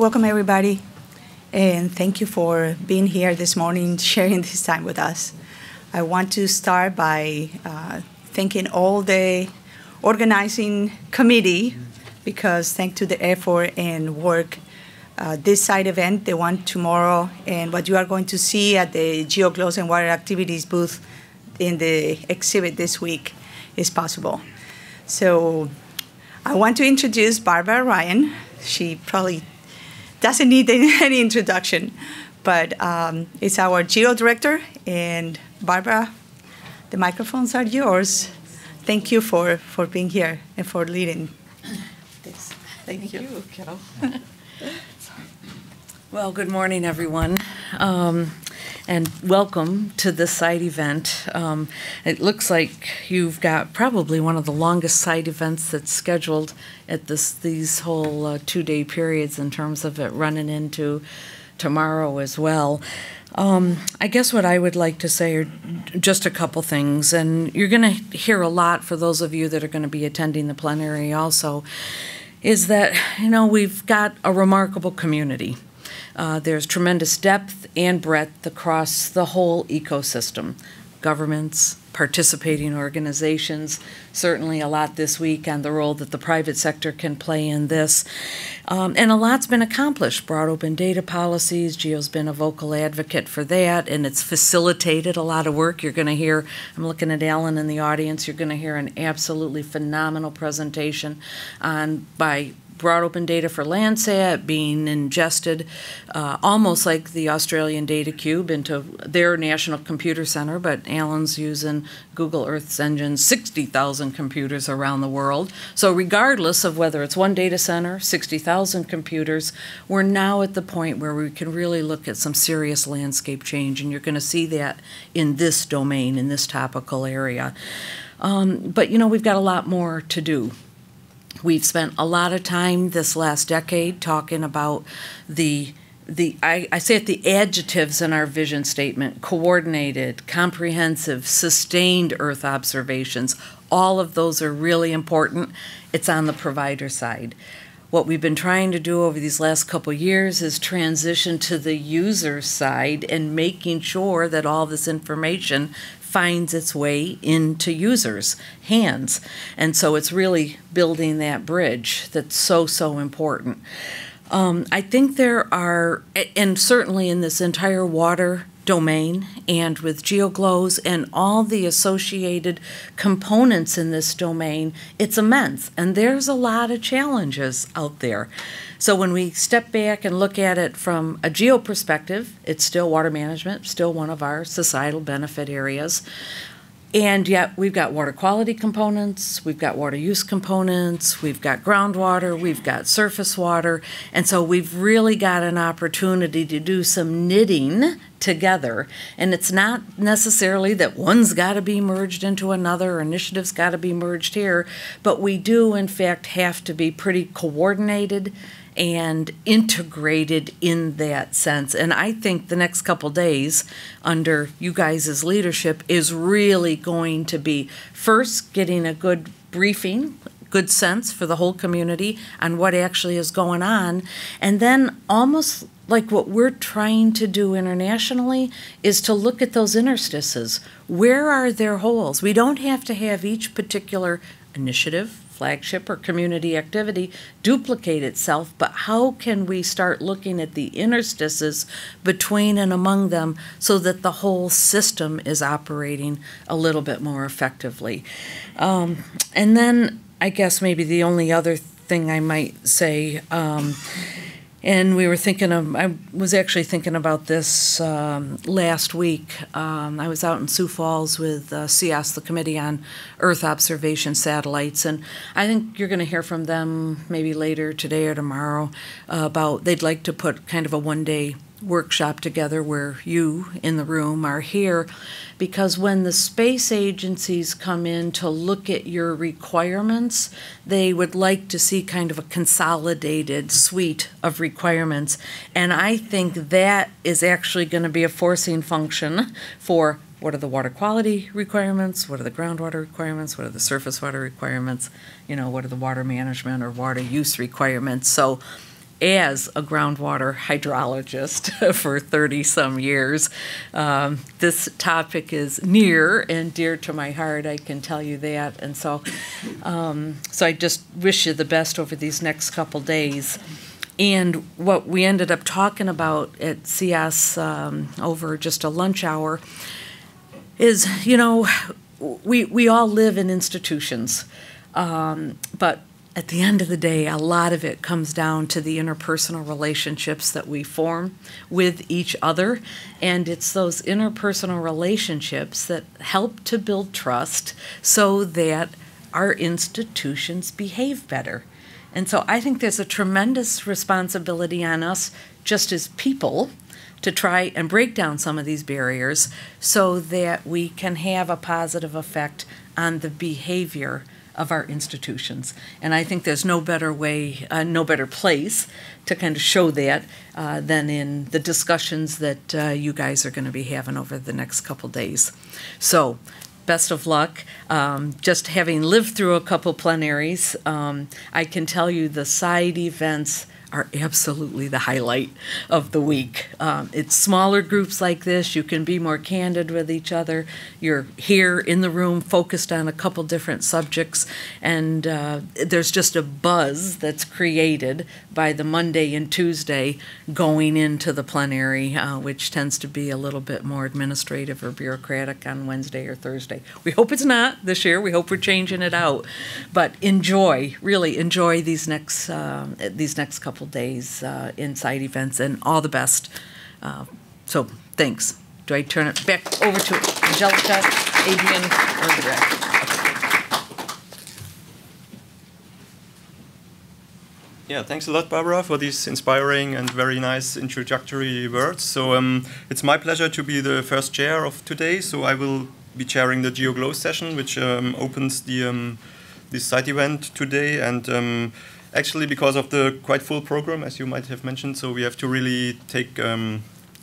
Welcome, everybody, and thank you for being here this morning, sharing this time with us. I want to start by uh, thanking all the organizing committee because thanks to the effort and work, uh, this side event, the one tomorrow, and what you are going to see at the GeoGlows and Water Activities booth in the exhibit this week is possible. So I want to introduce Barbara Ryan. She probably doesn't need any introduction, but um, it's our Geo director. And Barbara, the microphones are yours. Thank you for, for being here and for leading this. Thank, Thank you. you, Carol. well, good morning, everyone. Um, and welcome to this site event. Um, it looks like you've got probably one of the longest site events that's scheduled at this these whole uh, two-day periods in terms of it running into tomorrow as well. Um, I guess what I would like to say are just a couple things, and you're going to hear a lot for those of you that are going to be attending the plenary also, is that, you know, we've got a remarkable community. Uh, there's tremendous depth and breadth across the whole ecosystem governments, participating organizations, certainly a lot this week on the role that the private sector can play in this. Um, and a lot's been accomplished. Broad open data policies, GEO's been a vocal advocate for that, and it's facilitated a lot of work. You're going to hear, I'm looking at Alan in the audience, you're going to hear an absolutely phenomenal presentation on by broad open data for Landsat being ingested uh, almost like the Australian Data Cube into their national computer center, but Alan's using Google Earth's engine 60,000 computers around the world. So regardless of whether it's one data center, 60,000 computers, we're now at the point where we can really look at some serious landscape change, and you're going to see that in this domain, in this topical area. Um, but you know, we've got a lot more to do. We've spent a lot of time this last decade talking about the the I, I say it the adjectives in our vision statement coordinated, comprehensive, sustained Earth observations. All of those are really important. It's on the provider side. What we've been trying to do over these last couple years is transition to the user side and making sure that all this information finds its way into users' hands. And so it's really building that bridge that's so, so important. Um, I think there are, and certainly in this entire water domain and with GeoGlows and all the associated components in this domain, it's immense. And there's a lot of challenges out there. So when we step back and look at it from a geo perspective, it's still water management, still one of our societal benefit areas. And yet we've got water quality components, we've got water use components, we've got groundwater, we've got surface water. And so we've really got an opportunity to do some knitting together. And it's not necessarily that one's got to be merged into another, or initiative's got to be merged here, but we do, in fact, have to be pretty coordinated and integrated in that sense. And I think the next couple days, under you guys' leadership, is really going to be first getting a good briefing good sense for the whole community on what actually is going on. And then, almost like what we're trying to do internationally, is to look at those interstices. Where are their holes? We don't have to have each particular initiative, flagship or community activity duplicate itself, but how can we start looking at the interstices between and among them so that the whole system is operating a little bit more effectively? Um, and then I guess maybe the only other thing I might say. Um, and we were thinking of, I was actually thinking about this um, last week. Um, I was out in Sioux Falls with uh, CEOS, the Committee on Earth Observation Satellites, and I think you're going to hear from them maybe later today or tomorrow uh, about they'd like to put kind of a one day workshop together where you in the room are here because when the space agencies come in to look at your requirements, they would like to see kind of a consolidated suite of requirements. And I think that is actually going to be a forcing function for what are the water quality requirements, what are the groundwater requirements, what are the surface water requirements, you know, what are the water management or water use requirements. So as a groundwater hydrologist for 30 some years. Um, this topic is near and dear to my heart, I can tell you that. And so, um, so I just wish you the best over these next couple days. And what we ended up talking about at CEOS um, over just a lunch hour is, you know, we, we all live in institutions, um, but at the end of the day, a lot of it comes down to the interpersonal relationships that we form with each other. And it's those interpersonal relationships that help to build trust so that our institutions behave better. And so I think there's a tremendous responsibility on us, just as people, to try and break down some of these barriers so that we can have a positive effect on the behavior of our institutions. And I think there's no better way, uh, no better place to kind of show that uh, than in the discussions that uh, you guys are going to be having over the next couple days. So, best of luck. Um, just having lived through a couple plenaries, um, I can tell you the side events are absolutely the highlight of the week. Um, it's smaller groups like this. You can be more candid with each other. You're here in the room, focused on a couple different subjects, and uh, there's just a buzz that's created by the Monday and Tuesday going into the plenary, uh, which tends to be a little bit more administrative or bureaucratic on Wednesday or Thursday. We hope it's not this year. We hope we're changing it out, but enjoy, really enjoy these next uh, these next couple couple days uh, inside events, and all the best. Uh, so thanks. Do I turn it back over to Angelica, Adrian, or Greg? Yeah, thanks a lot, Barbara, for these inspiring and very nice introductory words. So um, it's my pleasure to be the first chair of today. So I will be chairing the GeoGlow session, which um, opens the um, this site event today. And um, actually because of the quite full program, as you might have mentioned. So we have to really take um,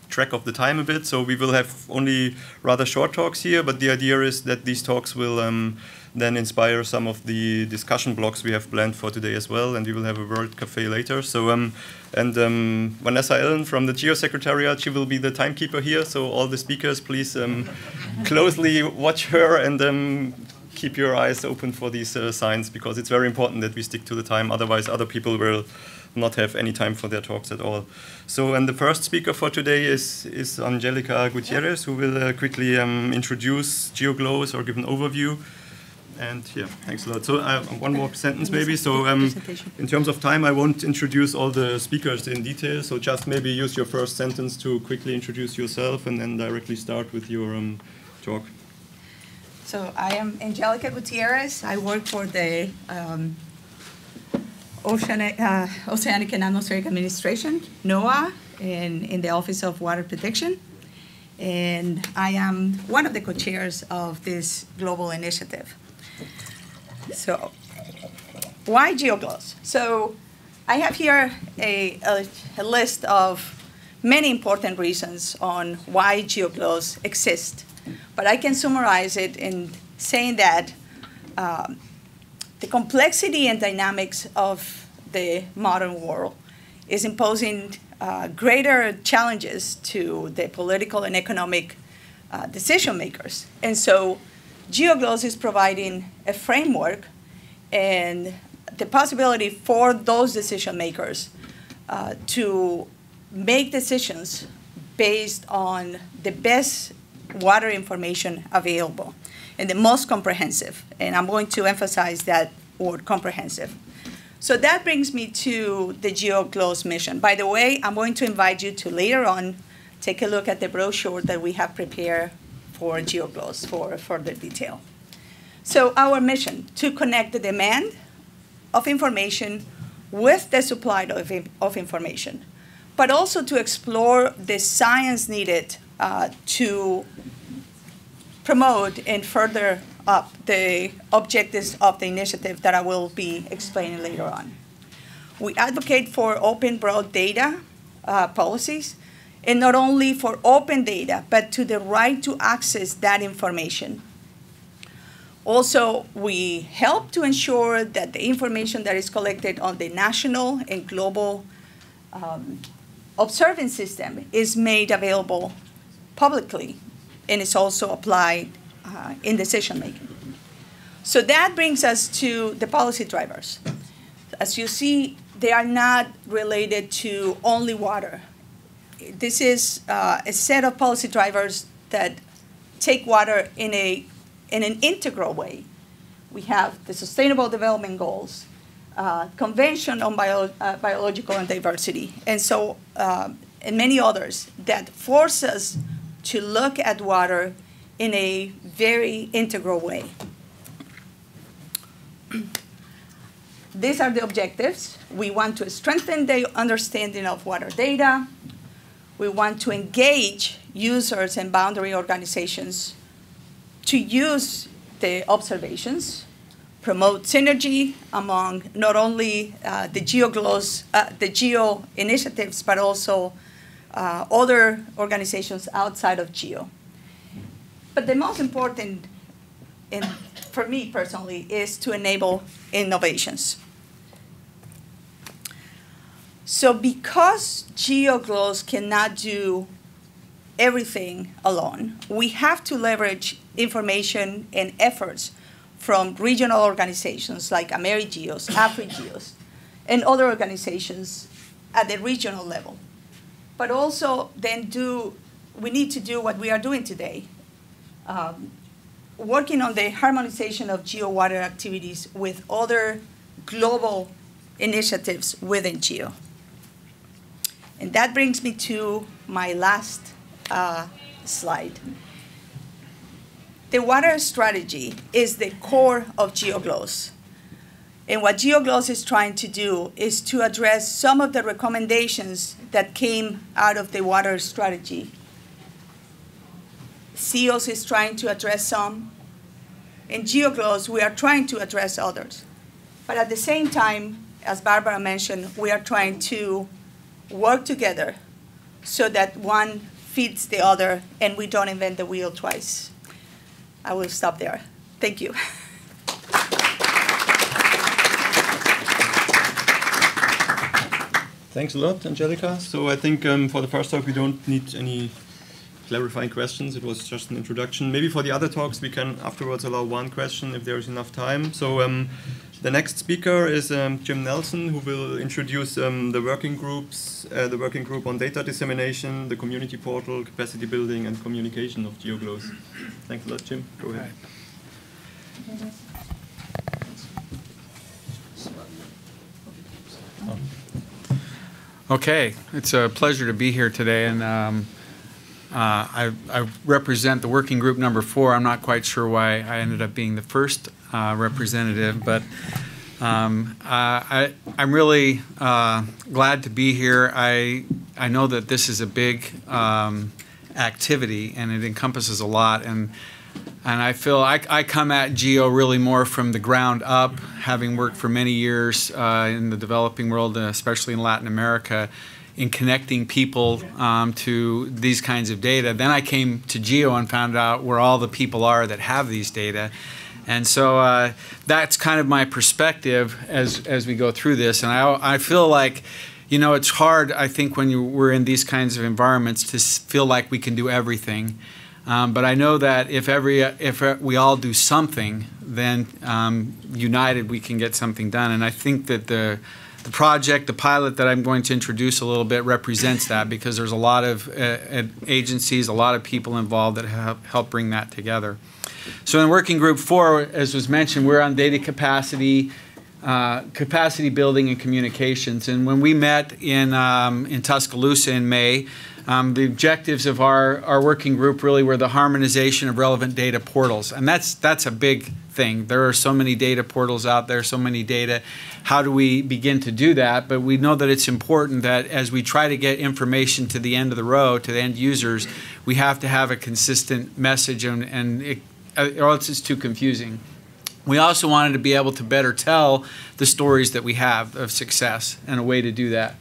track of the time a bit. So we will have only rather short talks here, but the idea is that these talks will um, then inspire some of the discussion blocks we have planned for today as well, and we will have a World Cafe later. So um, and um, Vanessa Aellen from the Geo Secretariat, she will be the timekeeper here. So all the speakers, please um, closely watch her and um, keep your eyes open for these uh, signs because it's very important that we stick to the time. Otherwise, other people will not have any time for their talks at all. So, and the first speaker for today is, is Angelica Gutierrez, who will uh, quickly um, introduce GeoGlows or give an overview. And yeah, thanks a lot. So, uh, one more sentence maybe. So, um, in terms of time, I won't introduce all the speakers in detail. So, just maybe use your first sentence to quickly introduce yourself and then directly start with your um, talk. So I am Angelica Gutierrez. I work for the um, Oceanic, uh, Oceanic and Atmospheric Administration, NOAA, in, in the Office of Water Protection. And I am one of the co-chairs of this global initiative. So why GeoGlows? So I have here a, a, a list of many important reasons on why GeoGlows exist but I can summarize it in saying that um, the complexity and dynamics of the modern world is imposing uh, greater challenges to the political and economic uh, decision makers. And so GeoGlows is providing a framework and the possibility for those decision makers uh, to make decisions based on the best water information available and the most comprehensive. And I'm going to emphasize that word comprehensive. So that brings me to the GeoGlows mission. By the way, I'm going to invite you to later on take a look at the brochure that we have prepared for GeoGlows for further detail. So our mission, to connect the demand of information with the supply of, of information, but also to explore the science needed uh, to promote and further up the objectives of the initiative that I will be explaining later on. We advocate for open broad data uh, policies, and not only for open data, but to the right to access that information. Also, we help to ensure that the information that is collected on the national and global um, observing system is made available publicly and is also applied uh, in decision making. So that brings us to the policy drivers. As you see, they are not related to only water. This is uh, a set of policy drivers that take water in, a, in an integral way. We have the Sustainable Development Goals, uh, Convention on bio, uh, Biological and Diversity, and so uh, and many others that force us to look at water in a very integral way. These are the objectives. We want to strengthen the understanding of water data. We want to engage users and boundary organizations to use the observations, promote synergy among not only uh, the GeoGlows, uh, the GEO initiatives, but also uh, other organizations outside of GEO. But the most important, in, for me personally, is to enable innovations. So because GeoGlows cannot do everything alone, we have to leverage information and efforts from regional organizations like AmeriGeos, AfriGeos, and other organizations at the regional level. But also then do, we need to do what we are doing today, um, working on the harmonization of GeoWater activities with other global initiatives within GEO. And that brings me to my last uh, slide. The water strategy is the core of GeoGlows. And what GeoGlows is trying to do is to address some of the recommendations that came out of the water strategy. CEOS is trying to address some. In GeoGlows, we are trying to address others. But at the same time, as Barbara mentioned, we are trying to work together so that one feeds the other and we don't invent the wheel twice. I will stop there. Thank you. Thanks a lot, Angelica. So I think um, for the first talk we don't need any clarifying questions. It was just an introduction. Maybe for the other talks we can afterwards allow one question if there is enough time. So um, the next speaker is um, Jim Nelson, who will introduce um, the working groups, uh, the working group on data dissemination, the community portal, capacity building, and communication of GeoGlows. Thanks a lot, Jim. Go ahead. Okay, it's a pleasure to be here today, and um, uh, I, I, represent the working group number four. I'm not quite sure why I ended up being the first uh, representative, but um, uh, I, am really glad to be here. I I know that this is a big um, activity, and it encompasses a lot, and and I feel I, I, come at Geo really more from the ground up, having worked for many years uh, in the developing world, especially in Latin America, in connecting people um, to these kinds of data. Then I came to Geo and found out where all the people are that have these data. And so uh, that's kind of my perspective as, as we go through this. And I, I feel like, you know, it's hard, I think, when you, we're in these kinds of environments to feel like we can do everything. Um, but I know that if every if we all do something, then um, united we can get something done. And I think that the the project, the pilot that I'm going to introduce a little bit represents that because there's a lot of uh, agencies, a lot of people involved that help, helped bring that together. So in working group four, as was mentioned, we're on data capacity, uh, capacity building and communications. And when we met in, um, in Tuscaloosa in May, um, the objectives of our, our working group really were the harmonization of relevant data portals. And that's, that's a big thing. There are so many data portals out there, so many data. How do we begin to do that? But we know that it's important that as we try to get information to the end of the row, to the end users, we have to have a consistent message, and, and it, uh, or else it's too confusing. We also wanted to be able to better tell the stories that we have of success and a way to do that.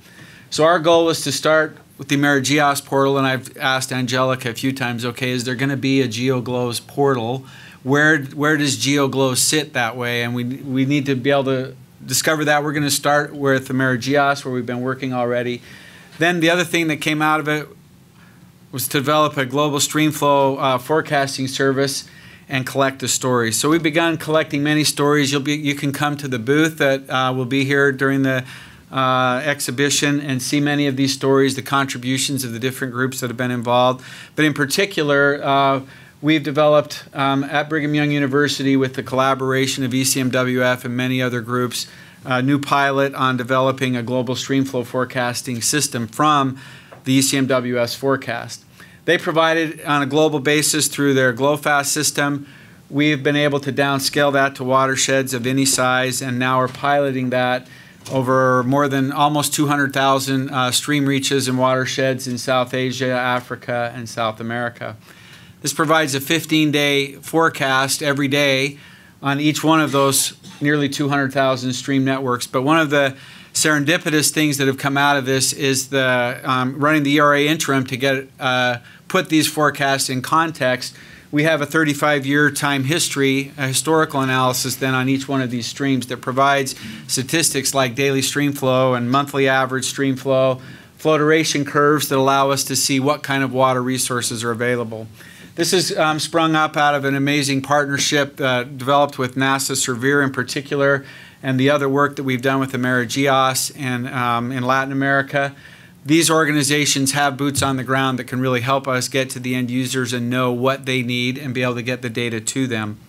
So our goal was to start with the AmeriGeos portal, and I've asked Angelica a few times, okay, is there going to be a GeoGlows portal? Where, where does GeoGlows sit that way? And we, we need to be able to discover that. We're going to start with AmeriGeos, where we've been working already. then the other thing that came out of it was to develop a global streamflow uh, forecasting service and collect the stories. So we've begun collecting many stories. You'll be, you can come to the booth that uh, will be here during the uh, exhibition and see many of these stories, the contributions of the different groups that have been involved. But in particular, uh, we've developed um, at Brigham Young University with the collaboration of ECMWF and many other groups a new pilot on developing a global streamflow forecasting system from the ECMWF forecast. They provided on a global basis through their GLOFAS system. We've been able to downscale that to watersheds of any size, and now we're piloting that over more than almost 200,000 uh, stream reaches and watersheds in South Asia, Africa, and South America. This provides a 15 day forecast every day on each one of those nearly 200,000 stream networks. But one of the serendipitous things that have come out of this is the um, running the ERA interim to get uh, put these forecasts in context. We have a 35 year time history, a historical analysis then on each one of these streams that provides statistics like daily stream flow and monthly average stream flow, flow duration curves that allow us to see what kind of water resources are available. This has um, sprung up out of an amazing partnership uh, developed with NASA Servir in particular, and the other work that we've done with AmeriGeos and um, in Latin America. These organizations have boots on the ground that can really help us get to the end users and know what they need and be able to get the data to them.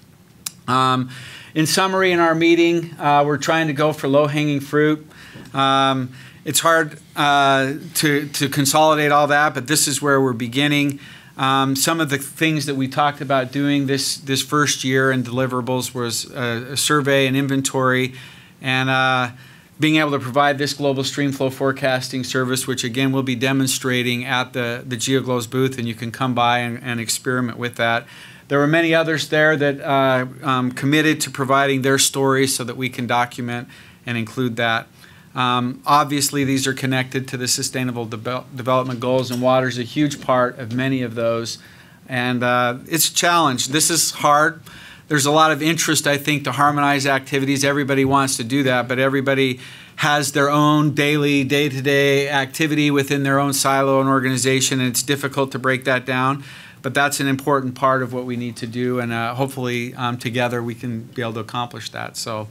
Um, in summary, in our meeting, uh, we're trying to go for low-hanging fruit. Um, it's hard uh, to, to consolidate all that, but this is where we're beginning. Um, some of the things that we talked about doing this this first year in deliverables was a, a survey and inventory, and uh, being able to provide this global streamflow forecasting service, which again we'll be demonstrating at the the GeoGlows booth, and you can come by and, and experiment with that. There were many others there that uh, um, committed to providing their stories so that we can document and include that. Um, obviously, these are connected to the Sustainable De Development Goals, and water is a huge part of many of those. And uh, it's a challenge. This is hard. There's a lot of interest, I think, to harmonize activities. Everybody wants to do that, but everybody has their own daily, day to day activity within their own silo and organization, and it's difficult to break that down. But that's an important part of what we need to do, and uh, hopefully, um, together, we can be able to accomplish that. So,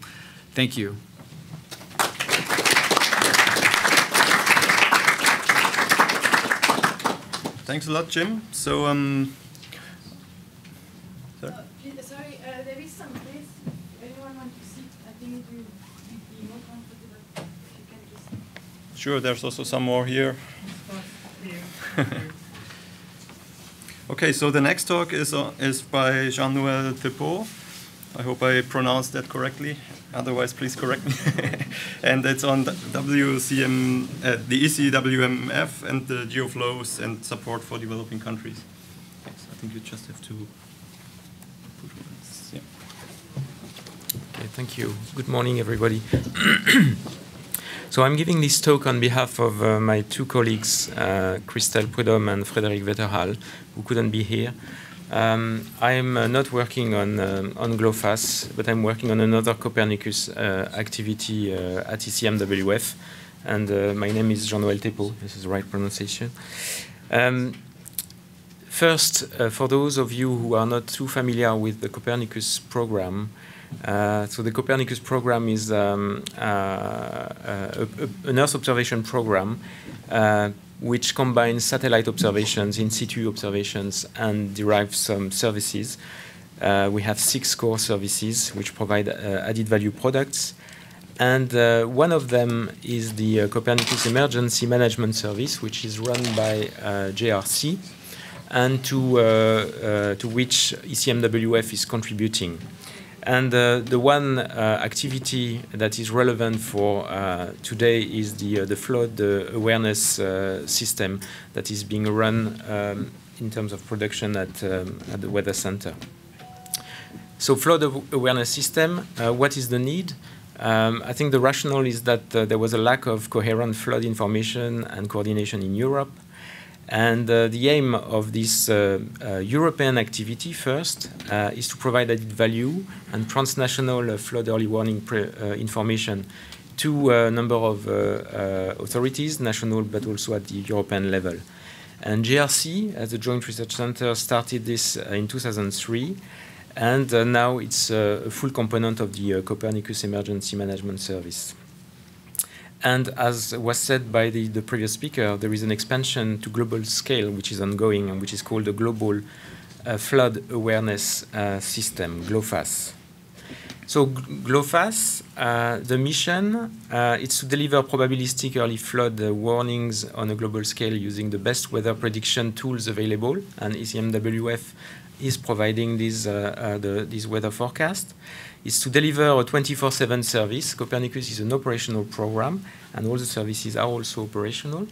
thank you. Thanks a lot, Jim. So, um, sorry, uh, sorry uh, there is some place. Anyone want to sit? I think it will be more comfortable if you can just. Sure, there's also some more here. okay, so the next talk is uh, is by Jean-Noël Thépaut. I hope I pronounced that correctly. Otherwise, please correct me. and it's on WCM, uh, the ECMWF and the GeoGlows and support for developing countries. Thanks. I think you just have to put this. Yeah. Okay, thank you. Good morning, everybody. so I'm giving this talk on behalf of uh, my two colleagues, uh, Christelle Prudhomme and Frédéric Wetterhall, who couldn't be here. Um, I'm uh, not working on uh, on GLOFAS, but I'm working on another Copernicus uh, activity uh, at ECMWF, and uh, my name is Jean-Noël Thépaut. This is the right pronunciation. Um, first, for those of you who are not too familiar with the Copernicus program, so the Copernicus program is um, a, a, an Earth observation program which combines satellite observations, in situ observations, and derives some services. Uh, we have six core services which provide uh, added value products. And uh, one of them is the uh, Copernicus Emergency Management Service, which is run by uh, JRC, and to, uh, to which ECMWF is contributing. And uh, the one uh, activity that is relevant for uh, today is the, the flood awareness system that is being run um, in terms of production at, um, at the weather center. So flood awareness system, what is the need? Um, I think the rationale is that uh, there was a lack of coherent flood information and coordination in Europe. And uh, the aim of this uh, uh, European activity first uh, is to provide added value and transnational uh, flood early warning information to a number of authorities, national but also at the European level. And JRC, as a Joint Research Center, started this in 2003, and now it's a full component of the Copernicus Emergency Management Service. And as was said by the, the, previous speaker, there is an expansion to global scale which is ongoing and which is called the Global uh, Flood Awareness uh, System, GLOFAS. So GLOFAS, uh, the mission uh, is to deliver probabilistic early flood uh, warnings on a global scale using the best weather prediction tools available, and ECMWF is providing these, uh, the, this weather forecast is to deliver a 24-7 service. Copernicus is an operational program, and all the services are also operational,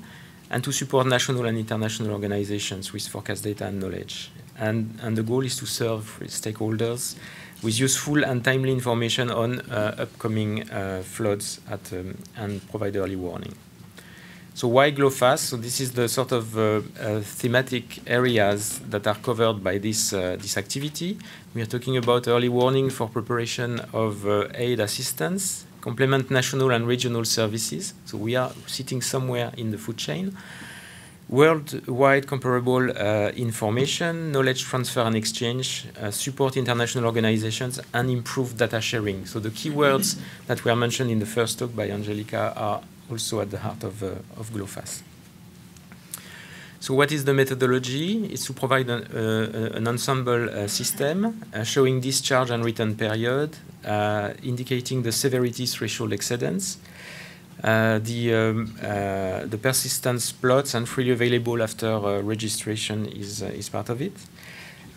and to support national and international organizations with forecast data and knowledge. And, and the goal is to serve stakeholders with useful and timely information on uh, upcoming uh, floods at, um, and provide early warning. So why GLOFAS? So this is the sort of uh, uh, thematic areas that are covered by this, uh, this activity. We are talking about early warning for preparation of uh, aid assistance, complement national and regional services. So we are sitting somewhere in the food chain. Worldwide comparable uh, information, knowledge transfer and exchange, uh, support international organizations, and improve data sharing. So the keywords that were mentioned in the first talk by Angelica are also at the heart of, uh, of GLOFAS. So what is the methodology? It's to provide an, uh, an ensemble uh, system uh, showing discharge and return period, uh, indicating the severity threshold exceedance, uh, the, um, the persistence plots and freely available after registration is, is part of it.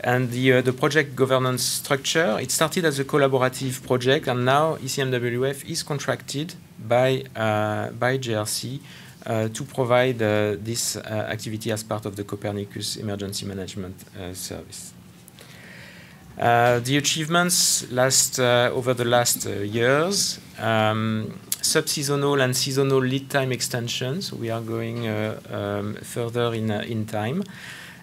And the, the project governance structure, it started as a collaborative project and now ECMWF is contracted by, uh, by JRC uh, to provide uh, this activity as part of the Copernicus Emergency Management Service. Uh, the achievements last uh, over the last uh, years, um, sub-seasonal and seasonal lead time extensions. We are going um, further in in time.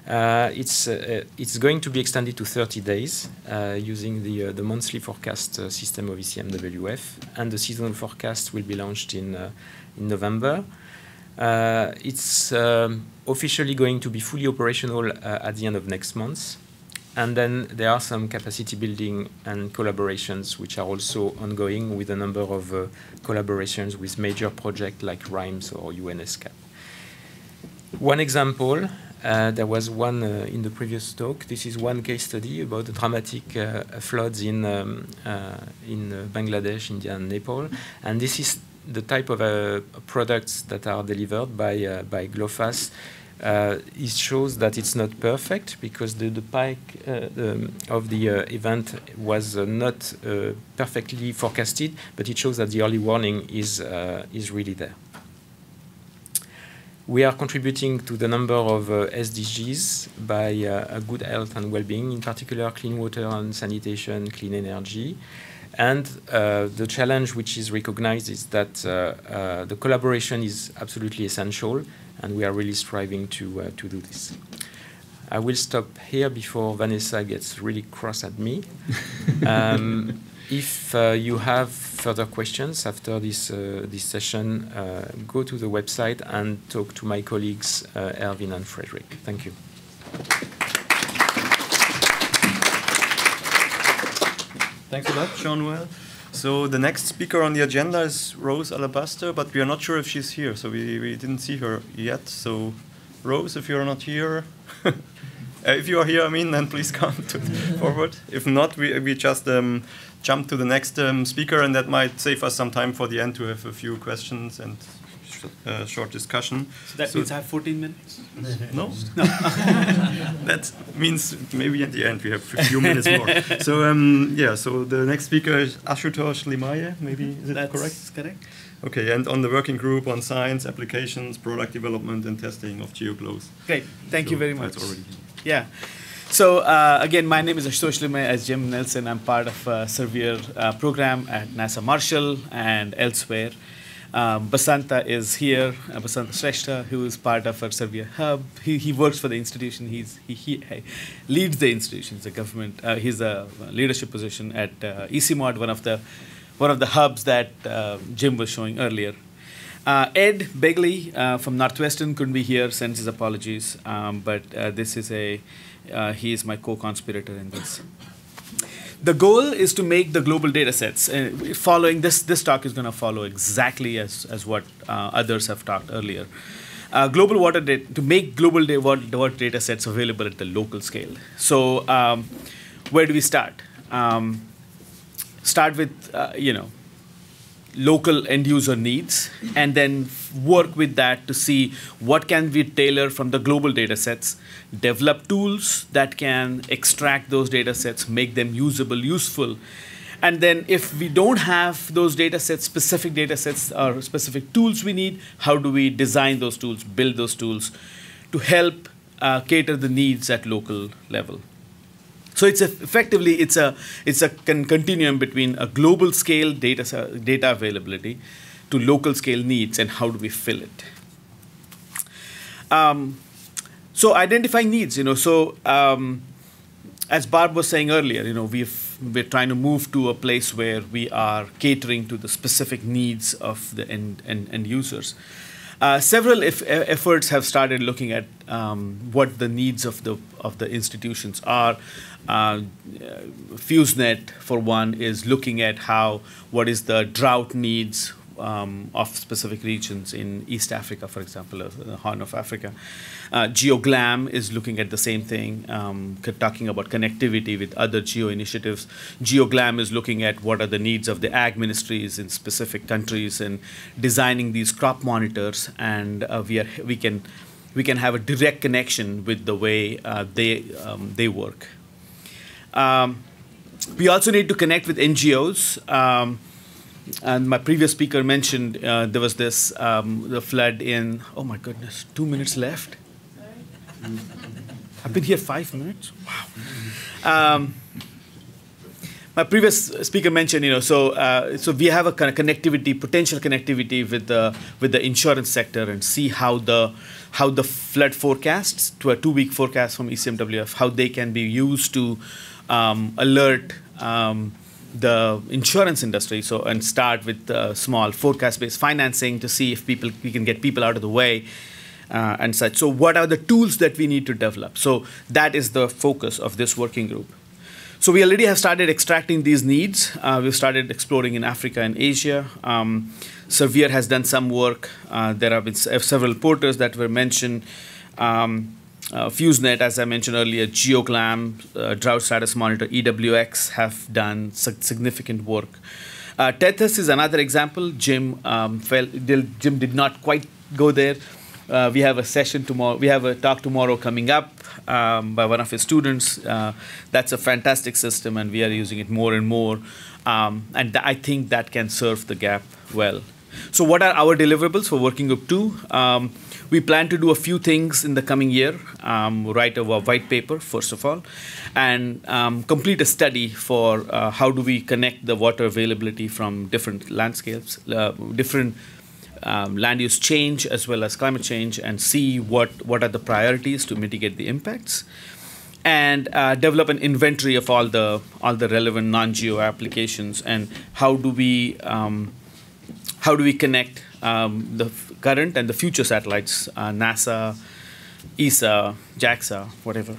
Uh, it's, uh, it's going to be extended to 30 days uh, using the, the monthly forecast system of ECMWF, and the seasonal forecast will be launched in, in November. it's um, officially going to be fully operational at the end of next month. And then there are some capacity building and collaborations which are also ongoing with a number of uh, collaborations with major projects like RIMES or UNESCAP. One example uh, there was one uh, in the previous talk. This is one case study about the dramatic uh, floods in um, uh, in uh, Bangladesh, India, and Nepal. And this is the type of uh, products that are delivered by by GLOFAS. it shows that it's not perfect because the, the pike the, of the event was not perfectly forecasted, but it shows that the early warning is is really there. We are contributing to the number of uh, SDGs by uh, good health and well-being, in particular clean water and sanitation, clean energy. And uh, the challenge which is recognized is that uh, uh, the collaboration is absolutely essential, and we are really striving to, uh, to do this. I will stop here before Vanessa gets really cross at me. Um, if uh, you have further questions after this, uh, this session, uh, go to the website and talk to my colleagues, uh, Erwin and Frederick. Thank you. Thanks a lot, Jean-Noel. So the next speaker on the agenda is Rose Alabaster, but we are not sure if she's here, so we, we didn't see her yet. So Rose, if you're not here, uh, if you are here, I mean, then please come forward. If not, we, we just um, jump to the next um, speaker, and that might save us some time for the end to have a few questions and sh uh, short discussion. So that so means I have 14 minutes? No? no. that means maybe at the end we have a few minutes more. So, um, yeah, so the next speaker is Ashutosh Limaye, maybe, is it That's correct? correct. Okay, and on the working group on science, applications, product development, and testing of GeoGlows. Great, thank so you very much. That's Already. Yeah. So uh, again, my name is Ashutosh Limaye as Jim Nelson. I'm part of uh, SERVIR uh, program at NASA Marshall and elsewhere. Um, Basanta is here, uh, Basanta Shrestha, who is part of our SERVIR Hub. He, he works for the institution. He's, he, he, leads the institution. A government. Uh, he's a leadership position at uh, ICIMOD, one of the one of the hubs that uh, Jim was showing earlier. Uh, Ed Beighley uh, from Northwestern couldn't be here, sends his apologies, um, but uh, this is a, he is my co-conspirator in this. The goal is to make the global data sets. Uh, following this, this talk is going to follow exactly as, as what uh, others have talked earlier. global water data, to make global da- water data sets available at the local scale. So, um, where do we start? Um, start with, you know, local end user needs and then work with that to see what can we tailor from the global data sets develop tools that can extract those data sets make them usable useful. And then if we don't have those data sets specific data sets or specific tools we need how do we design those tools build those tools to help uh, cater the needs at local level so it's a, effectively it's a it's a con- continuum between a global scale data data availability to local scale needs and how do we fill it. Um, so identifying needs, you know, so um, as Barb was saying earlier, you know, we've we're trying to move to a place where we are catering to the specific needs of the end end, end users. Uh, several efforts have started looking at um, what the needs of the of the institutions are. Uh, FEWS NET, for one, is looking at how what is the drought needs um, of specific regions in East Africa, for example, uh, the Horn of Africa. Uh, GeoGlam is looking at the same thing, um, talking about connectivity with other geo initiatives. GeoGlam is looking at what are the needs of the ag ministries in specific countries and designing these crop monitors, and uh, we are we can we can have a direct connection with the way uh, they um, they work. Um, we also need to connect with NGOs. Um, and my previous speaker mentioned uh, there was this um, the flood in oh my goodness two minutes left. I've been here five minutes? Wow. Um, my previous speaker mentioned you know so uh, so we have a kind of connectivity potential connectivity with the with the insurance sector and see how the how the flood forecasts to a two week forecast from ecmwf how they can be used to um, alert um, the insurance industry. So and start with uh, small forecast-based financing to see if people we can get people out of the way. Uh, and such. So, what are the tools that we need to develop? So, that is the focus of this working group. So, we already have started extracting these needs. Uh, we've started exploring in Africa and Asia. Um, has done some work. Uh, there have been several porters that were mentioned. Um, uh, FEWS NET, as I mentioned earlier, GeoGlam, uh, Drought Status Monitor, EWX have done significant work. Uh, Tethys is another example. Jim um, fell, Jim did not quite go there. Uh, we have a session tomorrow. We have a talk tomorrow coming up um, by one of his students. Uh, that's a fantastic system, and we are using it more and more. Um, and I think that can serve the gap well. So, what are our deliverables for Working Group 2? Um, we plan to do a few things in the coming year um, write a white paper, first of all, and um, complete a study for uh, how do we connect the water availability from different landscapes, uh, different um, land use change as well as climate change, and see what, what are the priorities to mitigate the impacts and uh, develop an inventory of all the all the relevant non-geo applications and how do we um, how do we connect um, the current and the future satellites, uh, NASA, ESA, JAXA, whatever.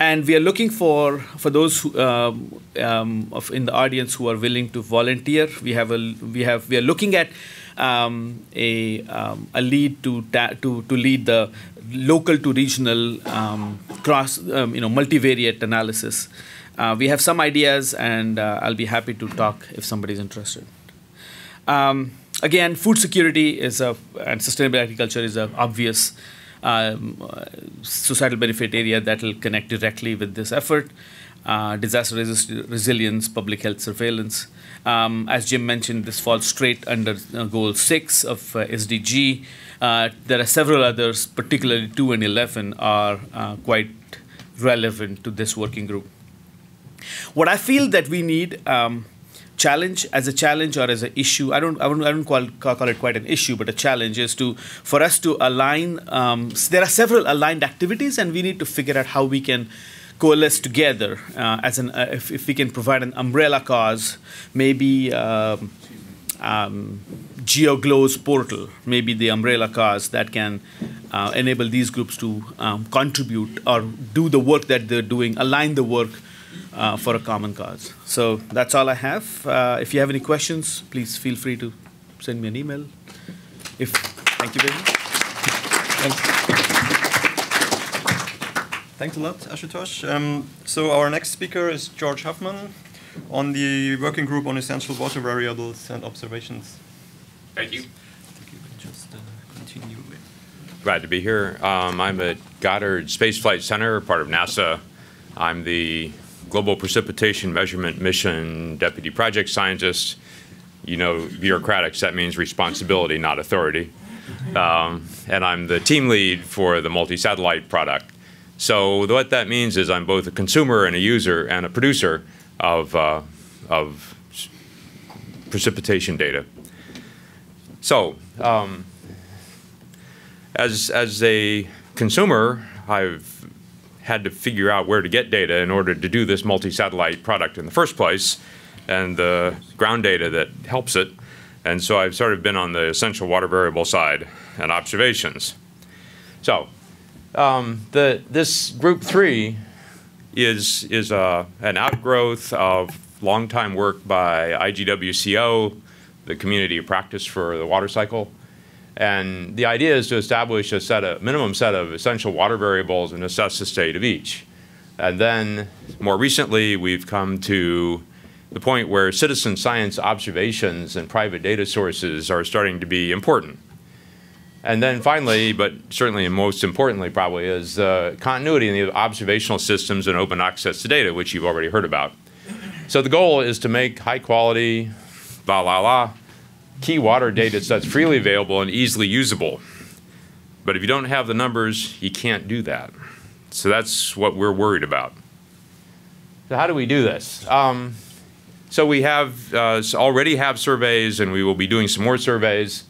And we are looking for for those who, um, um, of in the audience who are willing to volunteer. We have a we have we are looking at um, a um, a lead to to to lead the local to regional um, cross um, you know multivariate analysis. Uh, we have some ideas, and uh, I'll be happy to talk if somebody's interested. Um, again, food security is a and sustainable agriculture is an obvious um, societal benefit area that will connect directly with this effort. Uh, disaster resist- resilience, public health surveillance. Um, as Jim mentioned, this falls straight under uh, goal six of uh, SDG. Uh, there are several others, particularly two and eleven, are uh, quite relevant to this working group. What I feel that we need. Um, challenge as a challenge or as an issue i don't i don't, I don't call, call it quite an issue but a challenge is to for us to align um, there are several aligned activities and we need to figure out how we can coalesce together uh, as an uh, if, if we can provide an umbrella cause, maybe um, um, GeoGlow's portal, maybe the umbrella cause that can uh, enable these groups to um, contribute or do the work that they're doing, align the work uh, for a common cause. So that's all I have. Uh, if you have any questions, please feel free to send me an email. If thank you very much. Thanks a lot, Ashutosh. Um, so our next speaker is George Huffman on the working group on essential water variables and observations. Thank you. Thank you. Just uh, continue. Glad to be here. Um, I'm at Goddard Space Flight Center, part of NASA. I'm the Global Precipitation Measurement Mission Deputy Project Scientist. You know, bureaucratics, that means responsibility, not authority. Um, and I'm the team lead for the multi-satellite product. So what that means is I'm both a consumer and a user and a producer of, uh, of precipitation data. So, um, as, as a consumer, I've had to figure out where to get data in order to do this multi-satellite product in the first place, and the ground data that helps it. And so I've sort of been on the essential water variable side and observations. So, um, the, this group three is, is uh, an outgrowth of long-time work by IGWCO, the community of practice for the water cycle. And the idea is to establish a set of minimum set of essential water variables and assess the state of each. And then more recently, we've come to the point where citizen science observations and private data sources are starting to be important. And then finally, but certainly and most importantly probably, is uh, continuity in the observational systems and open access to data, which you've already heard about. So the goal is to make high quality, la la la, key water data sets freely available and easily usable. But if you don't have the numbers, you can't do that. So that's what we're worried about. So how do we do this? Um, so we have uh, already have surveys, and we will be doing some more surveys.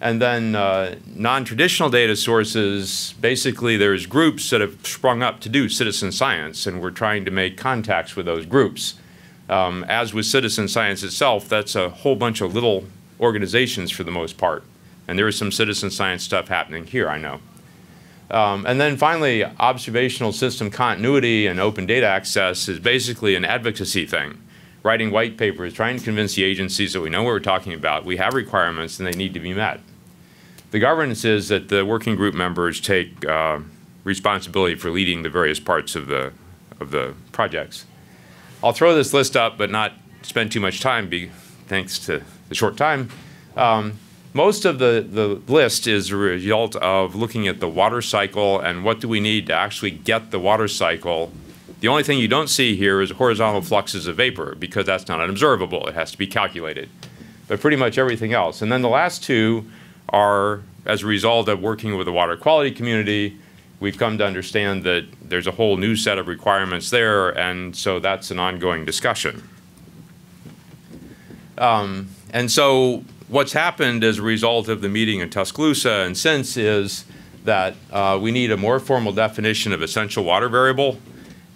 And then uh, non-traditional data sources, basically there's groups that have sprung up to do citizen science, and we're trying to make contacts with those groups. Um, as with citizen science itself, that's a whole bunch of little organizations for the most part. And there is some citizen science stuff happening here, I know. Um, and then finally, observational system continuity and open data access is basically an advocacy thing writing white papers, trying to convince the agencies that we know what we're talking about, we have requirements, and they need to be met. The governance is that the working group members take uh, responsibility for leading the various parts of the, of the projects. I'll throw this list up, but not spend too much time, be, thanks to the short time. Um, most of the, the list is a result of looking at the water cycle and what do we need to actually get the water cycle. The only thing you don't see here is horizontal fluxes of vapor because that's not an observable. It has to be calculated. But pretty much everything else. And then the last two are as a result of working with the water quality community, we've come to understand that there's a whole new set of requirements there, and so that's an ongoing discussion. Um, and so what's happened as a result of the meeting in Tuscaloosa and since is that uh, we need a more formal definition of essential water variable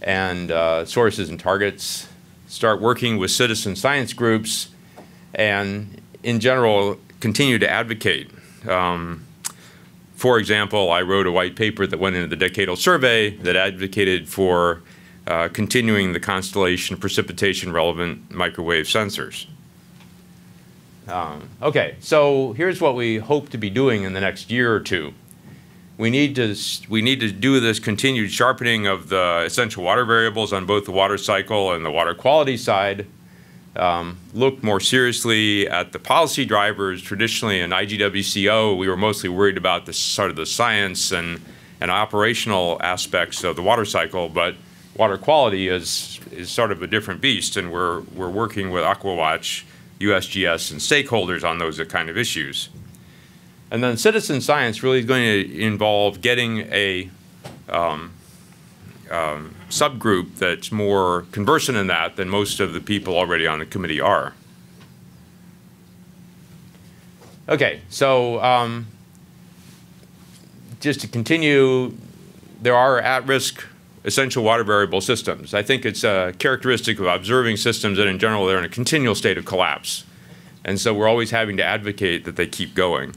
and uh, sources and targets, start working with citizen science groups, and in general, continue to advocate um, for example, I wrote a white paper that went into the decadal survey that advocated for uh, continuing the constellation of precipitation relevant microwave sensors. Um, okay, so here's what we hope to be doing in the next year or two. We need to we need to do this continued sharpening of the essential water variables on both the water cycle and the water quality side um, look more seriously at the policy drivers. Traditionally in IGWCO, we were mostly worried about the sort of the science and, and operational aspects of the water cycle, but water quality is, is sort of a different beast, and we're, we're working with AquaWatch, USGS, and stakeholders on those kind of issues. And then citizen science really is going to involve getting a um, um, subgroup that's more conversant in that than most of the people already on the committee are. Okay, so um, just to continue, there are at-risk essential water variable systems. I think it's a characteristic of observing systems that in general they're in a continual state of collapse. And so we're always having to advocate that they keep going.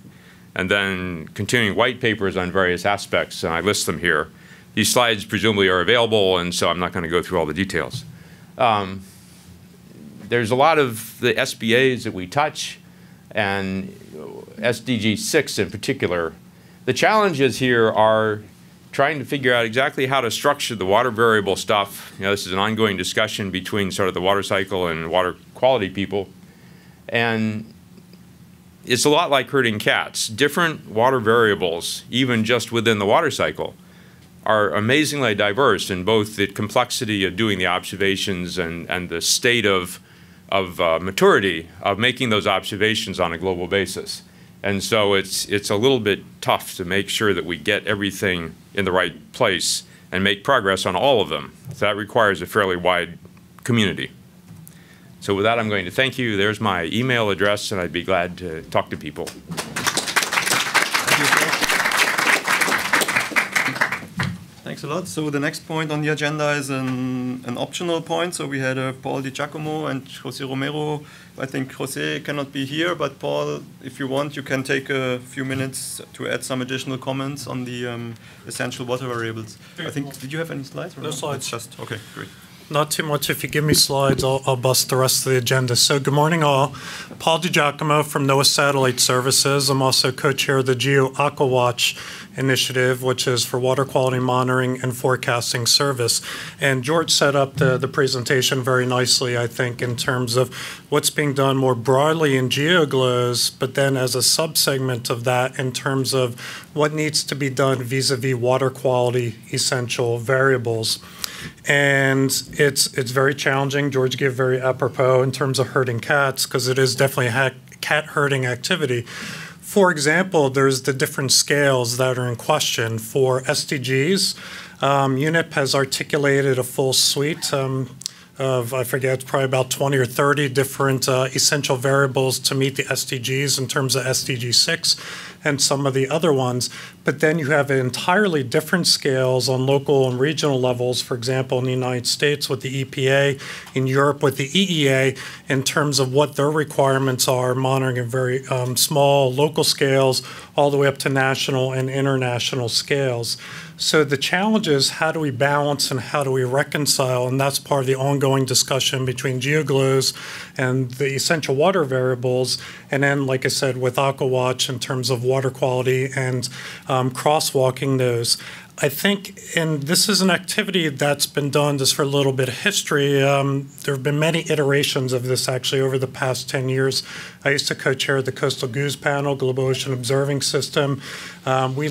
And then continuing white papers on various aspects, and I list them here. These slides presumably are available, and so I'm not going to go through all the details. Um, there's a lot of the SBAs that we touch, and SDG 6 in particular. The challenges here are trying to figure out exactly how to structure the water variable stuff. You know, this is an ongoing discussion between sort of the water cycle and water quality people. And it's a lot like herding cats. Different water variables, even just within the water cycle, are amazingly diverse in both the complexity of doing the observations and, and the state of, of uh, maturity of making those observations on a global basis. And so it's, it's a little bit tough to make sure that we get everything in the right place and make progress on all of them. So that requires a fairly wide community. So with that, I'm going to thank you. There's my email address, and I'd be glad to talk to people. Thanks a lot. So the next point on the agenda is an, an optional point. So we had uh, Paul DiGiacomo and Jose Romero. I think Jose cannot be here, but Paul, if you want, you can take a few minutes to add some additional comments on the um, essential water variables. I think, did you have any slides? No slides. It's just, okay, great not too much. If you give me slides, I'll, I'll, bust the rest of the agenda. So good morning, all. Paul DiGiacomo from NOAA Satellite Services. I'm also co-chair of the Geo AquaWatch initiative, which is for water quality monitoring and forecasting service. And George set up the, the presentation very nicely, I think, in terms of what's being done more broadly in GeoGlows, but then as a subsegment of that in terms of what needs to be done vis-a-vis -vis water quality essential variables and it's it's very challenging. George gave very apropos in terms of herding cats because it is definitely a cat herding activity. For example, there's the different scales that are in question for SDGs. Um, UNEP has articulated a full suite. Um, of, I forget, probably about 20 or 30 different uh, essential variables to meet the SDGs in terms of SDG 6 and some of the other ones. But then you have entirely different scales on local and regional levels, for example, in the United States with the EPA, in Europe with the EEA, in terms of what their requirements are, monitoring in very um, small local scales all the way up to national and international scales. So the challenge is how do we balance and how do we reconcile? And that's part of the ongoing discussion between GeoGlows and the essential water variables. And then, like I said, with AquaWatch in terms of water quality and um, crosswalking those. I think, and this is an activity that's been done just for a little bit of history. Um, there have been many iterations of this actually over the past 10 years. I used to co chair the Coastal GOOS Panel, Global Ocean Observing System. Um, we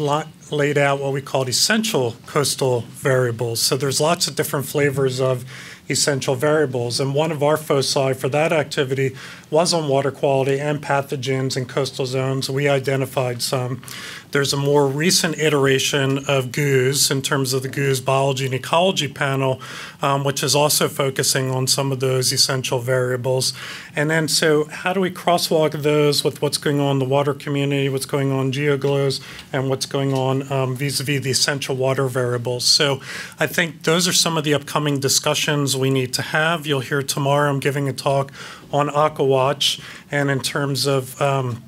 laid out what we called essential coastal variables. So there's lots of different flavors of essential variables. And one of our foci for that activity was on water quality and pathogens in coastal zones. We identified some. There's a more recent iteration of GOOS in terms of the GOOS Biology and Ecology panel, um, which is also focusing on some of those essential variables. And then, so how do we crosswalk those with what's going on in the water community, what's going on in GeoGlows, and what's going on vis a vis the essential water variables? So I think those are some of the upcoming discussions we need to have. You'll hear tomorrow I'm giving a talk on AquaWatch and in terms of um,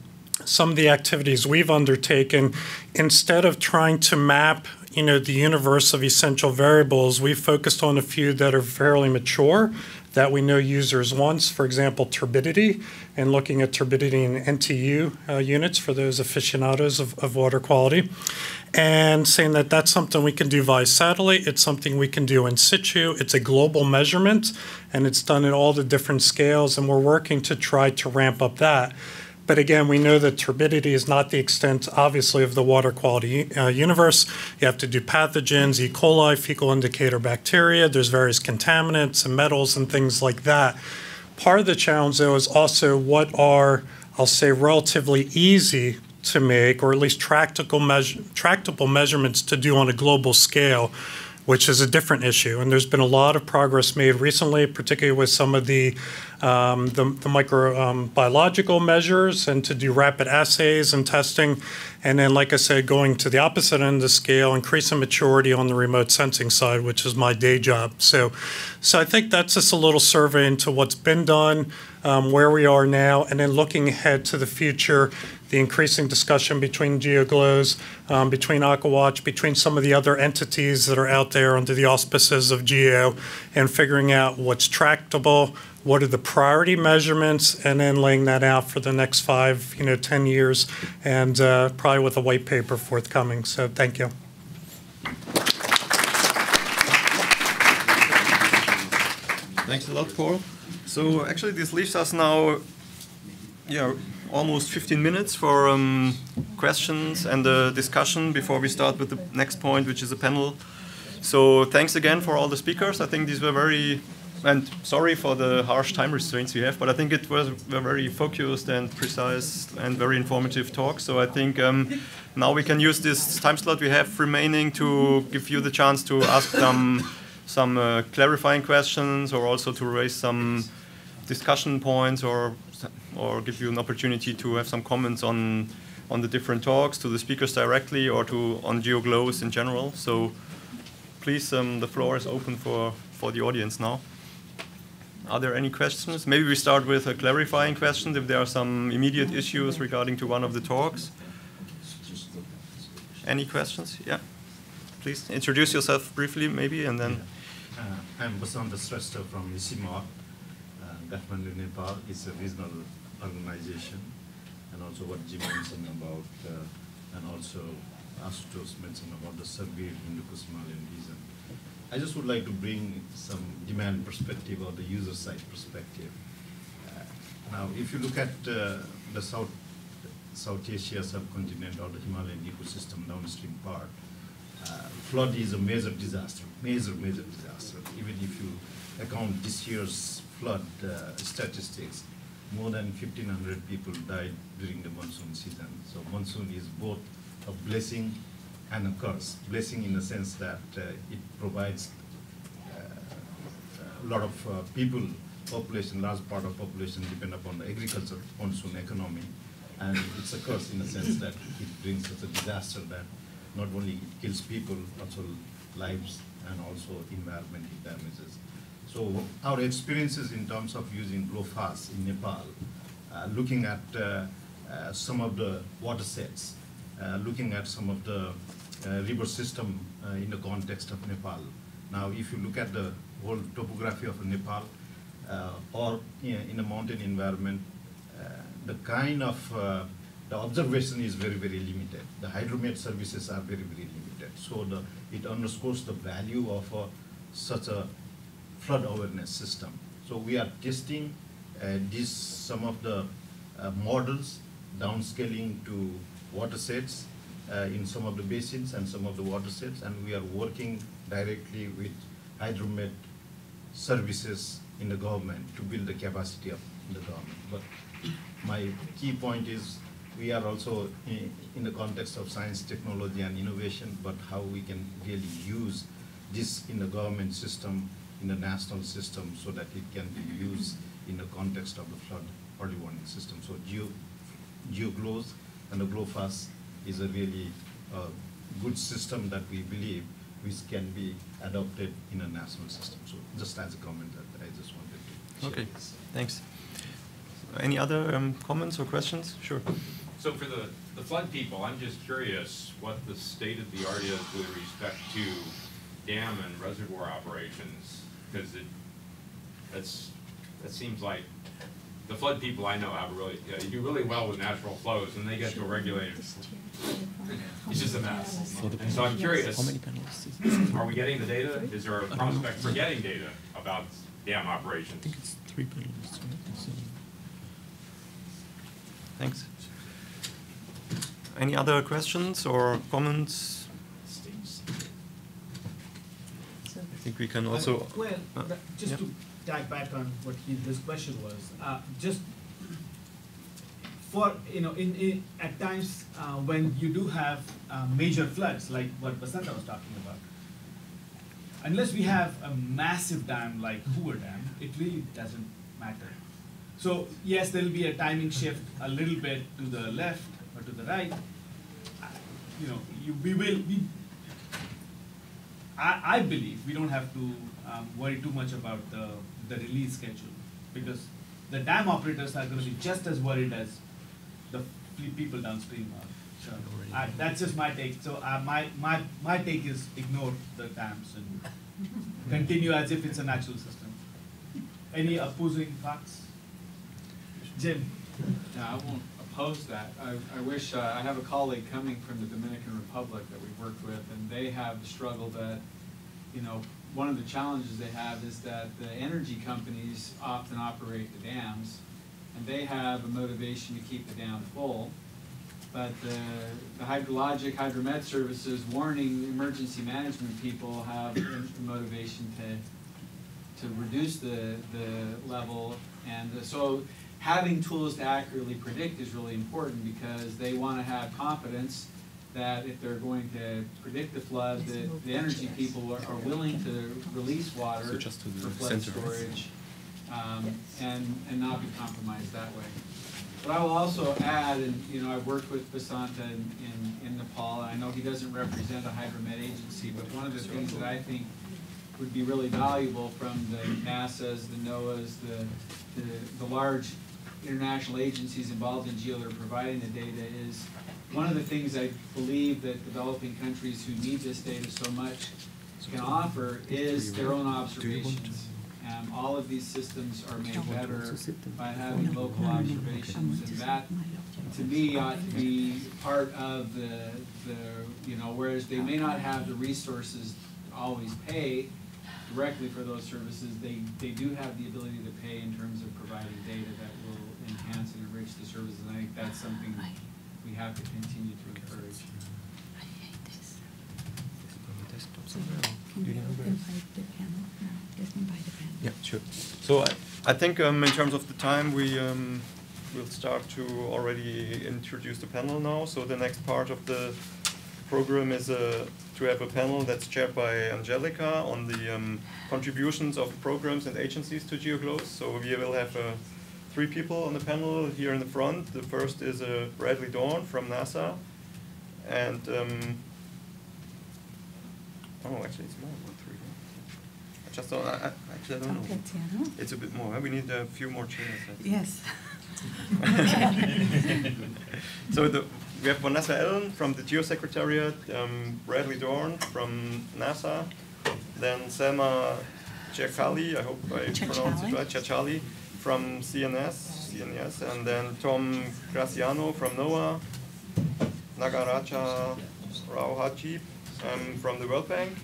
some of the activities we've undertaken, instead of trying to map you know the universe of essential variables, we've focused on a few that are fairly mature that we know users wants. For example, turbidity, and looking at turbidity in NTU uh, units for those aficionados of, of water quality and saying that that's something we can do via satellite. It's something we can do in situ. It's a global measurement, and it's done at all the different scales, and we're working to try to ramp up that. But again, we know that turbidity is not the extent, obviously, of the water quality uh, universe. You have to do pathogens, E. coli, fecal indicator bacteria. There's various contaminants and metals and things like that. Part of the challenge, though, is also what are, I'll say, relatively easy to make, or at least tractable, measure, tractable measurements to do on a global scale. Which is a different issue. And there's been a lot of progress made recently, particularly with some of the um, the, the microbiological um, measures and to do rapid assays and testing. And then, like I said, going to the opposite end of the scale, increasing maturity on the remote sensing side, which is my day job. So, so I think that's just a little survey into what's been done, um, where we are now, and then looking ahead to the future, the increasing discussion between GeoGlows, um, between AquaWatch, between some of the other entities that are out there under the auspices of Geo, and figuring out what's tractable, what are the priority measurements, and then laying that out for the next five, you know, 10 years, and uh, probably with a white paper forthcoming. So thank you. Thanks a lot, Paul. So actually, this leaves us now, yeah, almost 15 minutes for um, questions and discussion before we start with the next point, which is a panel. So thanks again for all the speakers. I think these were very and sorry for the harsh time restraints we have, but I think it was a very focused and precise and very informative talk. So I think um, now we can use this time slot we have remaining to give you the chance to ask some some uh, clarifying questions or also to raise some discussion points or or give you an opportunity to have some comments on on the different talks to the speakers directly or to on GeoGlows in general. So please, um, the floor is open for for the audience now. Are there any questions? Maybe we start with a clarifying question if there are some immediate issues regarding to one of the talks. Any questions? Yeah. Please introduce yourself briefly, maybe, and then. Uh, I'm Basanta Shrestha from ICIMOD. Kathmandu, Nepal is a regional organization, and also what Jim mentioned about, uh, and also Ashutosh mentioned about the survey in the Himalayan region. I just would like to bring some demand perspective or the user side perspective. Uh, now, if you look at uh, the South, South Asia subcontinent or the Himalayan ecosystem downstream part, uh, flood is a major disaster, major, major disaster. Even if you account this year's flood uh, statistics, more than 1,500 people died during the monsoon season. So monsoon is both a blessing and a curse. Blessing in the sense that uh, it provides uh, a lot of uh, people, population, large part of population depend upon the agriculture, monsoon economy. And it's a curse in the sense that it brings such a disaster that not only kills people, also lives and also environmental damages. So our experiences in terms of using GLOFAS in Nepal, uh, looking at uh, uh, some of the water sets, uh, looking at some of the uh, river system uh, in the context of Nepal. Now, if you look at the whole topography of Nepal or in a mountain environment, the kind of the observation is very, very limited. The hydromet services are very, very limited. So the, it underscores the value of such a flood awareness system. So we are testing uh, this, some of the uh, models, downscaling to water sets, uh, in some of the basins and some of the water sets, and we are working directly with hydromet services in the government to build the capacity of the government. But my key point is we are also in, in, the context of science, technology, and innovation, but how we can really use this in the government system, in the national system, so that it can be used in the context of the flood early warning system. So Geo, GeoGlows and the GLOFAS is a really uh, good system that we believe which can be adopted in a national system. So just as a comment that I just wanted to Okay, this. thanks. Any other um, comments or questions? Sure. So for the, the flood people, I'm just curious what the state of the art is with respect to dam and reservoir operations, because it, that's, that seems like the flood people I know have really, yeah, you do really well with natural flows, and they get to a regulated. It's just a mess. And so I'm curious, are we getting the data? Is there a prospect for getting data about dam operations? I think it's three panelists. Thanks. Any other questions or comments? I think we can also. Well, uh, just yeah. to tag back on what he, his question was, uh, just for, you know, in, in at times uh, when you do have uh, major floods, like what Basanta was talking about, unless we have a massive dam like Hoover Dam, it really doesn't matter. So yes, there will be a timing shift a little bit to the left or to the right. Uh, You know, you, we will, we, I, I believe we don't have to um, worry too much about the, the release schedule because the dam operators are gonna be just as worried as the people downstream are. So, I, that's just my take. So, uh, my, my, my take is ignore the dams and continue as if it's a natural system. Any opposing thoughts? Jim? No, I won't oppose that. I, I wish, uh, I have a colleague coming from the Dominican Republic that we've worked with, and they have the struggle that, you know, one of the challenges they have is that the energy companies often operate the dams, and they have a motivation to keep the dam full. But the, the hydrologic, hydromet services warning emergency management people have the motivation to, to reduce the, the level. And so having tools to accurately predict is really important because they want to have confidence that if they're going to predict the flood, that the energy people are, are willing to release water So just to the for flood center. storage, um, and, and not be compromised that way. But I will also add, and, you know, I've worked with Basanta in, in, in Nepal, and I know he doesn't represent a hydromet agency, but one of the things that I think would be really valuable from the NASA's, the NOAA's, the, the, the large international agencies involved in geo that are providing the data is, one of the things I believe that developing countries who need this data so much can offer is their own observations. Um, all of these systems are made better by having local observations, and that, to me, ought to be part of the, the, you know, whereas they may not have the resources to always pay directly for those services, they, they do have the ability to pay in terms of providing data that will enhance and enrich the services, and I think that's something we have to continue to encourage. i hate this. Yeah, sure. So I, I think um, in terms of the time, we um, will start to already introduce the panel now. So the next part of the program is uh, to have a panel that's chaired by Angelica on the um, contributions of programs and agencies to GeoGlows. So we will have uh, three people on the panel here in the front. The first is uh, Bradley Doorn from NASA. And, um, oh, actually, it's more than three. I just don't, I, I, actually, I don't know. It's a bit more. We need a few more chairs. I think. Yes. so the, we have Vanessa Aellen from the Geosecretariat, um, Bradley Doorn from NASA, then Selma Cherchali, I hope I pronounced it right, Cherchali from CNES, CNES, and then Tom Graziano from NOAA, Nagaraja Rauhaji um, from the World Bank,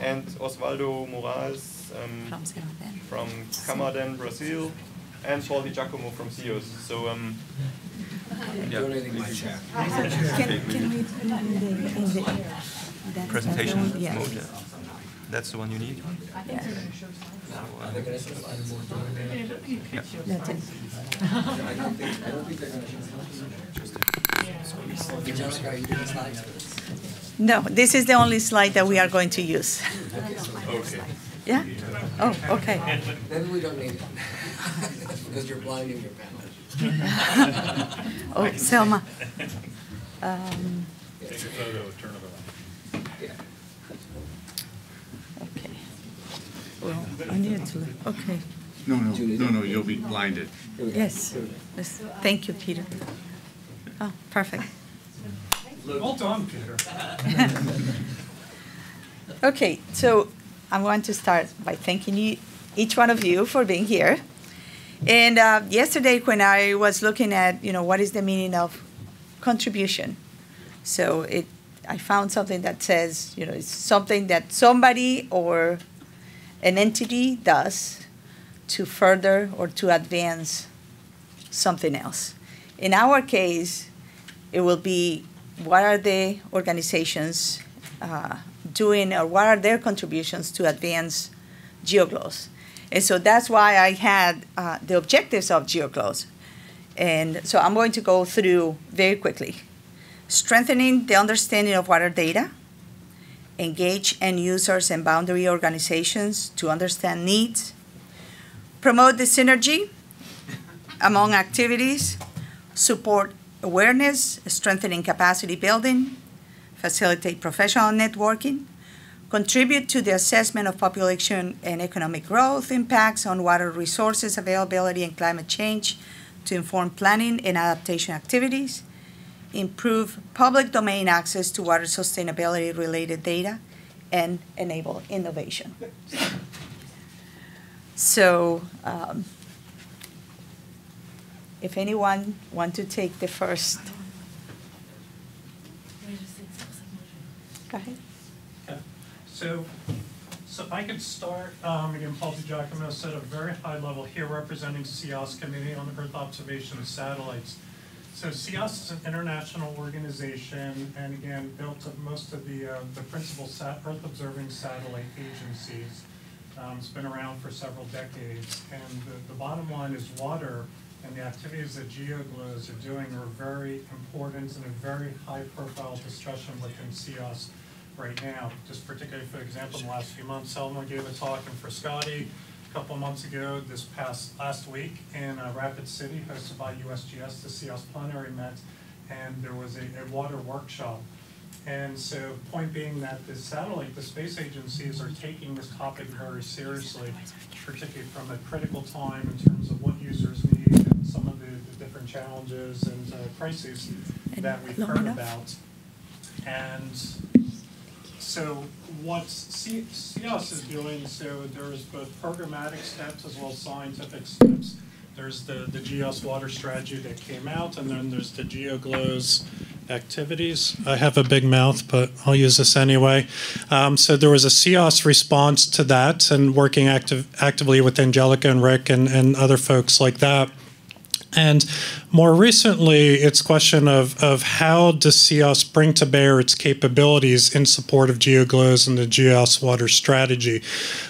and Osvaldo Morales um, From CEMADEN. CEMADEN, Brazil, and Paul DiGiacomo from CEOS. So, um, yeah. Can, can we put it in the, in the, presentation the one- yeah. mode. That's the one you need. That's it. No, this is the only slide that we are going to use. Yeah? Oh, okay. Maybe we don't need it, because you're blinding your panel. Oh, Selma. Um, Take a photo, turn it on. Okay. Well, I need to, okay. No, no, no, no, you'll be blinded. Yes, yes. Thank you, Peter. Oh, perfect. Well done, Peter. Okay, so I'm going to start by thanking you, each one of you for being here. And uh, yesterday, when I was looking at, you know, what is the meaning of contribution, so it, I found something that says, you know, it's something that somebody or an entity does to further or to advance something else. In our case, it will be what are the organizations uh, doing or what are their contributions to advance GeoGlows. And so that's why I had uh, the objectives of GeoGlows. And so I'm going to go through very quickly. Strengthening the understanding of water data engage end users and boundary organizations to understand needs, promote the synergy among activities, support awareness, strengthening capacity building, facilitate professional networking, contribute to the assessment of population and economic growth impacts on water resources availability and climate change to inform planning and adaptation activities, improve public domain access to water sustainability related data, and enable innovation. So, um, if anyone want to take the first, go ahead. So, so if I could start, um, again, Paul DiGiacomo set a very high level here representing CEOS Committee on Earth Observation Satellites. So CEOS is an international organization, and again, built of most of the, uh, the principal sat- Earth observing satellite agencies. Um, it's been around for several decades, and the, the bottom line is water and the activities that GeoGlows are doing are very important and a very high-profile discussion within CEOS right now. Just particularly, for example, in the last few months, Selma gave a talk in Frascati a couple months ago, this past, last week, in uh, Rapid City, hosted by USGS, the CEOS plenary met, and there was a, a water workshop. And so, point being that the satellite, the space agencies are taking this topic very seriously, particularly from a critical time in terms of what users need and some of the, the different challenges and uh, crises that we've heard about. And so what C- CEOS is doing, so there's both programmatic steps as well as scientific steps. There's the, the GEOS water strategy that came out, and then there's the GeoGlows activities. I have a big mouth, but I'll use this anyway. Um, so there was a CEOS response to that, and working active, actively with Angelica and Rick and, and other folks like that. And more recently, it's question of, of how does CEOS bring to bear its capabilities in support of GeoGlows and the GeoS water strategy.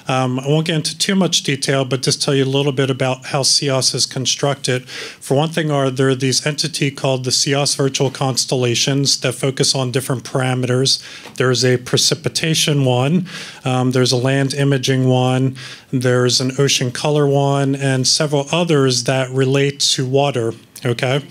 Um, I won't get into too much detail, but just tell you a little bit about how CEOS is constructed. For one thing, are there these entity called the CEOS virtual constellations that focus on different parameters. There's a precipitation one, um, there's a land imaging one, there's an ocean color one, and several others that relate to water. Okay,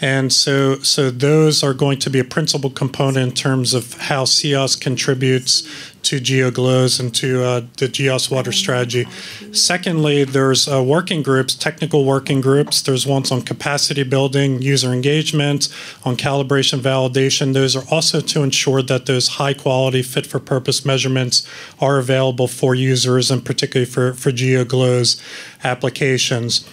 and so so those are going to be a principal component in terms of how CEOS contributes to GeoGlows and to uh, the GEOS water strategy. Secondly, there's uh, working groups, technical working groups. There's ones on capacity building, user engagement, on calibration validation. Those are also to ensure that those high quality, fit for purpose measurements are available for users and particularly for, for GeoGlows applications.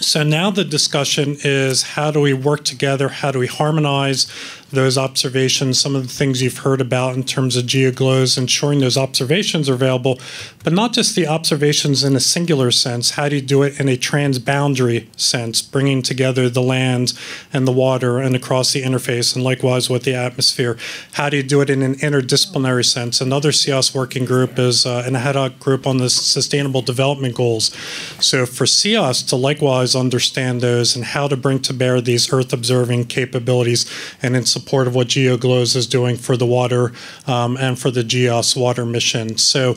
So now the discussion is how do we work together? How do we harmonize those observations? Some of the things you've heard about in terms of GeoGlows, ensuring those observations are available, but not just the observations in a singular sense. How do you do it in a transboundary sense, bringing together the land and the water and across the interface, and likewise with the atmosphere? How do you do it in an interdisciplinary sense? Another CEOS working group is uh, an ad hoc group on the Sustainable Development Goals. So for CEOS to likewise understand those and how to bring to bear these Earth observing capabilities and in support of what GeoGlows is doing for the water um, and for the GEOS water mission. So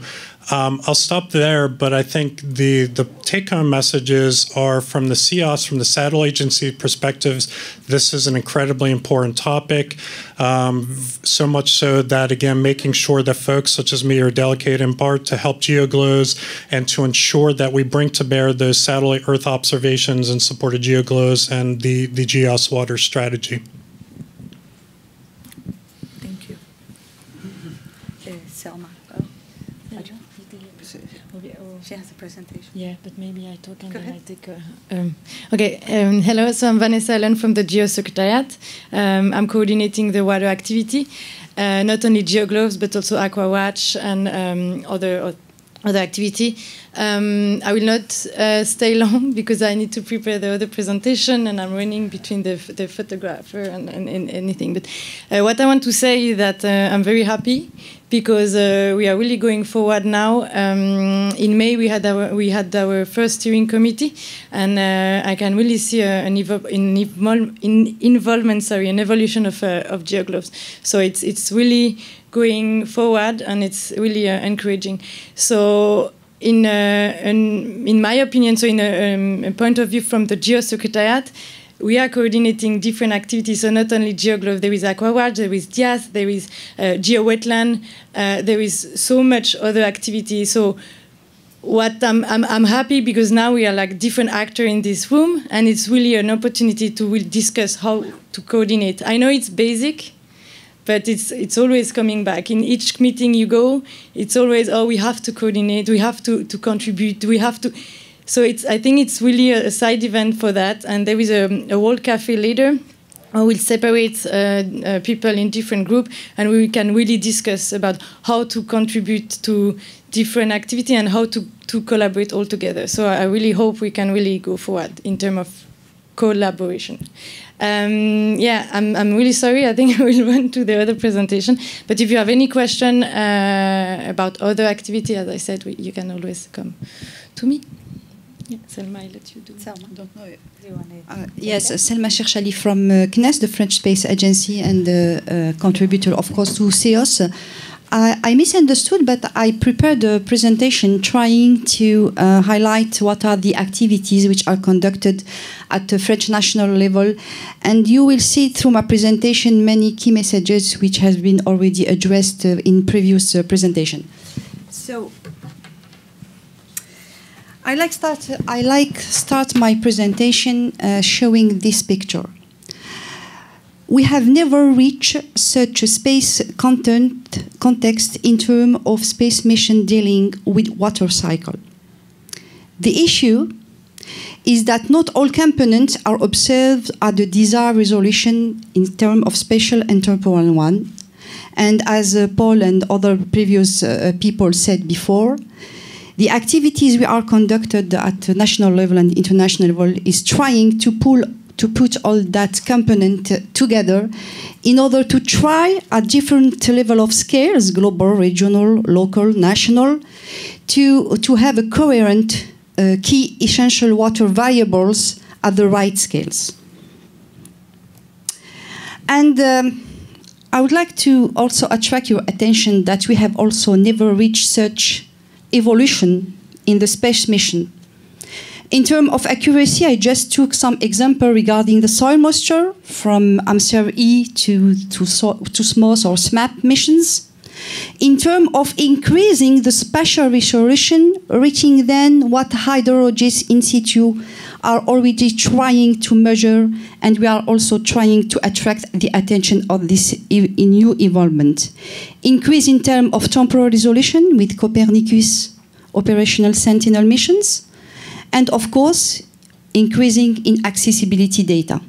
um, I'll stop there, but I think the, the take home messages are from the CEOS, from the satellite agency perspectives. This is an incredibly important topic. Um, so much so that, again, making sure that folks such as me are dedicated in part to help GeoGlows and to ensure that we bring to bear those satellite Earth observations in support of GeoGlows and the, the GEOS water strategy. Thank you. Uh, Selma. Oh, she has a presentation. Yeah, but maybe I talk and Go then I take a. Um, okay, um, hello, so I'm Vanessa Aellen from the Geo Secretariat. Um, I'm coordinating the water activity, uh, not only GeoGlows but also AquaWatch and um, other other activity. Um, I will not uh, stay long because I need to prepare the other presentation and I'm running between the, the photographer and, and, and anything. But uh, what I want to say is that uh, I'm very happy because uh, we are really going forward now. Um, in May, we had our we had our first steering committee, and uh, I can really see uh, an in, involvement, sorry, an evolution of uh, of GeoGlows. So it's it's really going forward, and it's really uh, encouraging. So. In, uh, in, in my opinion, so in a, um, a point of view from the Geo Secretariat, we are coordinating different activities. So not only GeoGlove, there is AquaWatch, there is DIAS, there is uh, GeoWetland, uh, there is so much other activity. So what I'm, I'm, I'm happy because now we are like different actor in this room, and it's really an opportunity to really discuss how to coordinate. I know it's basic, but it's it's always coming back. In each meeting you go, it's always oh we have to coordinate, we have to to contribute, we have to so it's, I think it's really a, side event for that. And there is a, a World Cafe later I will separate uh, uh, people in different groups and we can really discuss about how to contribute to different activity and how to, to collaborate all together. So I really hope we can really go forward in terms of collaboration. Um, yeah, I'm, I'm really sorry. I think I will run to the other presentation. But if you have any question uh, about other activity, as I said, we, you can always come to me. Yeah, Selma, I let you do. Selma, don't know. Do you want to uh, yes, uh, Selma Cherchali from uh, CNES, the French Space Agency, and uh, contributor, of course, to CEOS. I, I, misunderstood, but I prepared a presentation trying to uh, highlight what are the activities which are conducted at the French national level. And you will see through my presentation many key messages which have been already addressed uh, in previous presentation. So I like start. I like start my presentation uh, showing this picture. We have never reached such a space content context in terms of space mission dealing with water cycle. The issue is that not all components are observed at the desired resolution in terms of spatial and temporal one. And as uh, Paul and other previous uh, people said before, the activities we are conducted at national level and international level is trying to pull to put all that component together in order to try at different level of scales global regional local national to to have a coherent uh, key essential water variables at the right scales. And um, I would like to also attract your attention that we have also never reached such evolution in the space mission. In terms of accuracy, I just took some example regarding the soil moisture from AMSR-E to, to, so, to SMOS or SMAP missions. In terms of increasing the spatial resolution, reaching then what hydrologists in situ are already trying to measure, and we are also trying to attract the attention of this e new involvement. Increase in terms of temporal resolution with Copernicus operational Sentinel missions, and of course, increasing in accessibility data.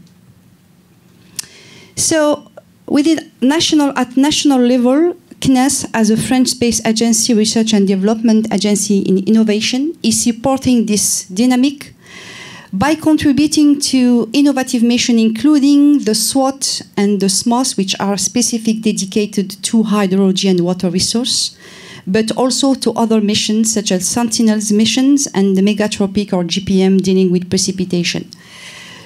So, within national, at national level, CNES, as a French space agency, research and development agency in innovation, is supporting this dynamic by contributing to innovative missions, including the SWOT and the SMOS, which are specific dedicated to hydrology and water resource, but also to other missions such as Sentinel's missions and the Megha-Tropiques or GPM dealing with precipitation.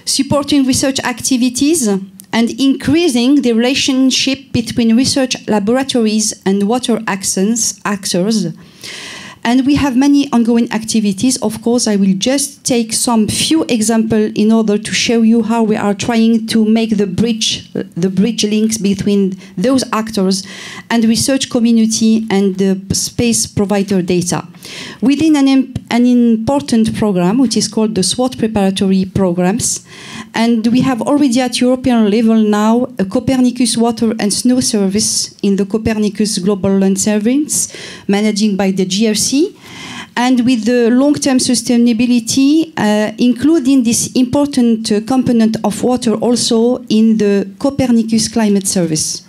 Supporting research activities and increasing the relationship between research laboratories and water actions, actors and we have many ongoing activities. Of course, I will just take some few examples in order to show you how we are trying to make the bridge, the bridge links between those actors and research community and the space provider data. Within an, an important program, which is called the SWOT preparatory programs, and we have already at European level now a Copernicus water and snow service in the Copernicus Global Land Service, managing by the JRC. And with the long-term sustainability, uh, including this important uh, component of water also in the Copernicus Climate Service.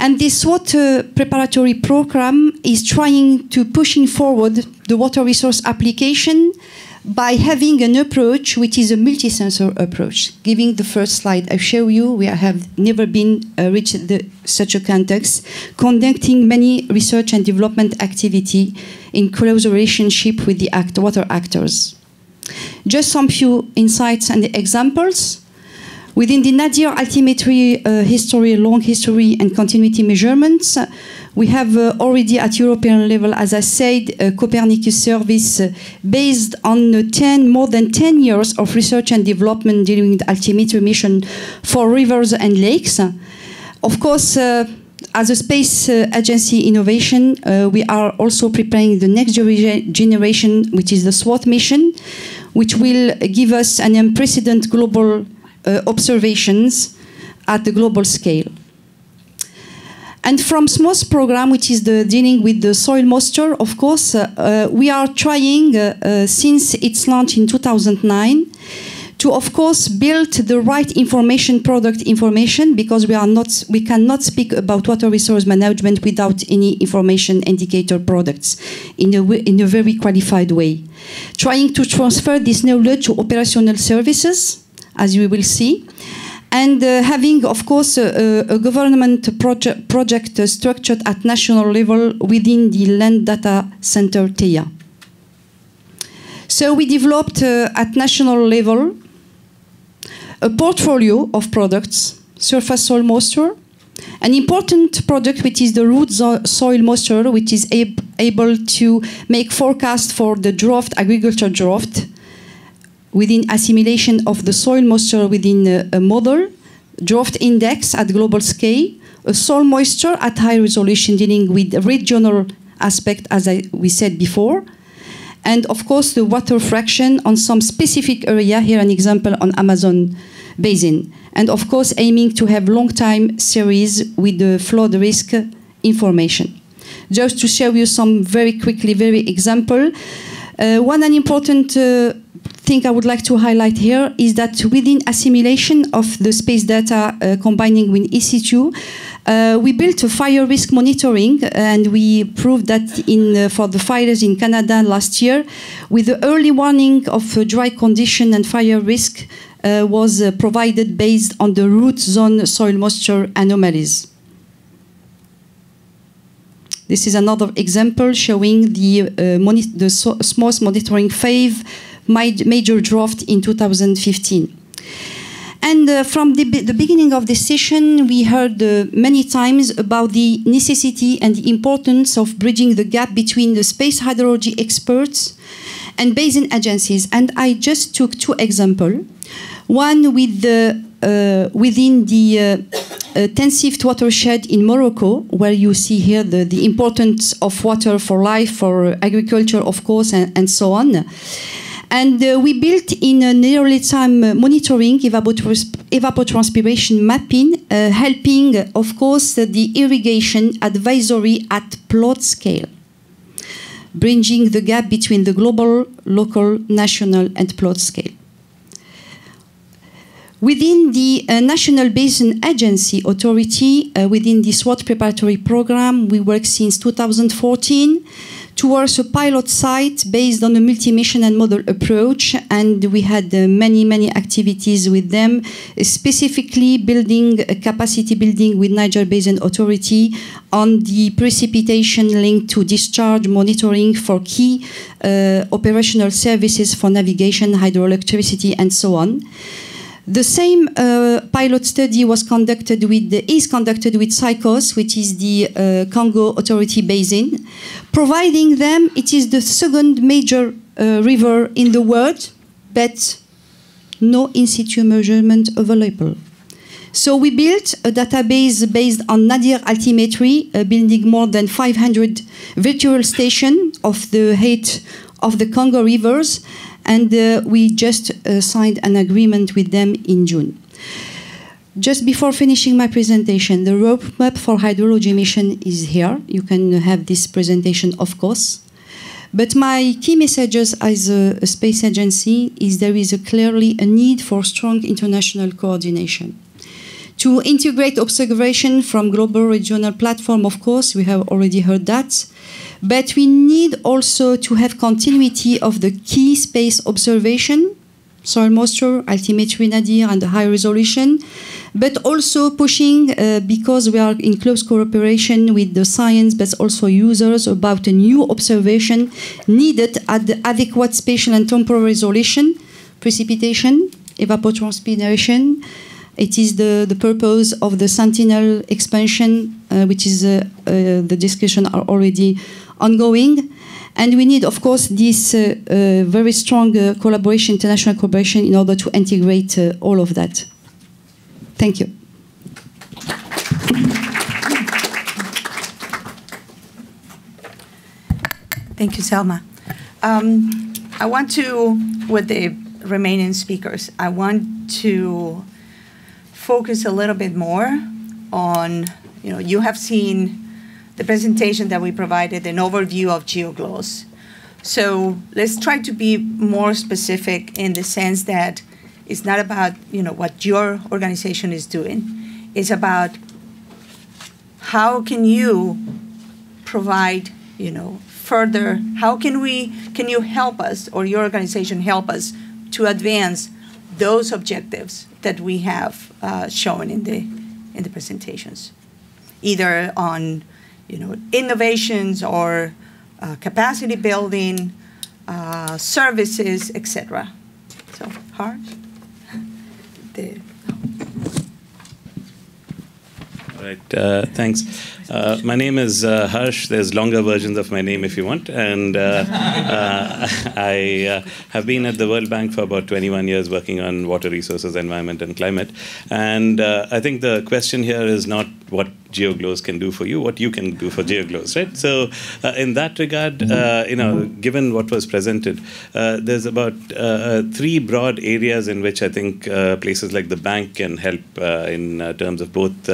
And this water preparatory program is trying to pushing forward the water resource application by having an approach which is a multi-sensor approach. Giving the first slide I show you, we have never been uh, reached the, such a context, conducting many research and development activity in close relationship with the act, water actors. Just some few insights and examples. Within the Nadir altimetry uh, history, long history, and continuity measurements, we have uh, already at European level, as I said, a Copernicus service uh, based on uh, 10, more than 10 years of research and development dealing with altimetry mission for rivers and lakes. Of course, uh, as a space uh, agency innovation, uh, we are also preparing the next generation, which is the SWOT mission, which will give us an unprecedented global observations at the global scale. And from SMOS program, which is the dealing with the soil moisture, of course, uh, uh, we are trying uh, uh since its launch in 2009 to, of course, build the right information, product information, because we are not, we cannot speak about water resource management without any information indicator products in a, in a very qualified way. Trying to transfer this knowledge to operational services, as you will see, and uh, having, of course, a, a government proje project uh, structured at national level within the Land Data Center Theia. So we developed uh, at national level a portfolio of products, surface soil moisture, an important product which is the root soil moisture, which is ab able to make forecast for the drought, agriculture drought, within assimilation of the soil moisture within a, a model, drought index at global scale, a soil moisture at high resolution dealing with regional aspect, as I, we said before, and of course the water fraction on some specific area, here an example on Amazon basin. And of course aiming to have long time series with the flood risk information. Just to show you some very quickly, very example, uh, one an important uh, thing I would like to highlight here is that within assimilation of the space data uh, combining with EC2, uh, we built a fire risk monitoring and we proved that in uh, for the fires in Canada last year, with the early warning of dry condition and fire risk uh, was uh, provided based on the root zone soil moisture anomalies. This is another example showing the, uh, the so SMOS monitoring phase major draft in 2015. And uh, from the, the, beginning of the session, we heard uh, many times about the necessity and the importance of bridging the gap between the space hydrology experts and basin agencies. And I just took two examples. One with the, uh, within the uh, uh, Tensift watershed in Morocco, where you see here the, the importance of water for life, for agriculture, of course, and, and so on. And uh, we built in an early time monitoring evapotranspiration mapping, uh, helping, of course, the irrigation advisory at plot scale, bridging the gap between the global, local, national, and plot scale. Within the uh, National Basin Agency Authority, uh, within the SWOT preparatory program, we work since 2014 towards a pilot site based on a multi-mission and model approach. And we had uh, many, many activities with them, specifically building capacity building with Niger Basin Authority on the precipitation linked to discharge monitoring for key uh, operational services for navigation, hydroelectricity, and so on. The same uh, pilot study was conducted with the, is conducted with CICOS, which is the uh, Congo Authority Basin, providing them it is the second major uh, river in the world, but no in situ measurement available. So we built a database based on Nadir altimetry, uh, building more than 500 virtual stations of the height of the Congo rivers, and uh, we just uh, signed an agreement with them in June. Just before finishing my presentation, the roadmap for hydrology mission is here. You can have this presentation, of course. But my key messages as a, a space agency is there is a clearly a need for strong international coordination to integrate observation from global regional platform, of course, we have already heard that. But we need also to have continuity of the key space observation, soil moisture, altimetry nadir, and the high resolution, but also pushing, uh, because we are in close cooperation with the science, but also users, about a new observation needed at the adequate spatial and temporal resolution, precipitation, evapotranspiration, It is the, the purpose of the Sentinel expansion, uh, which is uh, uh, the discussion are already ongoing. And we need, of course, this uh, uh, very strong uh, collaboration, international collaboration, in order to integrate all of that. Thank you. Thank you, Selma. Um, I want to, with the remaining speakers, I want to focus a little bit more on, you know, you have seen the presentation that we provided, an overview of GeoGlows. So let's try to be more specific in the sense that it's not about, you know, what your organization is doing. It's about how can you provide, you know, further, how can we, can you help us or your organization help us to advance those objectives that we have uh, shown in the in the presentations, either on you know innovations or uh, capacity building, uh, services, etc. So, Harsh. The, All right, uh, thanks. Uh, my name is uh, Harsh. There's longer versions of my name if you want. And uh, uh, I uh, have been at the World Bank for about 21 years working on water resources, environment, and climate. And I think the question here is not what GeoGlows can do for you, what you can do for GeoGlows, right? So, uh, in that regard, uh, you know, given what was presented, uh, there's about three broad areas in which I think places like the bank can help in terms of both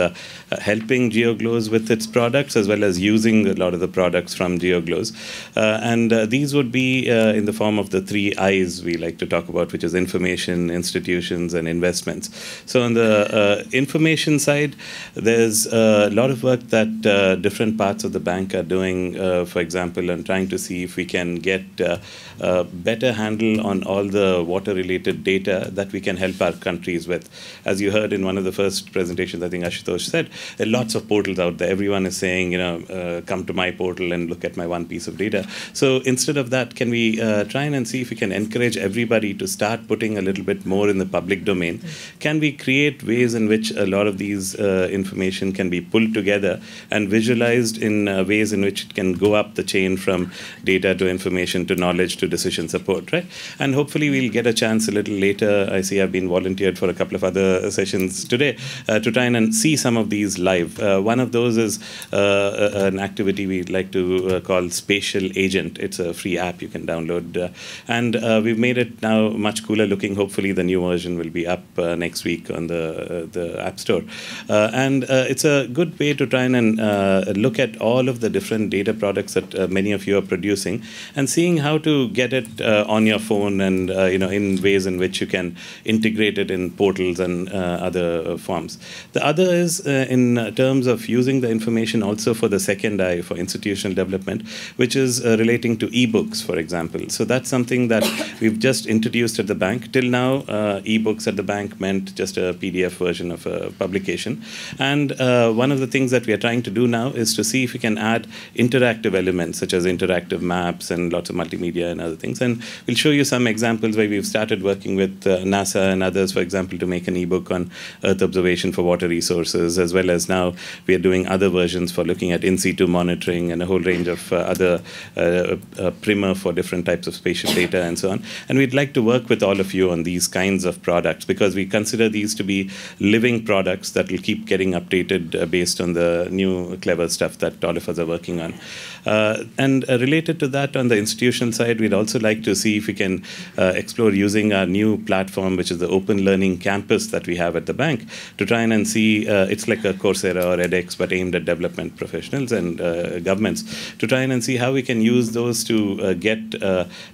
helping GeoGlows with its products as well as using a lot of the products from GeoGlows. and these would be in the form of the three I's we like to talk about, which is information, institutions, and investments. So, on the information side, there's a lot of work that uh, different parts of the bank are doing, uh, for example, and trying to see if we can get uh, a better handle on all the water related data that we can help our countries with. As you heard in one of the first presentations, I think Ashutosh said, there are lots of portals out there. Everyone is saying, you know, uh, come to my portal and look at my one piece of data. So instead of that, can we uh, try and see if we can encourage everybody to start putting a little bit more in the public domain? Can we create ways in which a lot of these uh, information can be pulled together and visualized in uh, ways in which it can go up the chain from data to information to knowledge to decision support, right? And hopefully we'll get a chance a little later. I see I've been volunteered for a couple of other sessions today uh, to try and see some of these live. Uh, one of those is uh, an activity we'd like to uh, call Spatial Agent. It's a free app you can download. Uh, and we've made it now much cooler looking. Hopefully the new version will be up next week on the, the App Store. and it's a good way to try and uh, look at all of the different data products that uh, many of you are producing and seeing how to get it uh, on your phone and uh, you know in ways in which you can integrate it in portals and uh, other forms. The other is in terms of using the information also for the second eye for institutional development, which is uh, relating to e-books, for example. So that's something that we've just introduced at the bank. Till now, uh, e-books at the bank meant just a PDF version of a publication, and uh, one of the things that we are trying to do now is to see if we can add interactive elements such as interactive maps and lots of multimedia and other things. And we'll show you some examples where we've started working with uh, NASA and others, for example, to make an e-book on Earth observation for water resources, as well as now we are doing other versions for looking at in situ monitoring and a whole range of uh, other uh, uh primer for different types of spatial data and so on. And we'd like to work with all of you on these kinds of products because we consider these to be living products that will keep getting updated uh, based on the new clever stuff that all of us are working on. Uh, and uh, related to that, on the institutional side, we'd also like to see if we can uh, explore using our new platform, which is the Open Learning Campus that we have at the bank, to try and see it's like a Coursera or edX, but aimed at development professionals and governments, to try and see how we can use those to get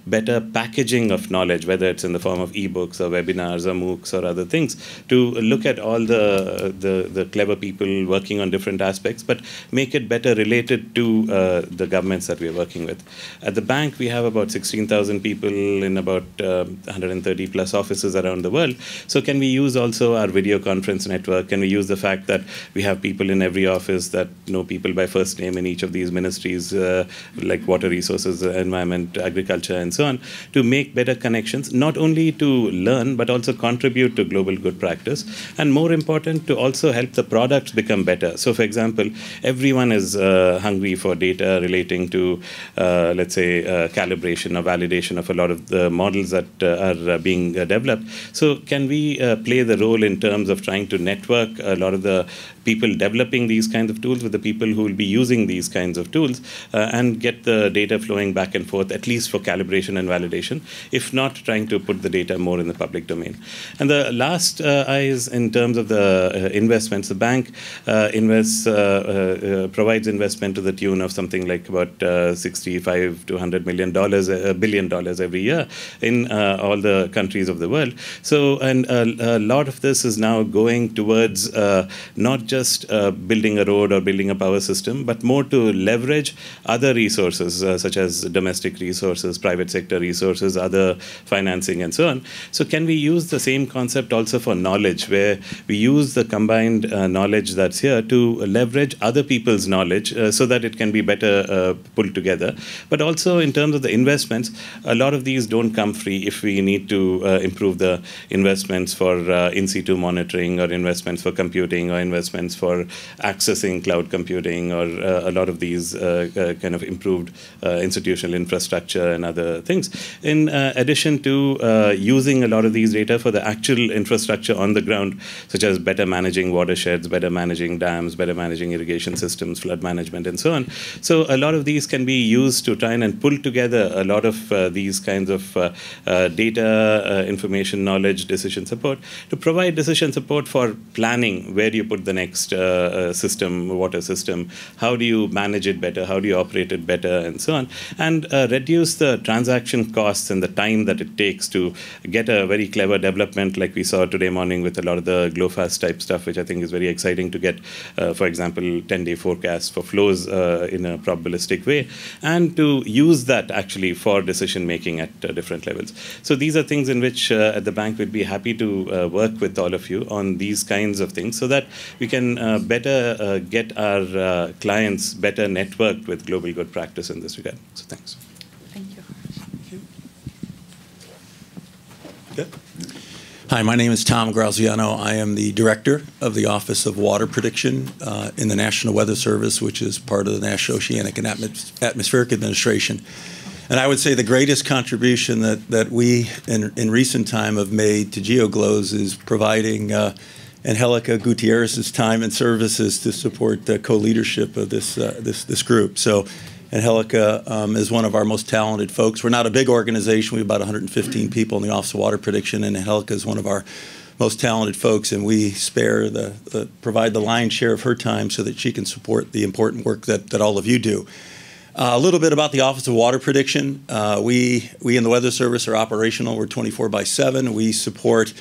better packaging of knowledge, whether it's in the form of ebooks or webinars or MOOCs or other things, to look at all the, the, the clever people working on different aspects, but make it better related to uh, the governments that we're working with. At the bank, we have about 16,000 people in about uh, 130 plus offices around the world. So can we use also our video conference network? Can we use the fact that we have people in every office that know people by first name in each of these ministries, uh, like water resources, environment, agriculture, and so on, to make better connections, not only to learn, but also contribute to global good practice. And more important, to also help the products become better. So, for example, everyone is uh, hungry for data relating to, uh, let's say, uh, calibration or validation of a lot of the models that uh, are uh, being developed. So, can we play the role in terms of trying to network a lot of the people developing these kinds of tools with the people who will be using these kinds of tools uh, and get the data flowing back and forth, at least for calibration and validation, if not trying to put the data more in the public domain. And the last uh, is in terms of the uh, investments. The bank uh, invests, uh, uh, provides investment to the tune of something like about 65 to 100 million dollars, a billion dollars every year in all the countries of the world. So, and a lot of this is now going towards not just uh, building a road or building a power system, but more to leverage other resources, uh, such as domestic resources, private sector resources, other financing, and so on. So, can we use the same concept also for knowledge, where we use the combined uh, knowledge that's here to leverage other people's knowledge uh, so that it can be better uh, pulled together? But also, in terms of the investments, a lot of these don't come free if we need to uh, improve the investments for in situ monitoring or investments for computing or investments for accessing cloud computing or uh, a lot of these uh, uh, kind of improved institutional infrastructure and other things. In addition to using a lot of these data for the actual infrastructure on the ground, such as better managing watersheds, better managing dams, better managing irrigation systems, flood management, and so on. So a lot of these can be used to try and pull together a lot of uh, these kinds of uh, uh, data, information, knowledge, decision support to provide decision support for planning where you put the next system, water system? How do you manage it better? How do you operate it better, and so on? And uh, reduce the transaction costs and the time that it takes to get a very clever development, like we saw today morning with a lot of the GLOFAS type stuff, which I think is very exciting to get, for example, 10-day forecasts for flows in a probabilistic way, and to use that actually for decision making at different levels. So these are things in which at the bank we'd be happy to work with all of you on these kinds of things so that we can uh, better uh, get our uh, clients better networked with global good practice in this regard. So thanks. Thank you. Thank you. Hi, my name is Tom Graziano. I am the director of the Office of Water Prediction uh, in the National Weather Service, which is part of the National Oceanic and Atmos Atmospheric Administration. And I would say the greatest contribution that, that we in, in recent time have made to GeoGlows is providing uh, Angelica Gutierrez's time and services to support the co-leadership of this uh, this this group. So. Angelica um, is one of our most talented folks. We're not a big organization. We have about 115 people in the Office of Water Prediction, and Angelica is one of our most talented folks, and we spare the, the, provide the lion's share of her time so that she can support the important work that, that all of you do. Uh, a little bit about the Office of Water Prediction. Uh, we we in the Weather Service are operational. We're 24 by 7. We support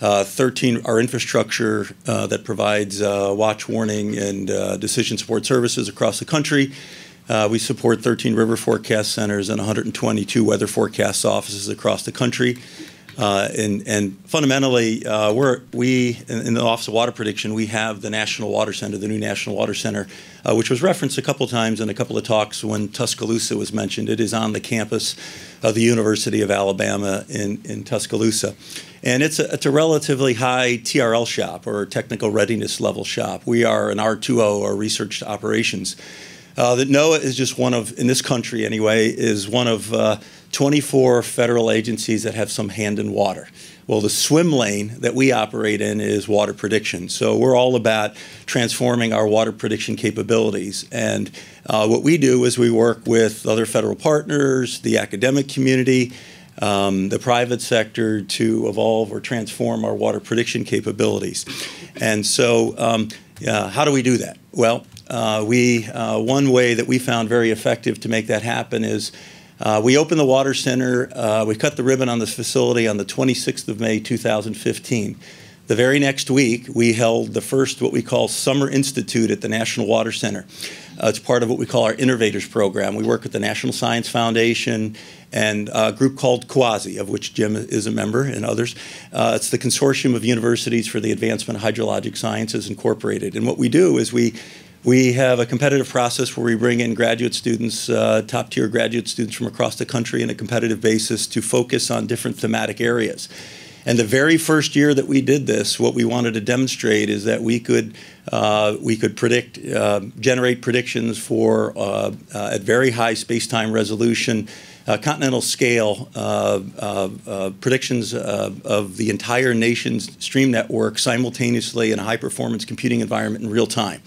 uh, 13 our infrastructure uh, that provides uh, watch warning and uh, decision support services across the country. Uh, we support 13 river forecast centers and 122 weather forecast offices across the country. Uh, and, and, fundamentally, we're, we, in, in, the Office of Water Prediction, we have the National Water Center, the new National Water Center, which was referenced a couple times in a couple of talks when Tuscaloosa was mentioned. It is on the campus of the University of Alabama in, in Tuscaloosa. And it's a, it's a relatively high TRL shop or technical readiness level shop. We are an R2O or research operations. Uh, that NOAA is just one of, in this country anyway, is one of uh, 24 federal agencies that have some hand in water. Well, the swim lane that we operate in is water prediction. So we're all about transforming our water prediction capabilities. And uh, what we do is we work with other federal partners, the academic community, um, the private sector to evolve or transform our water prediction capabilities. And so, um, how do we do that? Well, uh, we uh, one way that we found very effective to make that happen is uh, we opened the water center. Uh, we cut the ribbon on this facility on the 26th of May, 2015. The very next week, we held the first what we call Summer Institute at the National Water Center. Uh, it's part of what we call our Innovators Program. We work with the National Science Foundation and a group called CUAHSI, of which Jim is a member and others. Uh, it's the Consortium of Universities for the Advancement of Hydrologic Sciences Incorporated. And what we do is we we have a competitive process where we bring in graduate students, uh, top tier graduate students from across the country on a competitive basis to focus on different thematic areas. And the very first year that we did this, what we wanted to demonstrate is that we could uh, we could predict, uh, generate predictions for uh, uh at very high space-time resolution, uh, continental scale predictions of the entire nation's stream network simultaneously in a high-performance computing environment in real time.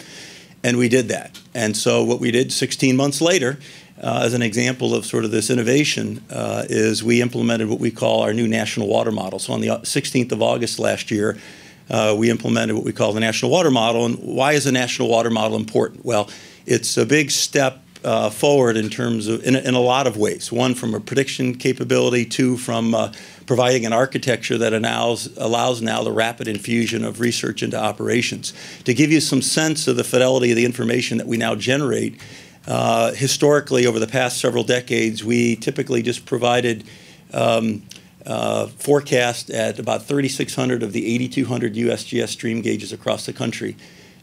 And we did that. And so what we did 16 months later uh, as an example of sort of this innovation uh, is we implemented what we call our new national water model. So on the 16th of August last year, uh, we implemented what we call the national water model. And why is the national water model important? Well, it's a big step uh, forward in terms of in, in, a lot of ways. One from a prediction capability, two from uh, providing an architecture that allows allows now the rapid infusion of research into operations. To give you some sense of the fidelity of the information that we now generate, uh, historically, over the past several decades, we typically just provided um, uh, forecast at about 3,600 of the 8,200 USGS stream gauges across the country.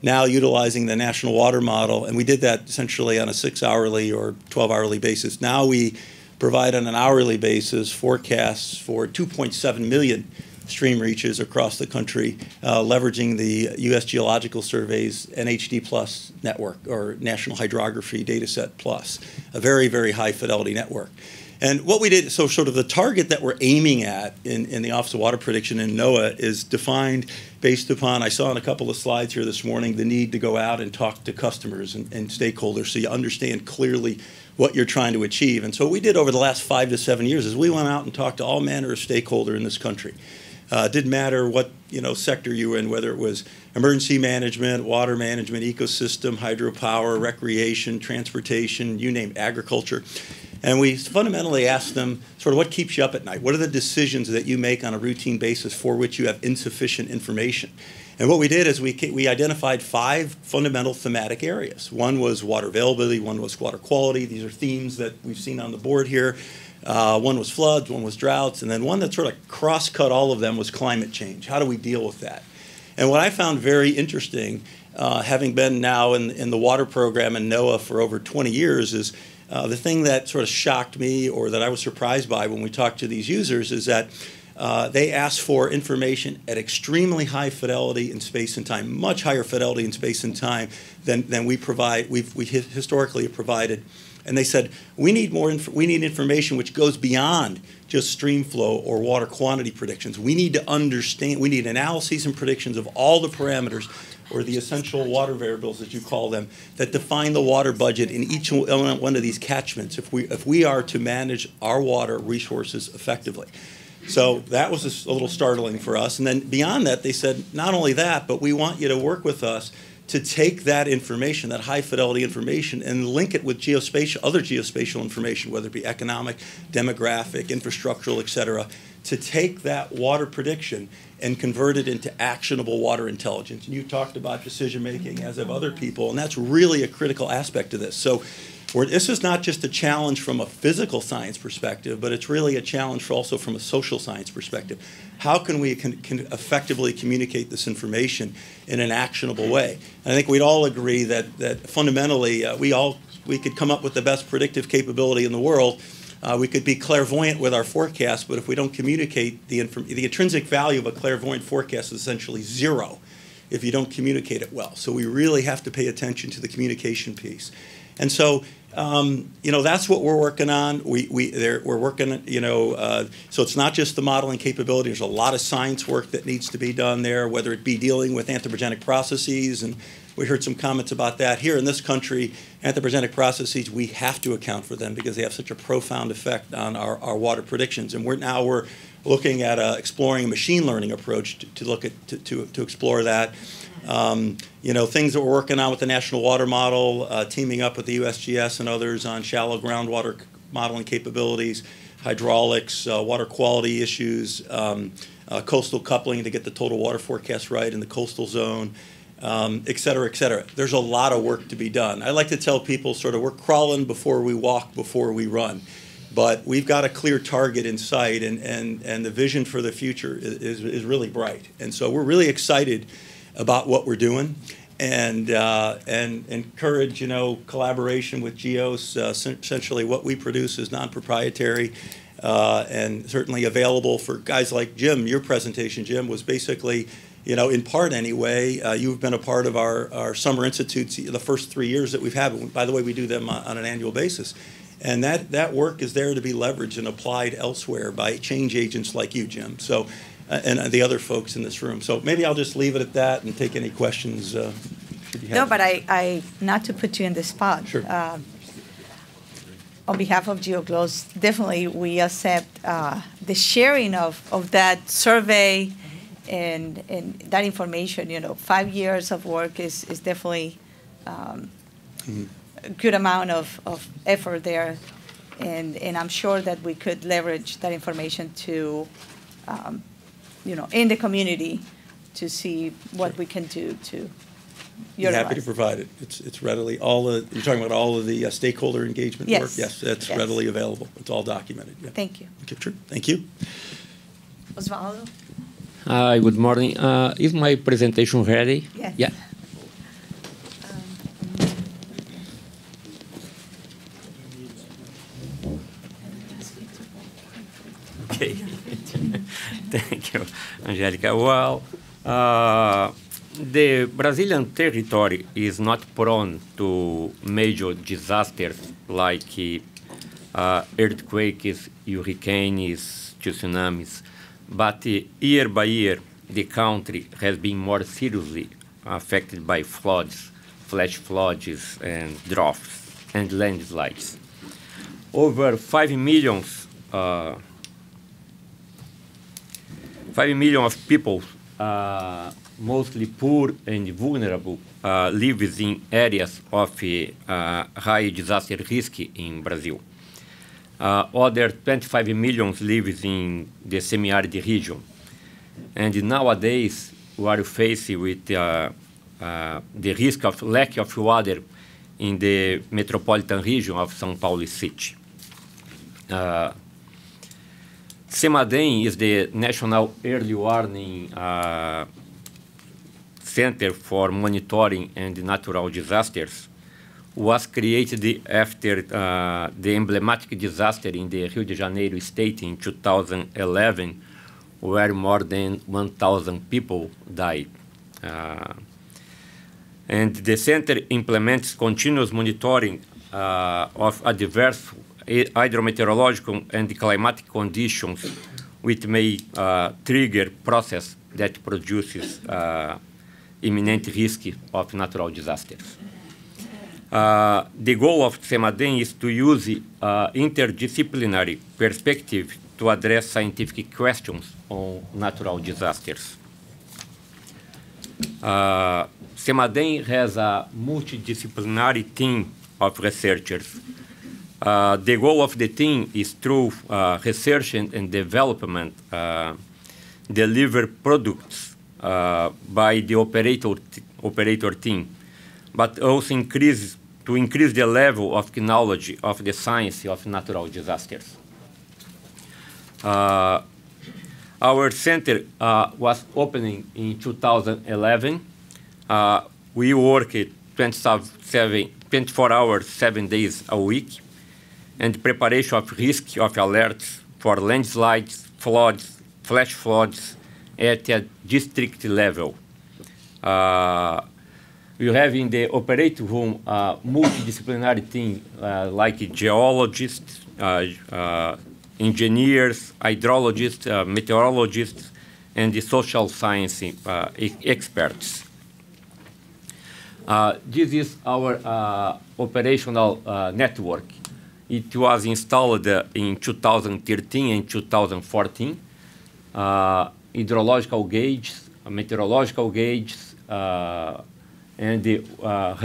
Now utilizing the national water model, and we did that essentially on a six hourly or 12 hourly basis. Now we provide on an hourly basis forecasts for 2.7 million stream reaches across the country, uh, leveraging the U.S. Geological Survey's NHD Plus network or National Hydrography Dataset Plus, a very, very high fidelity network. And what we did, so sort of the target that we're aiming at in, in the Office of Water Prediction in NOAA is defined based upon, I saw in a couple of slides here this morning, the need to go out and talk to customers and, and stakeholders so you understand clearly what you're trying to achieve. And so what we did over the last five to seven years is we went out and talked to all manner of stakeholder in this country. Uh, it didn't matter what you know sector you were in, whether it was emergency management, water management, ecosystem, hydropower, recreation, transportation, you name agriculture. And we fundamentally asked them sort of what keeps you up at night? What are the decisions that you make on a routine basis for which you have insufficient information? And what we did is we, we identified five fundamental thematic areas. One was water availability, one was water quality. These are themes that we've seen on the board here. Uh, one was floods, one was droughts, and then one that sort of cross cut all of them was climate change. How do we deal with that? And what I found very interesting, uh, having been now in, in the water program in NOAA for over 20 years, is uh, the thing that sort of shocked me or that I was surprised by when we talked to these users is that uh, they asked for information at extremely high fidelity in space and time, much higher fidelity in space and time than, than we provide, we've, we historically have provided and they said we need more we need information which goes beyond just stream flow or water quantity predictions. We need to understand we need analyses and predictions of all the parameters or the essential water variables as you call them that define the water budget in each one of these catchments if we if we are to manage our water resources effectively. So that was a little startling for us. And then beyond that, they said, not only that, but we want you to work with us to take that information, that high fidelity information, and link it with geospatial, other geospatial information, whether it be economic, demographic, infrastructural, et cetera, to take that water prediction and convert it into actionable water intelligence. And you talked about decision making, as have other people, and that's really a critical aspect of this. So this is not just a challenge from a physical science perspective, but it's really a challenge also from a social science perspective. How can we can, can effectively communicate this information in an actionable way? And I think we'd all agree that that fundamentally uh, we all we could come up with the best predictive capability in the world. Uh, we could be clairvoyant with our forecast, but if we don't communicate the the intrinsic value of a clairvoyant forecast is essentially zero if you don't communicate it well. So we really have to pay attention to the communication piece. And so um, you know, that's what we're working on. We, we, we're working, you know, uh, so it's not just the modeling capability. There's a lot of science work that needs to be done there, whether it be dealing with anthropogenic processes. And we heard some comments about that. Here in this country, anthropogenic processes, we have to account for them because they have such a profound effect on our, our water predictions. And we're now we're looking at exploring a machine learning approach to, to look at, to, to, to explore that. Um, you know, things that we're working on with the National Water Model, uh, teaming up with the USGS and others on shallow groundwater modeling capabilities. hydraulics, uh, water quality issues, um, uh, coastal coupling to get the total water forecast right in the coastal zone, um, et cetera, et cetera. There's a lot of work to be done. I like to tell people sort of we're crawling before we walk, before we run. But we've got a clear target in sight, and, and, and the vision for the future is, is really bright. And so we're really excited about what we're doing and uh, and encourage you know collaboration with Geos. Uh, essentially, what we produce is non-proprietary. Uh, and certainly available for guys like Jim. Your presentation, Jim, was basically, you know, in part anyway. Uh, you've been a part of our, our summer institutes the first three years that we've had. By the way, we do them on an annual basis. And that, that work is there to be leveraged and applied elsewhere by change agents like you, Jim. So, uh, and the other folks in this room. So maybe I'll just leave it at that and take any questions. Uh, no, but I, I, not to put you in the spot. Sure. Uh, on behalf of GeoGlows, definitely we accept uh, the sharing of, of that survey and, and that information. You know, five years of work is, is definitely um, mm-hmm. a good amount of, of effort there. And, and I'm sure that we could leverage that information to, um, you know, in the community to see what we can do to you're happy to provide it. It's, it's readily, all the, you're talking about all of the uh, stakeholder engagement work? Yes. Yes, that's Yes. readily available. It's all documented, yeah. Thank you. Okay, sure. Thank you. Osvaldo? Hi, good morning. Uh, is my presentation ready? Yes. Yeah. Okay. Thank you, Angelica. Well, uh, the Brazilian territory is not prone to major disasters like uh, earthquakes, hurricanes, tsunamis, but uh, year by year the country has been more seriously affected by floods, flash floods, and droughts and landslides. Over 5 million, uh, 5 million of people uh, mostly poor and vulnerable, uh, in areas of uh, high disaster risk in Brazil. Uh, other 25 million lives in the semi-arid region. And nowadays, we are faced with uh, uh, the risk of lack of water in the metropolitan region of São Paulo City. Uh, CEMADEM is the National Early Warning uh, Center for Monitoring and Natural Disasters was created after uh, the emblematic disaster in the Rio de Janeiro state in 2011, where more than 1,000 people died. Uh, and the center implements continuous monitoring uh, of adverse hydrometeorological and climatic conditions which may uh, trigger process that produces uh, imminent risk of natural disasters. Uh, the goal of CEMADEN is to use uh, interdisciplinary perspective to address scientific questions on natural disasters. Uh, CEMADEN has a multidisciplinary team of researchers. Uh, the goal of the team is through uh, research and, and development uh, deliver products by the operator, operator team, but also increase to increase the level of knowledge of the science of natural disasters. Uh, our center uh, was opening in 2011. Uh, we work 27, 24 hours, seven days a week, and preparation of risk of alerts for landslides, floods, flash floods, at a district level. Uh, we have in the operating room a multidisciplinary team uh, like geologists, uh, uh engineers, hydrologists, uh, meteorologists, and the social science uh, experts. this is our operational network. It was installed in 2013 and 2014 hydrological gauges, meteorological gauges, uh, and the uh,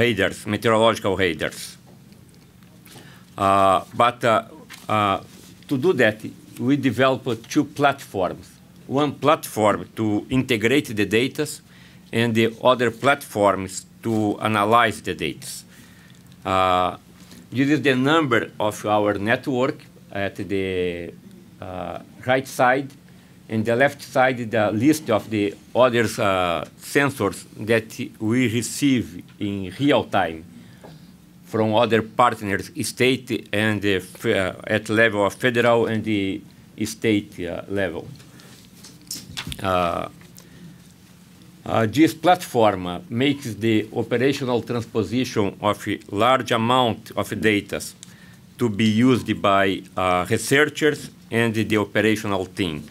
meteorological radars. Uh, but to do that, we developed two platforms. One platform to integrate the data, and the other platforms to analyze the data. Uh, this is the number of our network at the uh, right side, and the left side the list of the other uh, sensors that we receive in real time from other partners, state and uh, at level of federal and the state uh, level. Uh, uh, this platform makes the operational transposition of a large amount of data to be used by uh, researchers and the operational team.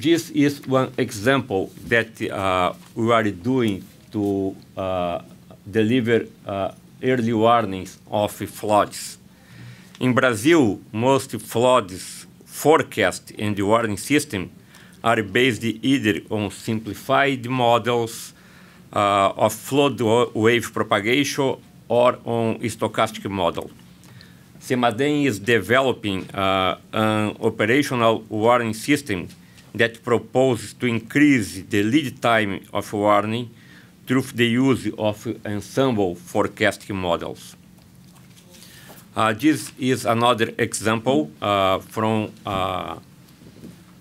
This is one example that uh, we are doing to uh, deliver uh, early warnings of floods. In Brazil, most floods forecast in the warning system are based either on simplified models uh, of flood wave propagation or on stochastic model. CEMADEN is developing uh, an operational warning system that proposes to increase the lead time of warning through the use of ensemble forecasting models. Uh, this is another example uh, from uh,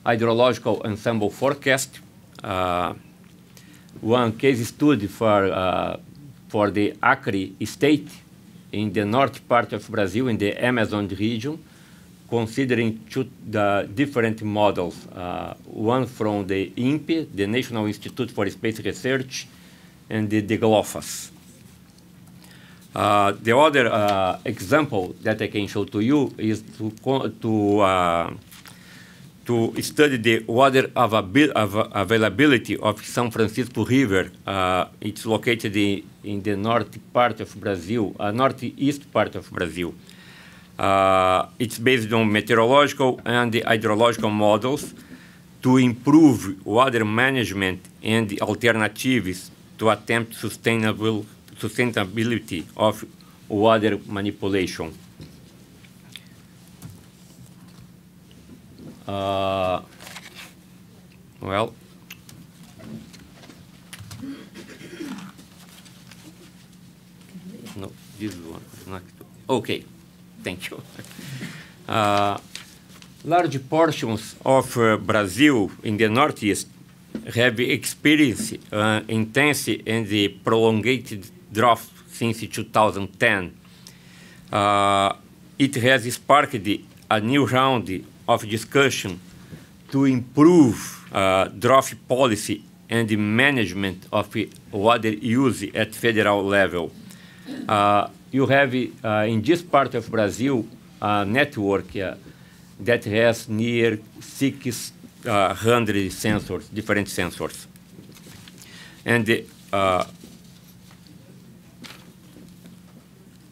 hydrological ensemble forecast. Uh, one case study for, uh, for the Acre state in the north part of Brazil, in the Amazon region, considering two the different models, uh, one from the INPE, the National Institute for Space Research, and the, the GLOFAS. Uh, the other uh, example that I can show to you is to, to uh, to study the water availability of San Francisco River. Uh, it's located in, in, the north part of Brazil, uh, northeast part of Brazil. Uh, it's based on meteorological and hydrological models to improve water management and alternatives to attempt sustainable sustainability of water manipulation. Uh, well, no, this one. Okay, thank you. Uh, large portions of uh, Brazil in the northeast have experienced uh, intense and prolonged drought since 2010. Uh, it has sparked a new round of discussion to improve uh, drought policy and the management of water use at federal level. Uh, you have uh, in this part of Brazil a network uh, that has near 600 sensors, different sensors. And uh,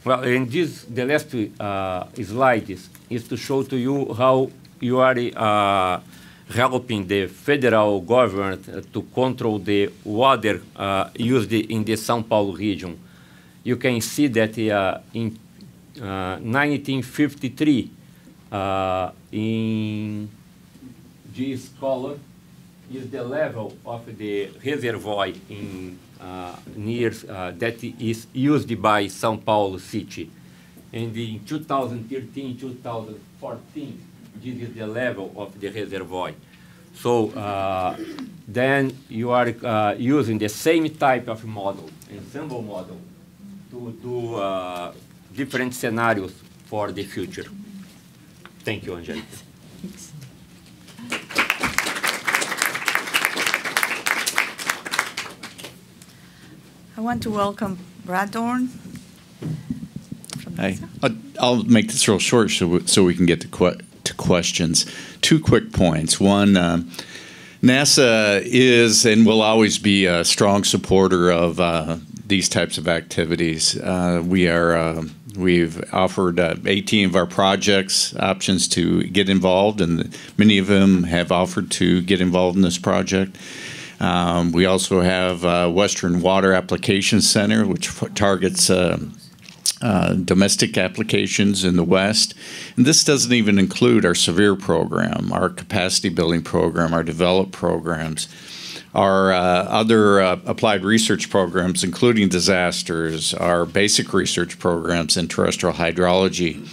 well, in this, the last uh, slide is, is to show to you how you are uh, helping the federal government to control the water uh, used in the São Paulo region. You can see that uh, in 1953, uh, uh, in this color, is the level of the reservoir in uh, near uh, that is used by São Paulo city. And in 2013, 2014, this is the level of the reservoir. So uh, then you are using the same type of model, ensemble model, to do uh, different scenarios for the future. Thank you, Angelica. I want to welcome Brad Doorn. Hi. I'll make this real short so, so we can get to que to questions. Two quick points. One, uh, NASA is and will always be a strong supporter of uh, these types of activities. Uh, we are uh, we've offered uh, 18 of our projects options to get involved, and many of them have offered to get involved in this project. Um, we also have uh, Western Water Application Center, which targets uh, domestic applications in the West. And this doesn't even include our SERVIR program, our capacity building program, our develop programs, our uh, other uh, applied research programs, including disasters, our basic research programs in terrestrial hydrology.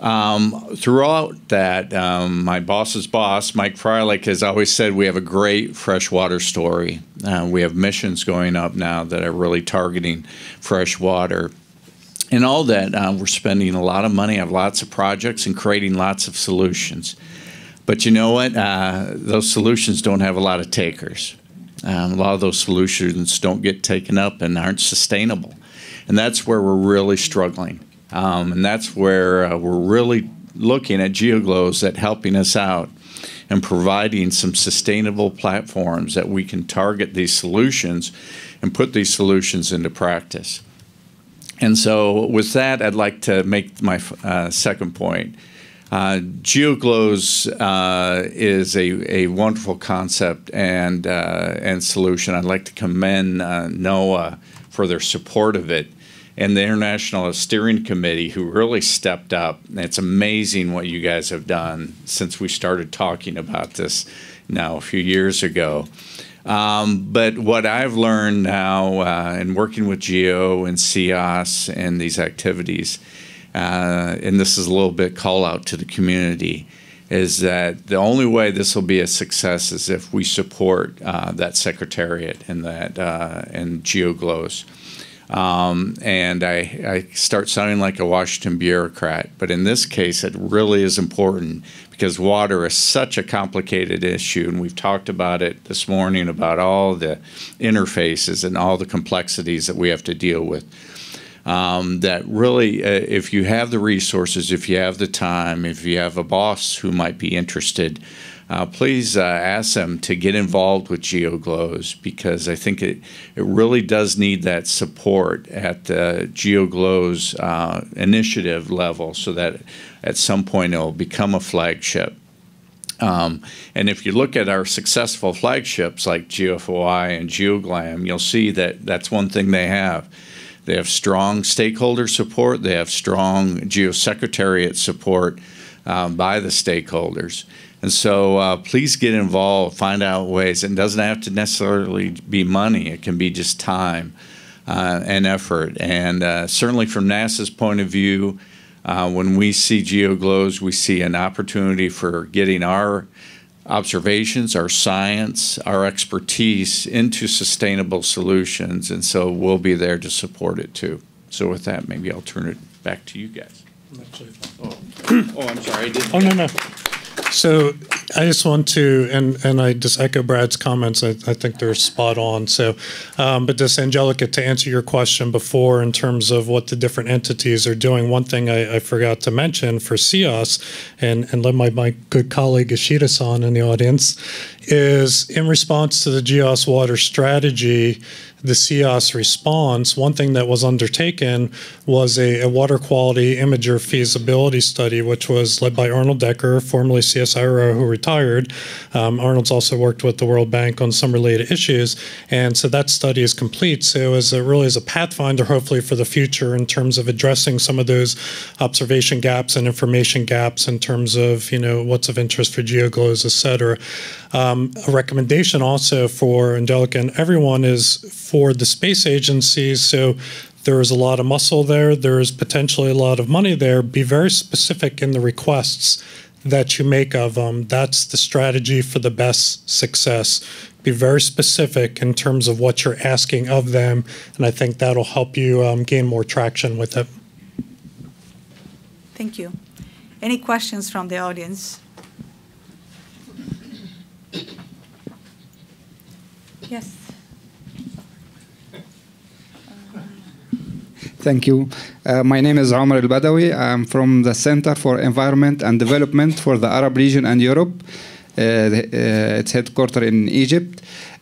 Um, throughout that, um, my boss's boss, Mike Freilich, has always said we have a great freshwater story. Uh, we have missions going up now that are really targeting fresh water. And all that, uh, we're spending a lot of money, have lots of projects, and creating lots of solutions. But you know what? Uh, those solutions don't have a lot of takers. Um, a lot of those solutions don't get taken up and aren't sustainable. And that's where we're really struggling. Um, and that's where uh, we're really looking at GeoGlows at helping us out and providing some sustainable platforms that we can target these solutions and put these solutions into practice. And so, with that, I'd like to make my uh, second point. Uh, GeoGlows uh, is a, a wonderful concept and, uh, and solution. I'd like to commend uh, NOAA for their support of it and the International Steering Committee, who really stepped up. It's amazing what you guys have done since we started talking about this now a few years ago. Um, but what I've learned now uh, in working with GEO and CEOS and these activities, uh, and this is a little bit call out to the community, is that the only way this will be a success is if we support uh, that secretariat and that uh, and GeoGlows. Um, and I, I start sounding like a Washington bureaucrat, but in this case, it really is important because water is such a complicated issue, and we've talked about it this morning about all the interfaces and all the complexities that we have to deal with. Um, that really, uh, if you have the resources, if you have the time, if you have a boss who might be interested, uh, please uh, ask them to get involved with GeoGlows because I think it, it really does need that support at the GeoGlows uh, initiative level so that at some point it will become a flagship. Um, and if you look at our successful flagships like GFOI and GeoGLAM, you'll see that that's one thing they have. They have strong stakeholder support, they have strong geosecretariat support um, by the stakeholders. And so uh, please get involved, find out ways. It doesn't have to necessarily be money, it can be just time uh, and effort. And uh, certainly from NASA's point of view, uh, when we see GeoGlows, we see an opportunity for getting our observations, our science, our expertise into sustainable solutions. And so we'll be there to support it too. So with that, maybe I'll turn it back to you guys. Oh, oh I'm sorry. I didn't. Oh, no, no. So I just want to, and, and I just echo Brad's comments. I, I think they're spot on. So, um, but just Angelica, to answer your question before in terms of what the different entities are doing, one thing I, I forgot to mention for CEOS, and, and let my, my good colleague Ishida-san in the audience, is in response to the GEOS water strategy, the CEOS response, one thing that was undertaken was a, a, water quality imager feasibility study, which was led by Arnold Dekker, formerly CSIRO, who retired. Um, Arnold's also worked with the World Bank on some related issues, and so that study is complete. So as a, really as a pathfinder, hopefully for the future, in terms of addressing some of those observation gaps and information gaps in terms of you know what's of interest for geoglows, et cetera. Um, a recommendation also for Angelica and everyone is for the space agencies. So there is a lot of muscle there. There is potentially a lot of money there. Be very specific in the requests that you make of them. That's the strategy for the best success. Be very specific in terms of what you're asking of them, and I think that'll help you um, gain more traction with it. Thank you. Any questions from the audience? Yes. Thank you. Uh, my name is Omar Al Badawi. I'm from the Center for Environment and Development for the Arab region and Europe. Uh, uh, it's headquartered in Egypt.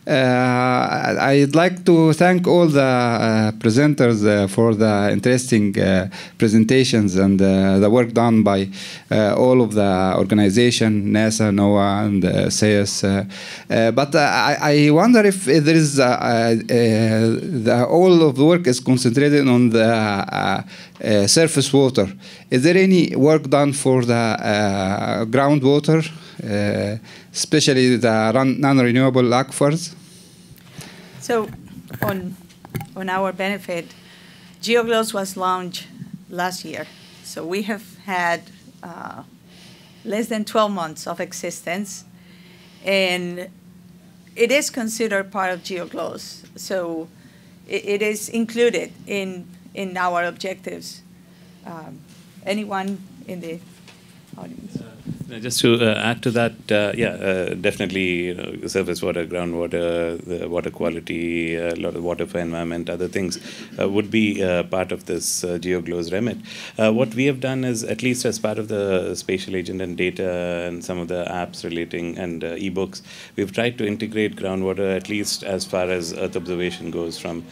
Uh, I'd like to thank all the uh, presenters uh, for the interesting uh, presentations and uh, the work done by uh, all of the organization, NASA, NOAA, and uh, but I, I, wonder if there is the, all of the work is concentrated on the surface water. Is there any work done for the groundwater? Uh, especially the non-renewable aquifers? So, on on our benefit, GeoGlows was launched last year. So we have had uh, less than 12 months of existence, and it is considered part of GeoGlows. So it, it is included in in our objectives. Um, anyone in the audience? Just to uh, add to that, uh, yeah, uh, definitely you know, surface water, groundwater, the water quality, a lot of water for environment, other things uh, would be uh, part of this uh, GeoGlows remit. what we have done is, at least as part of the spatial agent and data and some of the apps relating and ebooks, we've tried to integrate groundwater at least as far as Earth observation goes from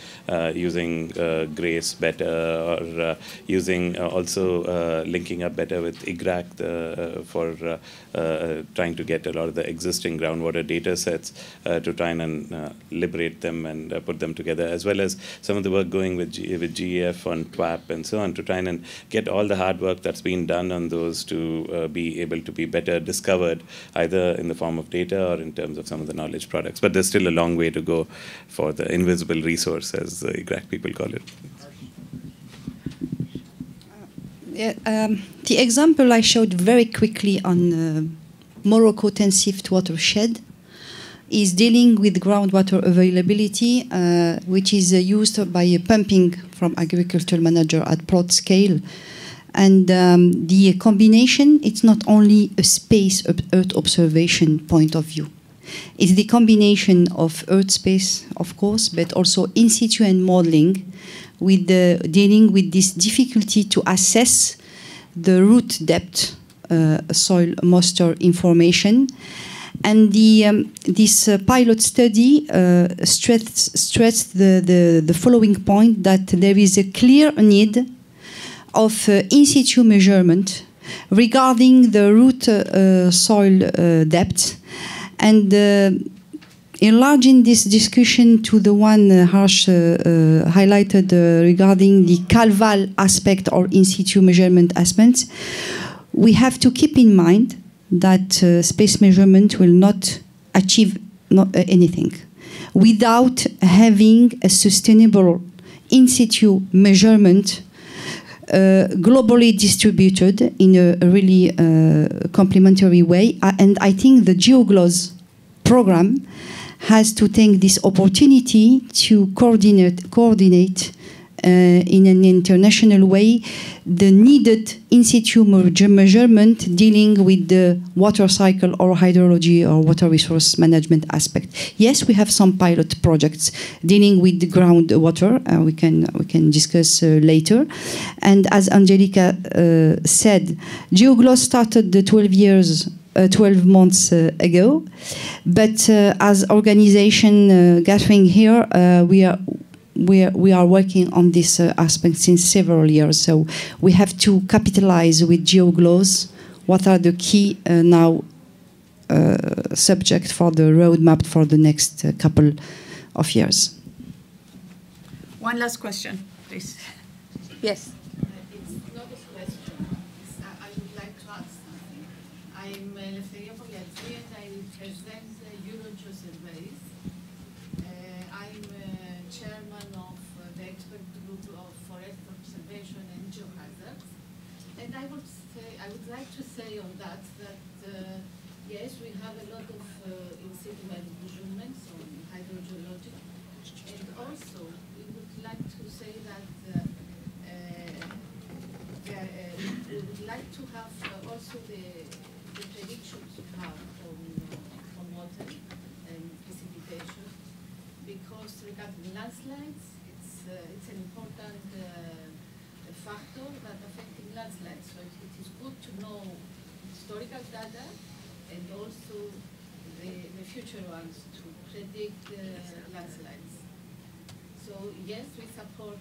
using GRACE better or using also linking up better with IGRAC the, for uh, uh, trying to get a lot of the existing groundwater data sets uh, to try and liberate them and put them together, as well as some of the work going with, G with GEF on TWAP and so on to try and get all the hard work that's been done on those to be able to be better discovered, either in the form of data or in terms of some of the knowledge products. But there's still a long way to go for the invisible resource, as the IGRAC people call it. Yeah, um, the example I showed very quickly on uh, Morocco Tensift watershed is dealing with groundwater availability, uh, which is uh, used by pumping from agricultural manager at plot scale. And um, the combination, it's not only a space Earth observation point of view. It's the combination of Earth space, of course, but also in situ and modeling with the, dealing with this difficulty to assess the root depth uh, soil moisture information. And the, um, this uh, pilot study uh, stressed, stressed the, the, the, following point that there is a clear need of uh, in situ measurement regarding the root uh, soil uh, depth. And enlarging this discussion to the one uh, Harsh uh, uh, highlighted uh, regarding the CalVal aspect or in situ measurement aspects, we have to keep in mind that uh, space measurement will not achieve not, uh, anything without having a sustainable in situ measurement uh, globally distributed in a, really uh, complementary way. Uh, and I think the GeoGlows program has to take this opportunity to coordinate, coordinate uh, in an international way the needed in situ measurement dealing with the water cycle or hydrology or water resource management aspect. Yes, we have some pilot projects dealing with the groundwater. Uh, we can we can discuss uh, later. And as Angelica uh, said, GeoGlows started the 12 years 12 months uh, ago. But uh, as organization gathering here, we are we are, we are working on this uh, aspect since several years. So we have to capitalize with GeoGlows What are the key uh, now uh, subject for the roadmap for the next couple of years? One last question, please. Yes. Eh, I'm Ελευθερία Πολιατζή and I represent Eurojo Surveys. Uh, I'm uh, chairman of uh, the expert group of forest observation and geohazards. And I would say, I would like to say on that that uh, yes, we have a lot of uh, measurements on hydrogeology. And also, we would like to say that uh, uh, we would like to have also the landslides. It's, uh, it's an important uh, factor that affecting landslides. So it, it is good to know historical data and also the, the future ones to predict uh, landslides. So yes, we support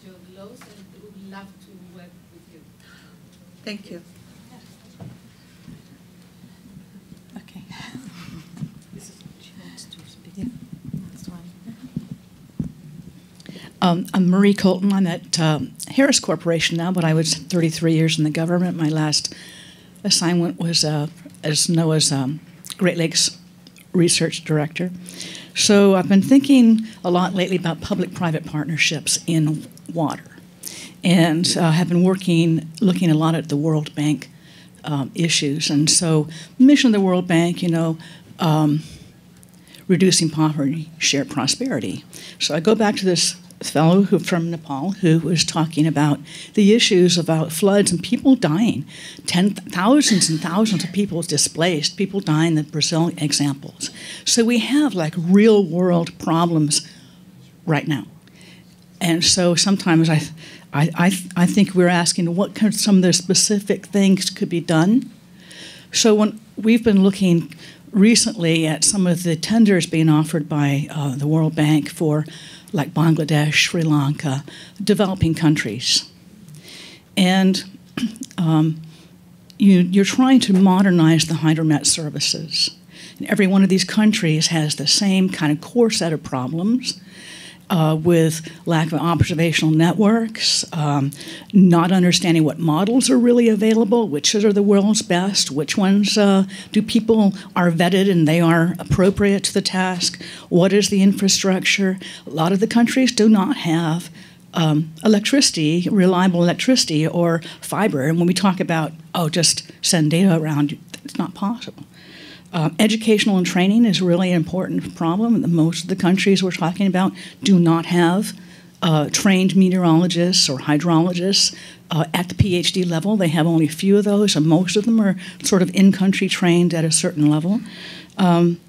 GeoGlows and we would love to work with you. Thank you. Um, I'm Marie Colton. I'm at um, Harris Corporation now, but I was 33 years in the government. My last assignment was uh, as NOAA's um, Great Lakes Research Director. So I've been thinking a lot lately about public-private partnerships in water, and uh, have been working, looking a lot at the World Bank um, issues. And so, the mission of the World Bank, you know. Um, reducing poverty, share prosperity. So I go back to this fellow who, from Nepal who was talking about the issues about floods and people dying, ten thousands and thousands of people displaced, people dying. The Brazil examples. So we have like real world problems right now, and so sometimes I, I, I, I think we're asking what some of the specific things could be done. So when we've been looking recently at some of the tenders being offered by uh, the World Bank for like Bangladesh, Sri Lanka, developing countries. And um, you, you're trying to modernize the hydromet services. And every one of these countries has the same kind of core set of problems uh, with lack of observational networks, um, not understanding what models are really available, which are the world's best, which ones uh, do people are vetted and they are appropriate to the task, what is the infrastructure. A lot of the countries do not have um, electricity, reliable electricity, or fiber. And when we talk about, oh, just send data around, it's not possible. Uh, educational and training is really an important problem. Most of the countries we're talking about do not have uh, trained meteorologists or hydrologists uh, at the PhD level. They have only a few of those, and most of them are sort of in country trained at a certain level. Um,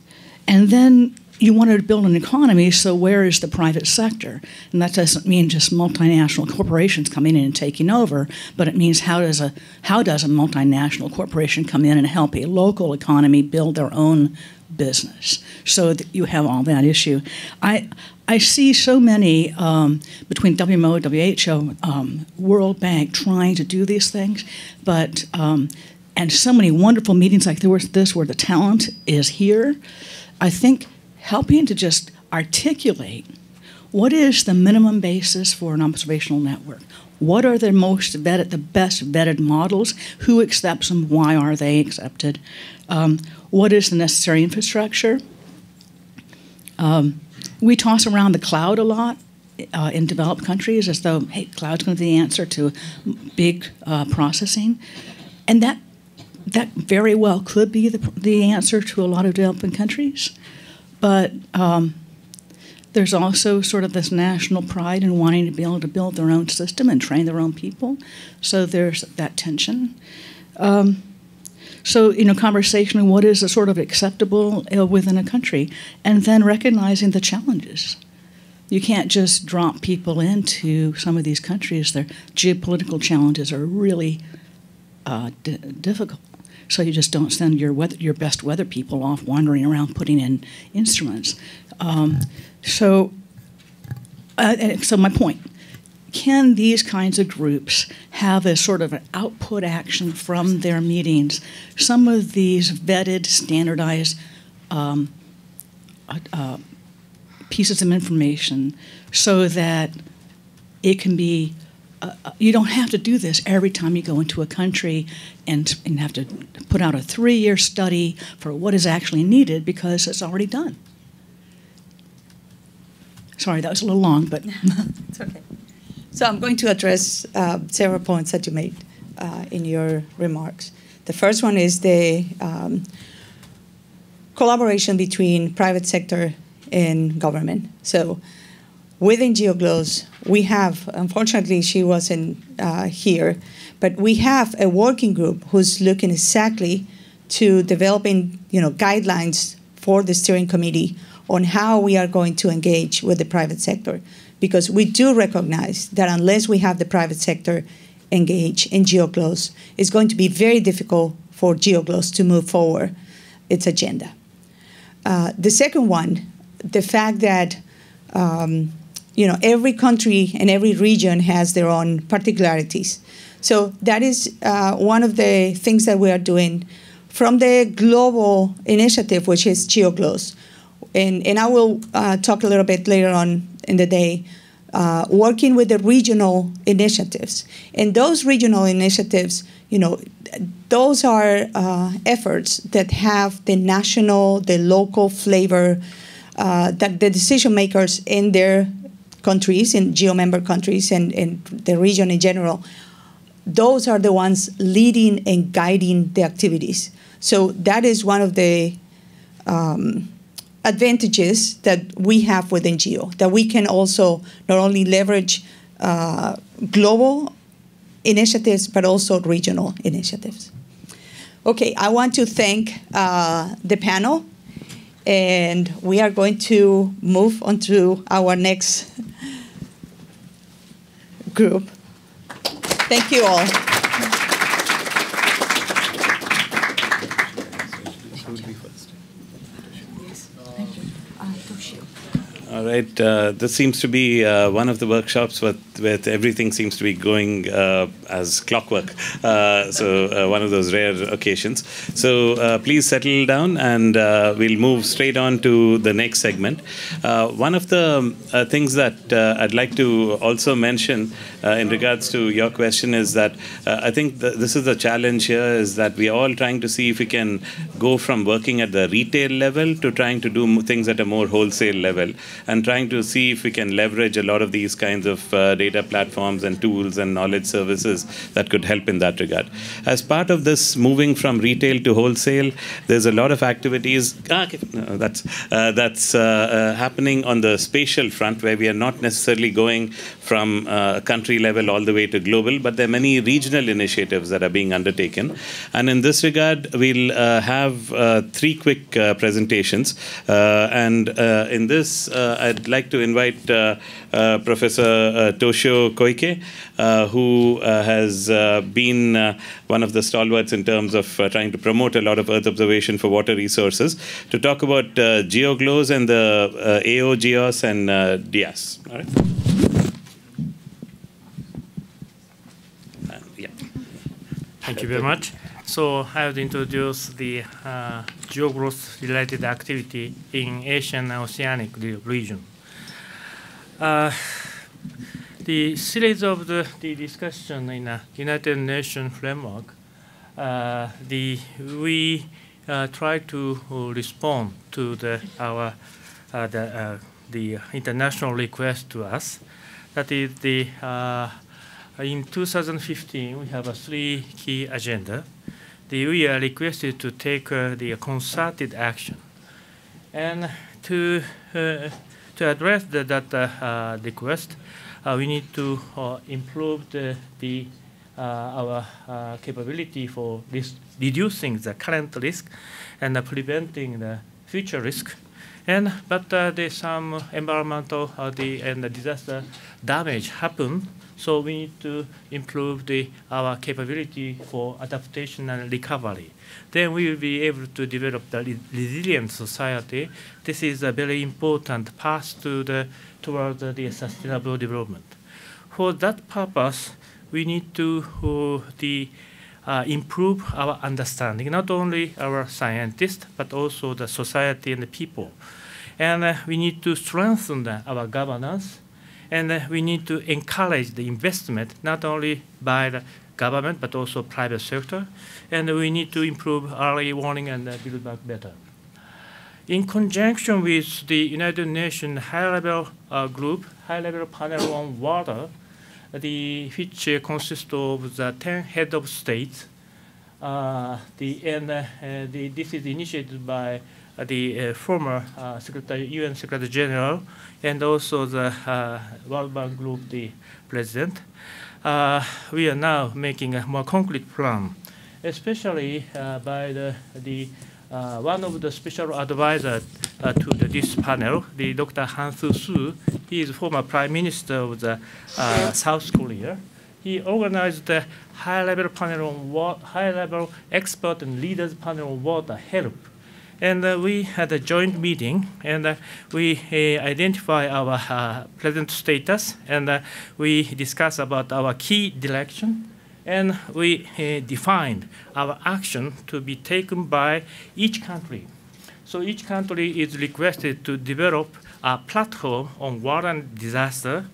and then you wanted to build an economy, so where is the private sector? And that doesn't mean just multinational corporations coming in and taking over, but it means how does a how does a multinational corporation come in and help a local economy build their own business? So that you have all that issue. I I see so many um, between WMO, WHO, um, World Bank trying to do these things, but um, and so many wonderful meetings like this where the talent is here. I think helping to just articulate what is the minimum basis for an observational network? What are the most vetted, the best vetted models? Who accepts them? Why are they accepted? Um, what is the necessary infrastructure? Um, we toss around the cloud a lot uh, in developed countries as though, hey, cloud's going to be the answer to big uh, processing. And that, that very well could be the, the answer to a lot of developing countries. But um, there's also sort of this national pride in wanting to be able to build their own system and train their own people. So there's that tension. Um, so, you know, conversation what is a sort of acceptable uh, within a country, and then recognizing the challenges. You can't just drop people into some of these countries. Their geopolitical challenges are really uh, difficult. So you just don't send your weather, your best weather people off wandering around putting in instruments. Um, so, uh, so my point: can these kinds of groups have a sort of an output action from their meetings? Some of these vetted, standardized. Um, uh, uh pieces of information so that it can be uh, you don't have to do this every time you go into a country and, and have to put out a three year study for what is actually needed because it's already done. Sorry, that was a little long, but. it's okay. So I'm going to address uh, several points that you made uh, in your remarks. The first one is the um, collaboration between private sector and government. So within GeoGlows, we have, unfortunately, she wasn't uh, here, but we have a working group who's looking exactly to developing, you know, guidelines for the steering committee on how we are going to engage with the private sector, because we do recognize that unless we have the private sector engage in GeoGlows, it's going to be very difficult for GeoGlows to move forward its agenda. Uh, the second one the fact that um, you know every country and every region has their own particularities. So that is uh, one of the things that we are doing from the global initiative, which is GeoGlows. And, and I will uh, talk a little bit later on in the day, uh, working with the regional initiatives. And those regional initiatives, you know, those are uh, efforts that have the national, the local flavor uh, that the decision makers in their countries, and geo member countries, and, and the region in general, those are the ones leading and guiding the activities. So that is one of the um, advantages that we have within GEO, that we can also not only leverage uh, global initiatives, but also regional initiatives. Okay, I want to thank uh, the panel, and we are going to move on to our next group. Thank you all. Right. Uh, this seems to be uh, one of the workshops with, with everything seems to be going uh, as clockwork. Uh, so uh, one of those rare occasions. So uh, please settle down, and we'll move straight on to the next segment. one of the things that I'd like to also mention in regards to your question is that I think this is the challenge here is that we are all trying to see if we can go from working at the retail level to trying to do things at a more wholesale level and trying to see if we can leverage a lot of these kinds of uh, data platforms and tools and knowledge services that could help in that regard. As part of this moving from retail to wholesale, there's a lot of activities ah, no, that's uh, that's uh, uh, happening on the spatial front where we are not necessarily going from uh, country level all the way to global, but there are many regional initiatives that are being undertaken. And in this regard, we'll uh, have three quick presentations. And in this, I'd like to invite uh, uh, Professor uh, Toshio Koike, who has been one of the stalwarts in terms of trying to promote a lot of Earth observation for water resources, to talk about GeoGlows and the AOGEOSS and DIAS. All right. Thank you very much. So I would introduce the uh, GeoGlows-related activity in Asian and Oceanic region. Uh, the series of the, the discussion in a United Nations framework, uh, the, we uh, try to respond to the, our, uh, the, uh, the international request to us. That is the in 2015, we have a three key agenda. The, are requested to take uh, the concerted action. And to, uh, to address the, that uh, request, uh, we need to uh, improve the, the uh, our capability for reducing the current risk and preventing the future risk. And but there's some environmental the, and the disaster damage happen so we need to improve the, our capability for adaptation and recovery. Then we will be able to develop the resilient society. This is a very important path to the, the sustainable development. For that purpose, we need to uh, the, uh, improve our understanding, not only our scientists, but also the society and the people. And uh, we need to strengthen the, our governance and uh, we need to encourage the investment not only by the government but also private sector. And we need to improve early warning and uh, build back better. In conjunction with the United Nations high-level uh, group, high-level panel on water, the, which uh, consists of the 10 head of states, uh, the, and uh, the, this is initiated by the former Secretary, UN Secretary General and also the uh, World Bank Group, the president, uh, we are now making a more concrete plan, especially uh, by the, the one of the special advisors uh, to the, this panel, the Dr. Han Su. He is former prime minister of the uh, South Korea. He organized the high-level panel on high-level expert and leaders panel on water help And uh, we had a joint meeting, and uh, we uh, identify our uh, present status, and uh, we discuss about our key direction, and we uh, defined our action to be taken by each country. So each country is requested to develop a platform on war and disaster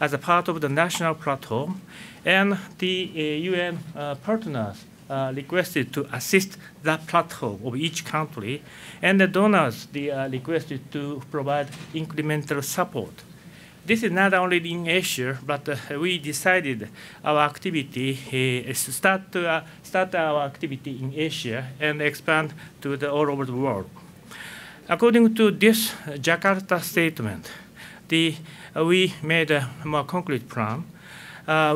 as a part of the national platform, and the UN partners uh, requested to assist that platform of each country, and the donors they, uh, requested to provide incremental support. This is not only in Asia, but uh, we decided our activity uh, start to, uh, start our activity in Asia and expand to the all over the world. According to this Jakarta statement, the, uh, we made a more concrete plan.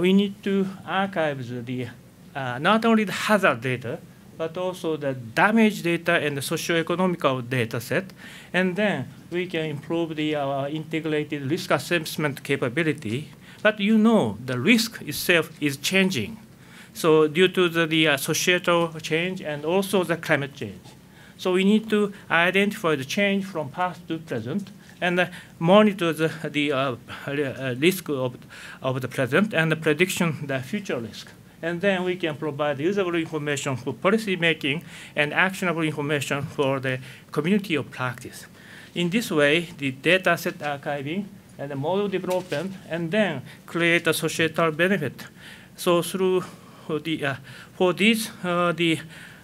we need to archive the uh, not only the hazard data, but also the damage data and the socio-economical data set. And then we can improve the uh, integrated risk assessment capability. But you know the risk itself is changing. So due to the, the uh, societal change and also the climate change. So we need to identify the change from past to present and uh, monitor the, the uh, uh risk of, of the present and the prediction the future risk and then we can provide usable information for policy making and actionable information for the community of practice. In this way, the data set archiving and the model development, and then create a societal benefit. So through the uh, for this uh, the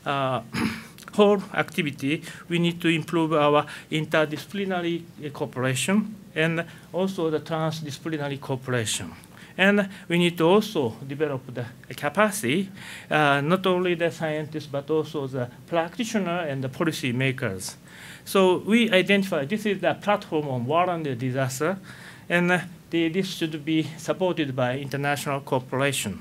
uh, whole activity, we need to improve our interdisciplinary cooperation and also the transdisciplinary cooperation. And we need to also develop the capacity, uh, not only the scientists, but also the practitioner and the policy makers. So we identify this is the platform on war and disaster, and uh, the, this should be supported by international cooperation.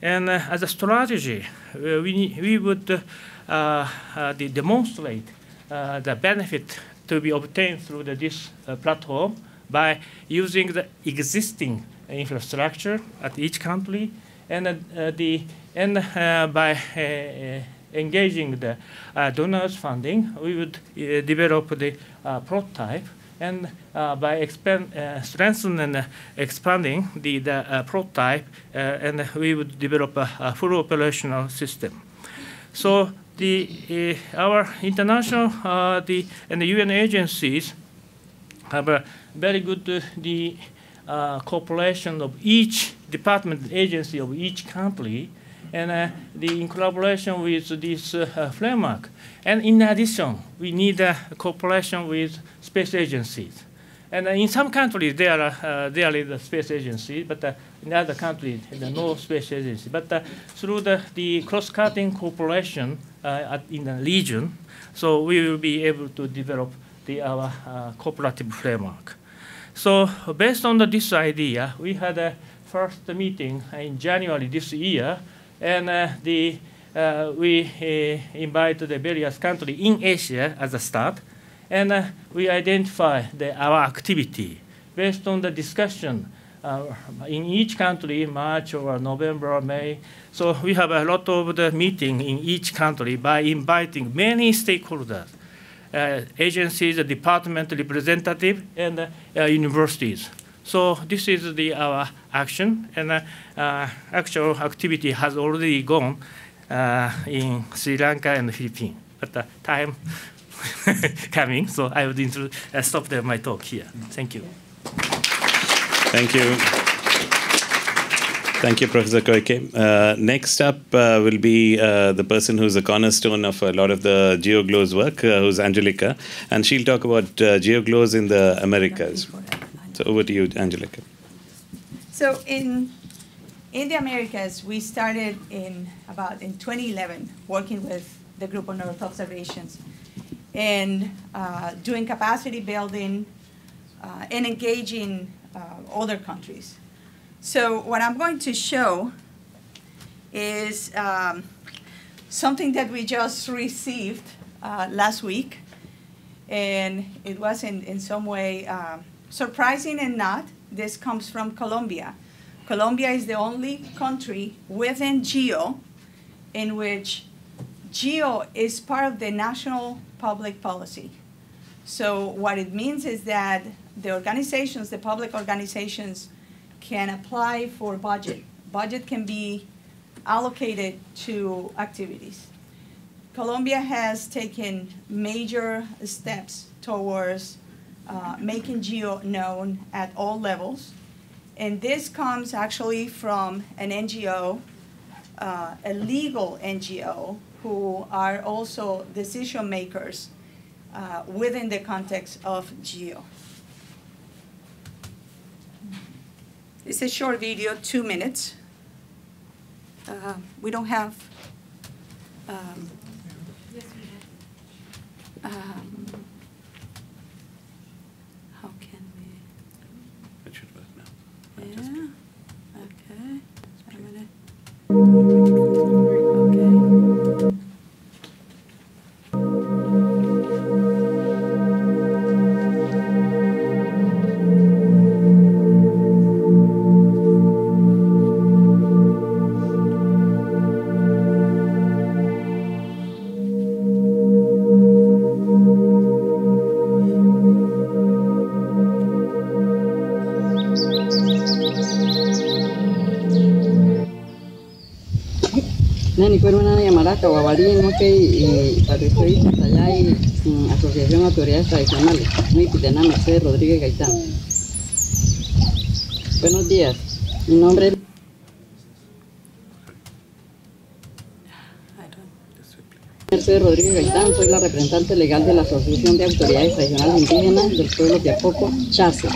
And uh, as a strategy, uh, we, we would uh, uh, demonstrate the benefit to be obtained through the, this platform by using the existing infrastructure at each country, and uh, the and uh, by uh, engaging the donors funding, we would develop the prototype and uh, by expand, uh, strengthening and expanding the, the prototype, and we would develop a, a, full operational system. So the our international the and the UN agencies have a very good the uh, cooperation of each department agency of each country and uh, the in collaboration with this uh, framework. And in addition, we need uh, cooperation with space agencies. And uh, in some countries, there, are, uh, there is a space agency, but uh, in other countries, there no space agency. But through the, the cross-cutting cooperation at, in the region, so we will be able to develop the, our cooperative framework. So based on the, this idea, we had a first meeting in January this year, and uh, the, uh, we uh, invited the various countries in Asia as a start, and uh, we identify our activity based on the discussion uh, in each country, in March or November or May. So we have a lot of the meeting in each country by inviting many stakeholders Uh, agencies, department representative, and uh, uh, universities. So this is the our action, and uh, uh actual activity has already gone in Sri Lanka and the Philippines. But time coming, so I would stop my talk here. Thank you. Thank you. Thank you, Professor Koike. Uh, next up uh, will be uh, the person who's a cornerstone of a lot of the GeoGlows work, uh, who's Angelica, and she'll talk about uh, GeoGlows in the Americas. So over to you, Angelica. So in in the Americas, we started in about in 2011 working with the group on Earth observations and uh, doing capacity building and engaging other countries. So what I'm going to show is um, something that we just received uh, last week. And it was in, in some way uh, surprising and not. This comes from Colombia. Colombia is the only country within GEO in which GEO is part of the national public policy. So what it means is that the organizations, the public organizations, can apply for budget. Budget can be allocated to activities. Colombia has taken major steps towards uh, making GEO known at all levels. And this comes actually from an NGO, uh, a legal NGO, who are also decision makers uh, within the context of GEO. It's a short video, two minutes. Uh, we don't have. Um, um, how can we? It should work now. Yeah. Okay. I'm gonna. Okay. Moke y pareció allá y mm, Asociación de Autoridades Tradicionales, muy pitena Mercedes Rodríguez Gaitán. Buenos días, mi nombre es Mercedes Rodríguez Gaitán, soy la representante legal de la Asociación de Autoridades Tradicionales Indígenas del pueblo Tiapoco, Chase.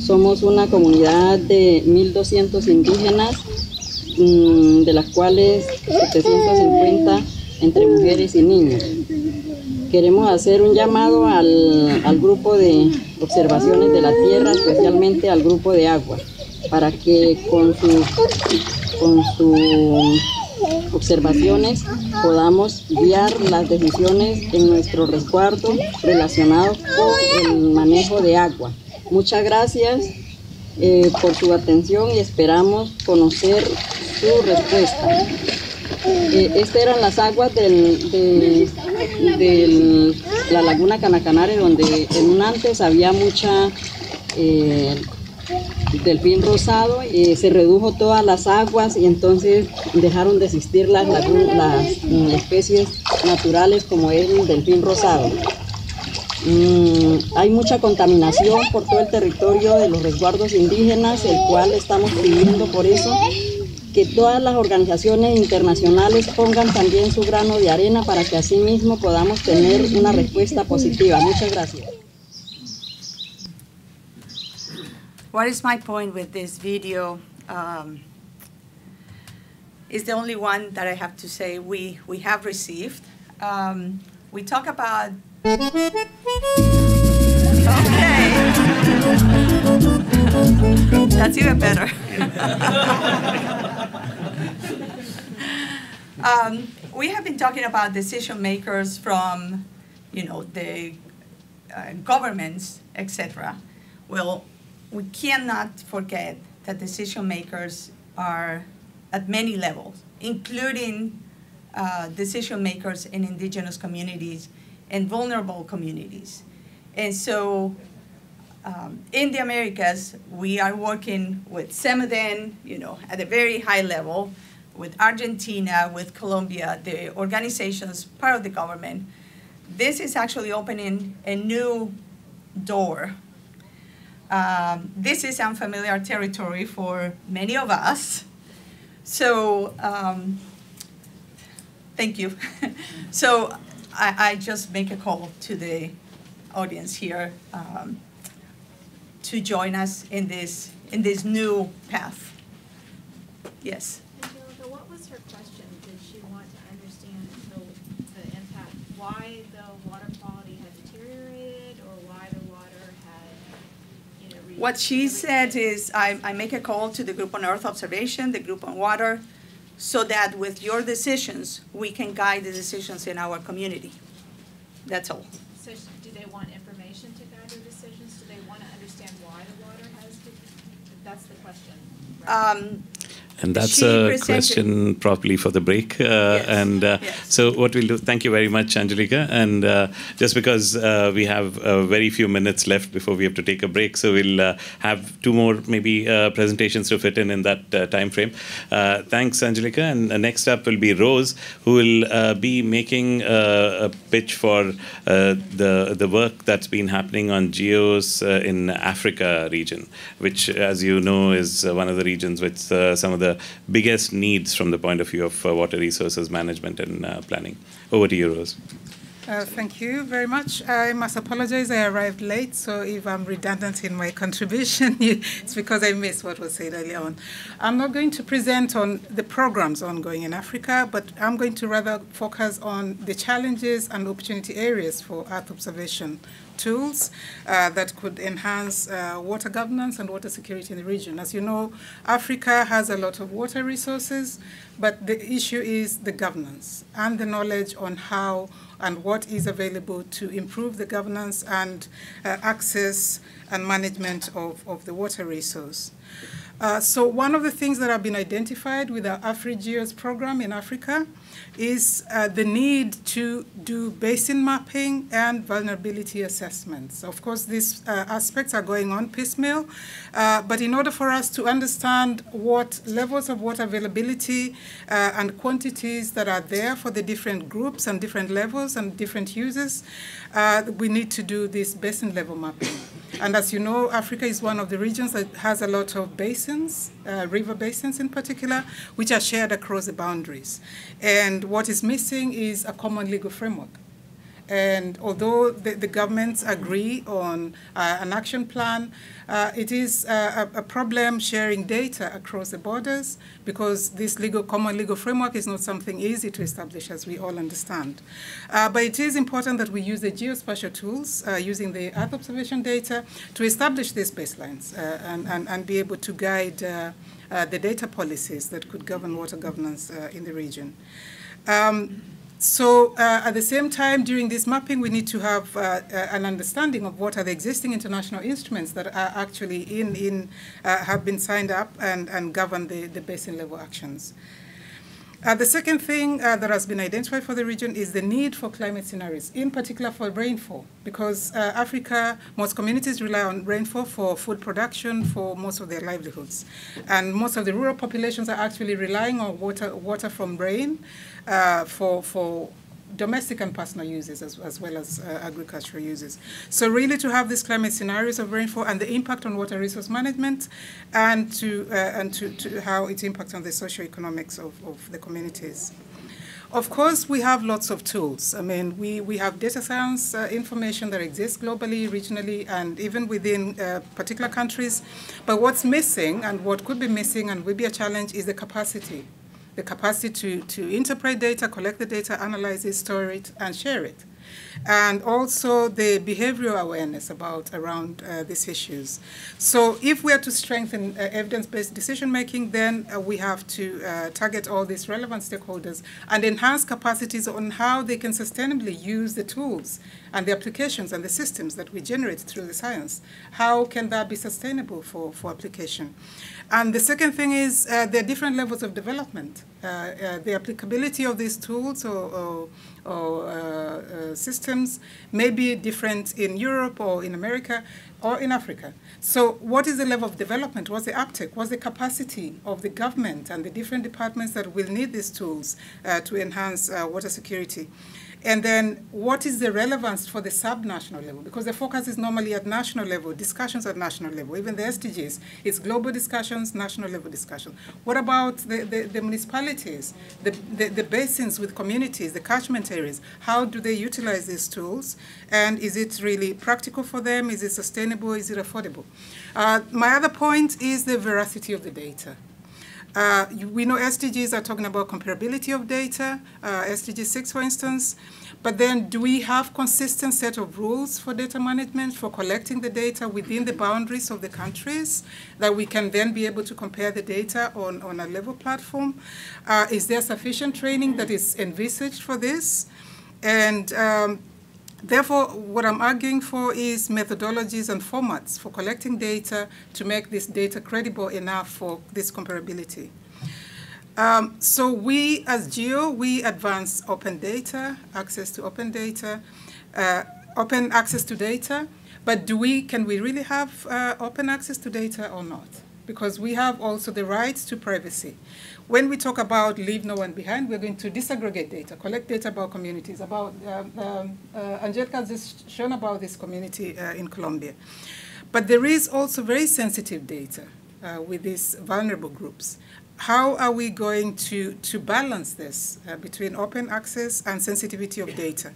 Somos una comunidad de 1.200 indígenas mm, de las cuales 750 entre mujeres y niños. Queremos hacer un llamado al, al grupo de observaciones de la tierra, especialmente al grupo de agua, para que con sus con sus observaciones podamos guiar las decisiones en nuestro resguardo relacionado con el manejo de agua. Muchas gracias eh, por su atención y esperamos conocer su respuesta. Eh, estas eran las aguas del, de, la laguna Canacanare, donde en un antes había mucha eh, delfín rosado, eh, se redujo todas las aguas y entonces dejaron de existir las mm, especies naturales como es el delfín rosado. Mm, hay mucha contaminación por todo el territorio de los resguardos indígenas, el cual estamos pidiendo por eso que todas las organizaciones internacionales pongan también su grano de arena para que así mismo podamos tener una respuesta positiva. Muchas gracias. What is my point with this video? Um, is the only one that I have to say we, we have received. Um, we talk about. Okay. That's even better. um, we have been talking about decision makers from, you know, the uh, governments, etc. Well, we cannot forget that decision makers are at many levels, including uh, decision makers in indigenous communities and vulnerable communities. And so um, in the Americas, we are working with CEMADEN, you know, at a very high level, with Argentina, with Colombia, the organizations, part of the government. This is actually opening a new door. Um, this is unfamiliar territory for many of us. So, um, thank you. so, I, I just make a call to the audience here um, to join us in this in this new path. Yes. Angelica, what was her question? Did she want to understand the, the impact, why the water quality had deteriorated or why the water had, you know, re- What she said is, I, I make a call to the group on Earth observation, the group on water, so that with your decisions, we can guide the decisions in our community. That's all. So do they want information to guide their decisions? Do they want to understand why the water has, de- that's the question. right? Um, And that's She a question probably for the break. Uh, And uh, so, what we'll do, thank you very much, Angelica. And uh, just because uh, we have very few minutes left before we have to take a break, so we'll uh, have two more maybe uh, presentations to fit in in that uh, time frame. Uh, thanks, Angelica. And uh, next up will be Rose, who will uh, be making uh, a pitch for uh, the the work that's been happening on geos uh, in Africa region, which, as you know, is uh, one of the regions with uh, some of the biggest needs from the point of view of uh, water resources management and uh, planning. Over to you, Rose. Uh, thank you very much. I must apologize. I arrived late, so if I'm redundant in my contribution, it's because I missed what was said earlier on. I'm not going to present on the programs ongoing in Africa, but I'm going to rather focus on the challenges and opportunity areas for Earth observation tools uh, that could enhance uh, water governance and water security in the region. As you know, Africa has a lot of water resources, but the issue is the governance and the knowledge on how and what is available to improve the governance and uh, access and management of, of the water resource. Uh, so one of the things that have been identified with our AfriGEOSS program in Africa is uh, the need to do basin mapping and vulnerability assessments. Of course, these uh, aspects are going on piecemeal, uh, but in order for us to understand what levels of water availability uh, and quantities that are there for the different groups and different levels and different users, uh, we need to do this basin level mapping. And as you know, Africa is one of the regions that has a lot of basins, uh, river basins in particular, which are shared across the boundaries. And what is missing is a common legal framework. And although the, the governments agree on uh, an action plan, uh, it is uh, a, a problem sharing data across the borders because this legal common legal framework is not something easy to establish, as we all understand. Uh, but it is important that we use the geospatial tools, uh, using the Earth observation data, to establish these baselines uh, and, and, and be able to guide the data policies that could govern water governance in the region. Um, so uh, at the same time, during this mapping, we need to have uh, uh, an understanding of what are the existing international instruments that are actually in, in uh, have been signed up and, and govern the, the basin level actions. Uh, the second thing uh, that has been identified for the region is the need for climate scenarios, in particular for rainfall, because Africa, most communities rely on rainfall for food production for most of their livelihoods. And most of the rural populations are actually relying on water, water from rain uh, for, for domestic and personal uses as, as well as uh, agricultural uses. So really to have these climate scenarios of rainfall and the impact on water resource management and to, uh, and to, to how it impacts on the socioeconomics of, of the communities. Of course, we have lots of tools. I mean, we, we have data science uh, information that exists globally, regionally, and even within uh, particular countries. But what's missing, and what could be missing and will be a challenge, is the capacity the capacity to, to interpret data, collect the data, analyze it, store it, and share it. And also the behavioral awareness about around uh, these issues. So if we are to strengthen uh, evidence-based decision-making, then uh, we have to uh, target all these relevant stakeholders and enhance capacities on how they can sustainably use the tools and the applications and the systems that we generate through the science. How can that be sustainable for, for application? And the second thing is uh, there are different levels of development. Uh, the applicability of these tools or, or, or uh, uh, systems may be different in Europe or in America or in Africa. So what is the level of development? What's the uptake? What's the capacity of the government and the different departments that will need these tools uh, to enhance water security? And then what is the relevance for the subnational level? Because the focus is normally at national level, discussions at national level. Even the SDGs, it's global discussions, national level discussions. What about the, the, the municipalities, the, the, the, basins with communities, the catchment areas? How do they utilize these tools? And is it really practical for them? Is it sustainable? Is it affordable? Uh, my other point is the veracity of the data. Uh, we know SDGs are talking about comparability of data, uh, SDG 6, for instance. But then do we have consistent set of rules for data management, for collecting the data within the boundaries of the countries, that we can then be able to compare the data on, on a level platform? Uh, is there sufficient training that is envisaged for this? And um, Therefore, what I'm arguing for is methodologies and formats for collecting data to make this data credible enough for this comparability. Um, so we, as GEO, we advance open data, access to open data, uh, open access to data. But do we, can we really have uh, open access to data or not? Because we have also the rights to privacy. When we talk about leave no one behind, we're going to disaggregate data, collect data about communities, about, um, um, uh, Angelica has just shown about this community uh, in Colombia. But there is also very sensitive data uh, with these vulnerable groups how are we going to, to balance this uh, between open access and sensitivity of data?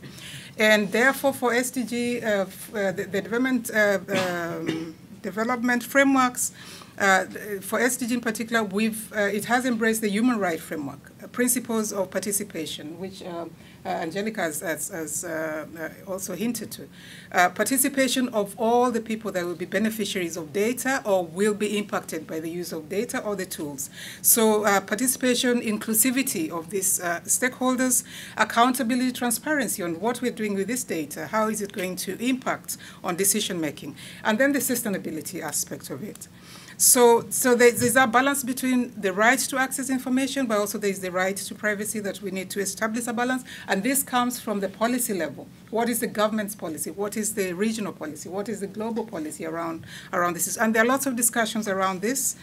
And therefore, for SDG, uh, uh, the, the, development, um, development frameworks, uh, for SDG in particular, we've, uh, it has embraced the human rights framework, principles of participation, which um, uh, Angelica has, has, has uh, uh, also hinted to. participation of all the people that will be beneficiaries of data or will be impacted by the use of data or the tools. So participation, inclusivity of these stakeholders, accountability, transparency on what we're doing with this data, how is it going to impact on decision making, and then the sustainability aspect of it. So, so there's a balance between the right to access information, but also there's the right to privacy that we need to establish a balance. And this comes from the policy level. What is the government's policy? What is the regional policy? What is the global policy around, around this? And there are lots of discussions around this.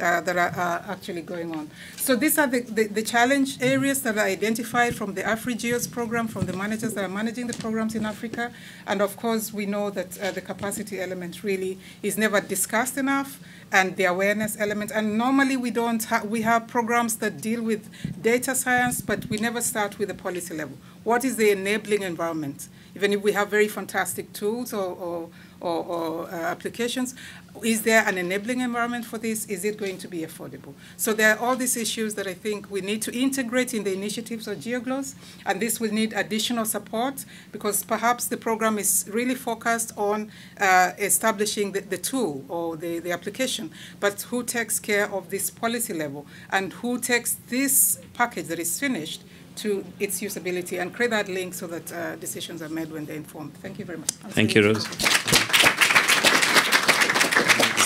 Uh, that are actually going on. So these are the, the, the, challenge areas that are identified from the AfriGEOSS program, from the managers that are managing the programs in Africa. And of course, we know that uh, the capacity element really is never discussed enough and the awareness element. And normally we don't have, we have programs that deal with data science, but we never start with the policy level. What is the enabling environment? Even if we have very fantastic tools or, or or, or uh, applications. Is there an enabling environment for this? Is it going to be affordable? So there are all these issues that I think we need to integrate in the initiatives of GeoGlows, and this will need additional support because perhaps the program is really focused on uh, establishing the, the, tool or the, the application, but who takes care of this policy level and who takes this package that is finished to its usability and create that link so that uh, decisions are made when they're informed. Thank you very much. Thank you, Rose.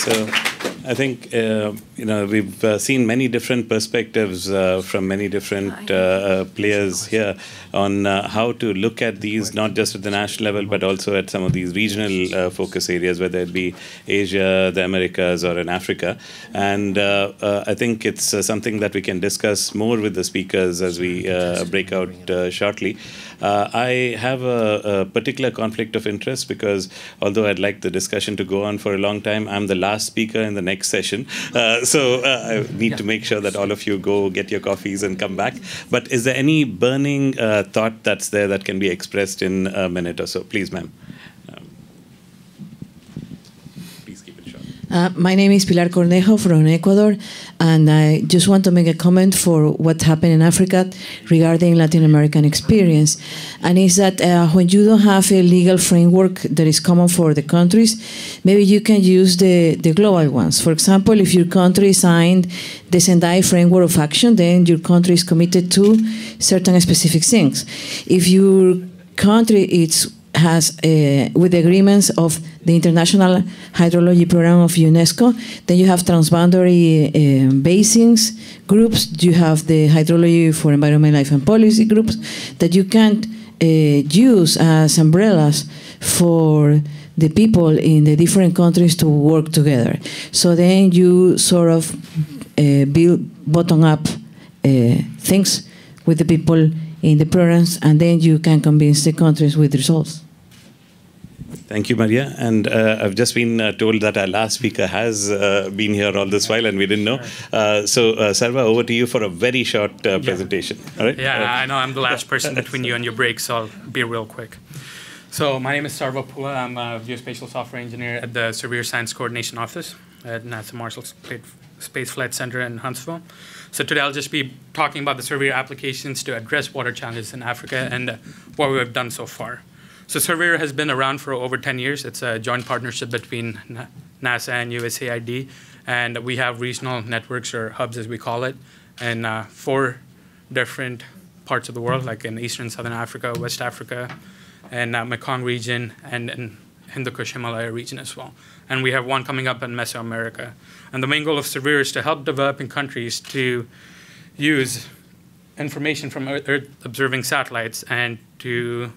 So I think uh, you know we've uh, seen many different perspectives uh, from many different uh, uh, players here on uh, how to look at these not just at the national level but also at some of these regional focus areas, whether it be Asia, the Americas, or in Africa. And I think it's something that we can discuss more with the speakers as we break out shortly. Uh, I have a, a, particular conflict of interest because although I'd like the discussion to go on for a long time, I'm the last speaker in the next session. Uh, so uh, I need to make sure that all of you go get your coffees and come back. But is there any burning uh, thought that's there that can be expressed in a minute or so? Please, ma'am. Uh, my name is Pilar Cornejo from Ecuador, and I just want to make a comment for what happened in Africa regarding Latin American experience. And is that uh, when you don't have a legal framework that is common for the countries, maybe you can use the, the global ones. For example, if your country signed the Sendai framework of action, then your country is committed to certain specific things. If your country is has uh, with the agreements of the International Hydrology Program of UNESCO. Then you have transboundary uh, basins groups. You have the Hydrology for Environment, Life and Policy groups that you can uh, use as umbrellas for the people in the different countries to work together. So then you sort of build bottom-up uh, things with the people in the programs, and then you can convince the countries with results. Thank you, Maria. And uh, I've just been uh, told that our last speaker has uh, been here all this while, and we didn't know. Uh, so, uh, Sarva, over to you for a very short uh, presentation. Yeah. All right? Yeah, I know I'm the last person between you and your break, so I'll be real quick. So, my name is Sarva Pulla. I'm a geospatial software engineer at the SERVIR Science Coordination Office at NASA Marshall Space Flight Center in Huntsville. So today I'll just be talking about the SERVIR applications to address water challenges in Africa and what we've done so far. So SERVIR has been around for over 10 years. It's a joint partnership between NASA and USAID, and we have regional networks or hubs, as we call it, in uh, four different parts of the world, like in Eastern and Southern Africa, West Africa, and uh, Mekong region, and in Hindu Kush Himalaya region as well. And we have one coming up in Mesoamerica. And the main goal of SERVIR is to help developing countries to use information from Earth observing satellites and to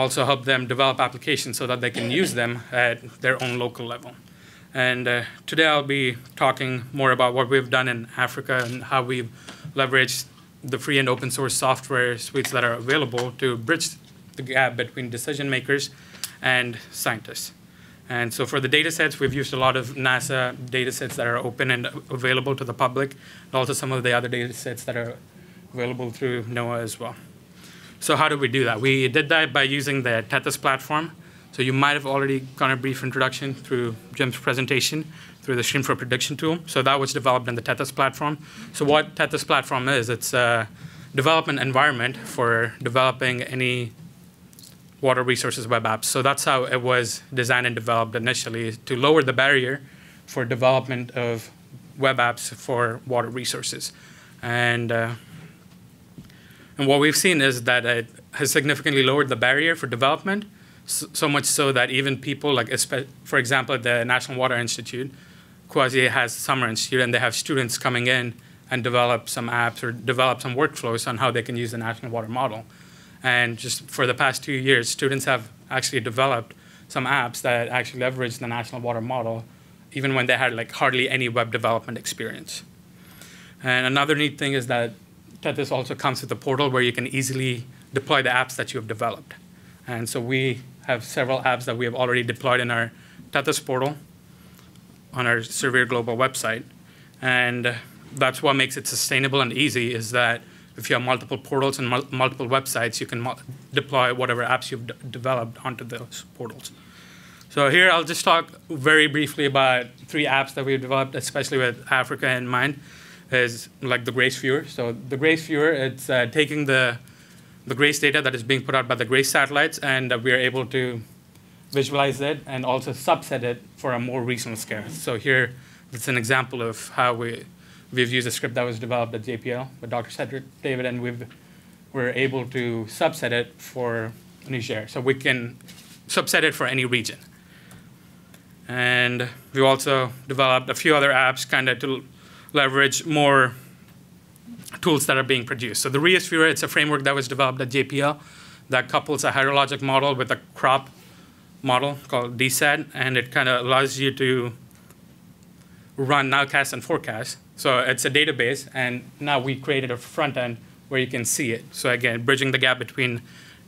also help them develop applications so that they can use them at their own local level. And uh, today I'll be talking more about what we've done in Africa and how we've leveraged the free and open source software suites that are available to bridge the gap between decision makers and scientists. And so for the data sets, we've used a lot of NASA data sets that are open and available to the public, and also some of the other data sets that are available through NOAA as well. So how do we do that? We did that by using the Tethys platform. So you might have already gotten a brief introduction through Jim's presentation through the Stream Flow Prediction tool. So that was developed in the Tethys platform. So what Tethys platform is, it's a development environment for developing any water resources web apps. So that's how it was designed and developed initially to lower the barrier for development of web apps for water resources. And uh, and what we've seen is that it has significantly lowered the barrier for development, so, so much so that even people like, for example, the National Water Institute, CUAHSI has Summer Institute, and they have students coming in and develop some apps or develop some workflows on how they can use the National Water Model. And just for the past two years, students have actually developed some apps that actually leverage the National Water Model, even when they had like hardly any web development experience. And another neat thing is that Tethys also comes with a portal where you can easily deploy the apps that you have developed. And so we have several apps that we have already deployed in our Tethys portal on our SERVIR Global website. And that's what makes it sustainable and easy is that if you have multiple portals and mul multiple websites, you can deploy whatever apps you've developed onto those portals. So here I'll just talk very briefly about three apps that we've developed, especially with Africa in mind is like the GRACE viewer. So the GRACE viewer, it's uh, taking the the GRACE data that is being put out by the GRACE satellites, and uh, we are able to visualize it and also subset it for a more regional scale. So here, it's an example of how we we've used a script that was developed at JPL with Dr. Cedric David, and we've we're able to subset it for Niger. So we can subset it for any region. And we also developed a few other apps kind of to leverage more tools that are being produced. So the viewer, it's a framework that was developed at JPL that couples a hydrologic model with a crop model called DSSAT, and it kind of allows you to run nowcast and forecast. So it's a database, and now we created a front end where you can see it. So again, bridging the gap between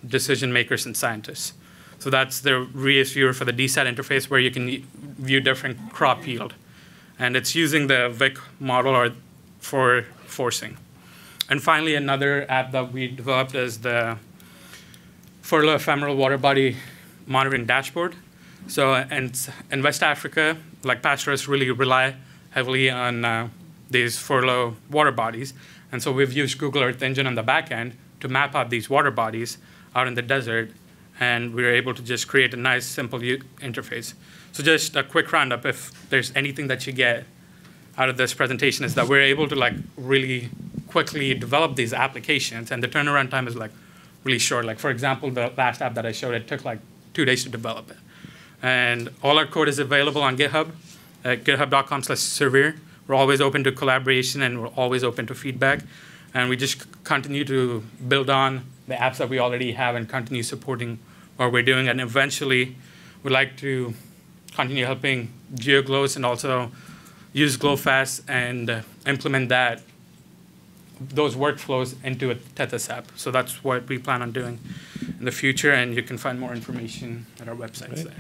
decision makers and scientists. So that's the RHEAS viewer for the DSSAT interface where you can view different crop yield and it's using the VIC model or for forcing. And finally, another app that we developed is the Furlough Ephemeral Water Body Monitoring Dashboard. So in, in West Africa, like pastoralists really rely heavily on uh, these furlough water bodies. And so we've used Google Earth Engine on the back end to map out these water bodies out in the desert. And we were able to just create a nice, simple interface. So just a quick roundup, if there's anything that you get out of this presentation is that we're able to like really quickly develop these applications and the turnaround time is like really short. Like for example, the last app that I showed, it took like two days to develop it. And all our code is available on GitHub at github.com slash servir. We're always open to collaboration and we're always open to feedback. And we just continue to build on the apps that we already have and continue supporting what we're doing. And eventually, we'd like to continue helping GeoGlows and also use GLOFAS and uh, implement that those workflows into a Tethys app. So that's what we plan on doing in the future, and you can find more information at our website.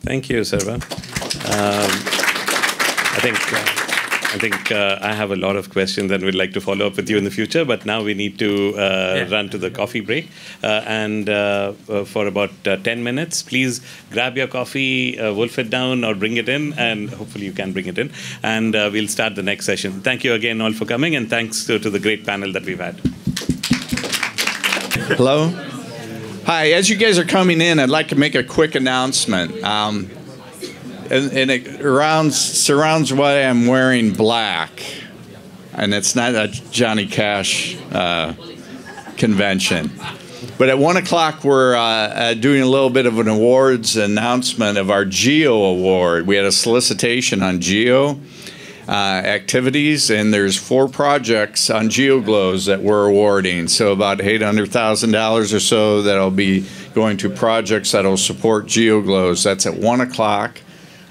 Thank you, Sarva. Um, I think. Uh, I think uh, I have a lot of questions and we'd like to follow up with you in the future, but now we need to uh, yeah. run to the coffee break. Uh, and uh, uh, for about uh, 10 minutes, please grab your coffee, wolf it down, or bring it in, and hopefully you can bring it in. And we'll start the next session. Thank you again, all, for coming, and thanks to, to the great panel that we've had. Hello. Hi, as you guys are coming in, I'd like to make a quick announcement. Um, and, and it surrounds, surrounds why I'm wearing black. And it's not a Johnny Cash uh, convention. But at one o'clock, we're uh, uh, doing a little bit of an awards announcement of our GEO award. We had a solicitation on GEO, uh, activities, and there's four projects on GeoGlows that we're awarding. So about $800,000 or so that'll be going to projects that'll support GeoGlows. That's at 1 o'clock.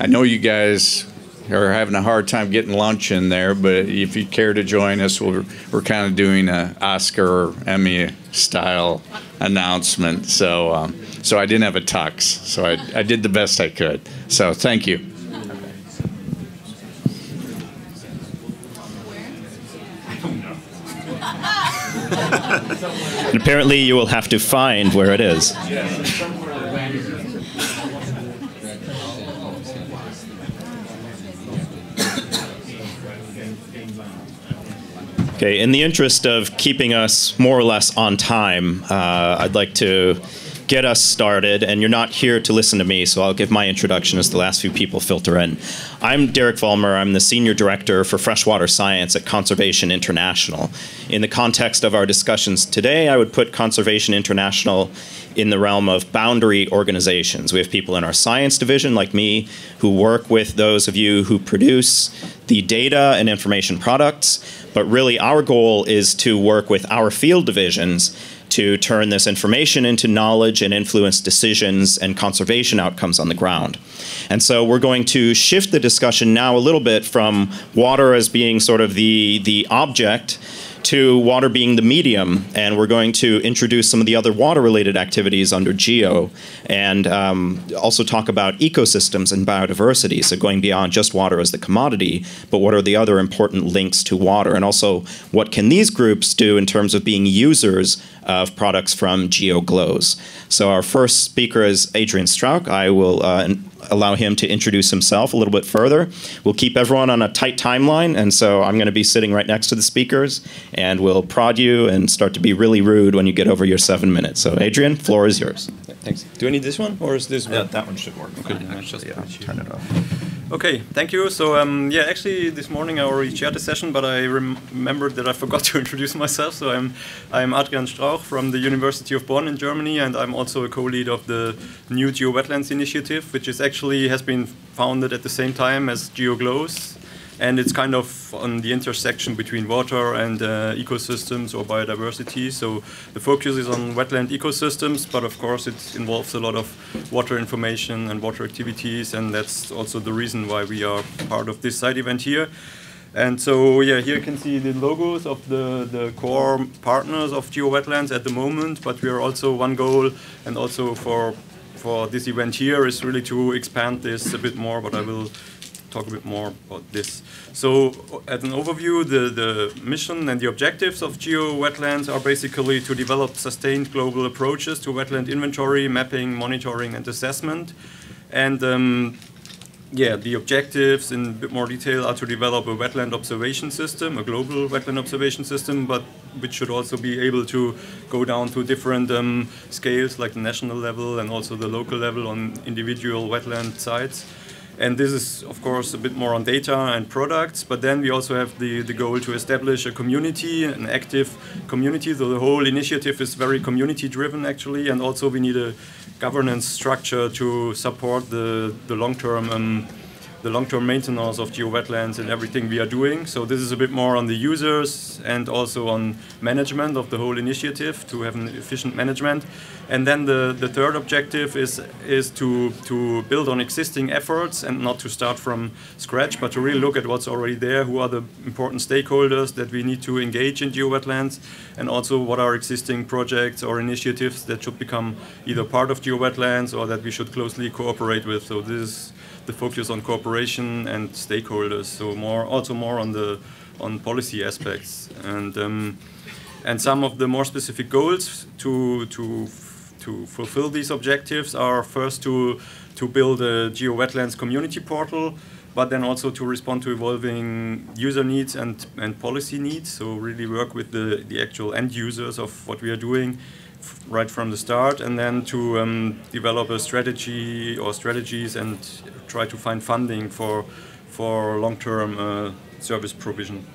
I know you guys are having a hard time getting lunch in there, but if you care to join us, we're, we're kind of doing a Oscar or Emmy style announcement. So, um, so I didn't have a tux, so I, I did the best I could. So thank you. and apparently you will have to find where it is. Okay, in the interest of keeping us more or less on time, uh, I'd like to get us started. And you're not here to listen to me, so I'll give my introduction as the last few people filter in. I'm Derek Vollmer. I'm the Senior Director for Freshwater Science at Conservation International. In the context of our discussions today, I would put Conservation International in the realm of boundary organizations. We have people in our science division, like me, who work with those of you who produce the data and information products. But really, our goal is to work with our field divisions to turn this information into knowledge and influence decisions and conservation outcomes on the ground. And so we're going to shift the discussion now a little bit from water as being sort of the, the object to water being the medium, and we're going to introduce some of the other water-related activities under GEO, and um, also talk about ecosystems and biodiversity. So going beyond just water as the commodity, but what are the other important links to water, and also what can these groups do in terms of being users of products from GeoGlows. So our first speaker is Adrian Strauch. I will uh, allow him to introduce himself a little bit further. We'll keep everyone on a tight timeline, and so I'm going to be sitting right next to the speakers, and we'll prod you and start to be really rude when you get over your seven minutes. So Adrian, floor is yours. Thanks. Do I need this one, or is this one? Yeah, that one should work. Okay, actually, yeah, turn it off. Okay, thank you. So um, yeah, actually this morning I already chaired the session, but I rem remembered that I forgot to introduce myself. So I'm I'm Adrian Strauch from the University of Bonn in Germany, and I'm also a co-lead of the new Geo Wetlands Initiative, which is actually has been founded at the same time as GeoGlows and it's kind of on the intersection between water and uh, ecosystems or biodiversity. So the focus is on wetland ecosystems, but of course it involves a lot of water information and water activities, and that's also the reason why we are part of this side event here. And so, yeah, here you can see the logos of the, the core partners of GeoWetlands at the moment, but we are also one goal, and also for for this event here is really to expand this a bit more, but I will talk a bit more about this. So, as an overview, the, the mission and the objectives of geo wetlands are basically to develop sustained global approaches to wetland inventory, mapping, monitoring, and assessment. And um, yeah, the objectives in a bit more detail are to develop a wetland observation system, a global wetland observation system, but which should also be able to go down to different um, scales, like the national level and also the local level on individual wetland sites. And this is, of course, a bit more on data and products, but then we also have the, the goal to establish a community, an active community. So the whole initiative is very community driven, actually, and also we need a governance structure to support the, the long term. Um, the long-term maintenance of geo-wetlands and everything we are doing. So this is a bit more on the users and also on management of the whole initiative to have an efficient management. And then the, the third objective is is to to build on existing efforts and not to start from scratch, but to really look at what's already there, who are the important stakeholders that we need to engage in geo-wetlands, and also what are existing projects or initiatives that should become either part of geo-wetlands or that we should closely cooperate with. So this is the focus on cooperation and stakeholders. So more, also more on the on policy aspects and um, and some of the more specific goals to to to fulfill these objectives are first to to build a geo wetlands community portal but then also to respond to evolving user needs and, and policy needs. So really work with the, the actual end users of what we are doing right from the start, and then to um, develop a strategy or strategies and try to find funding for for long-term uh, service provision.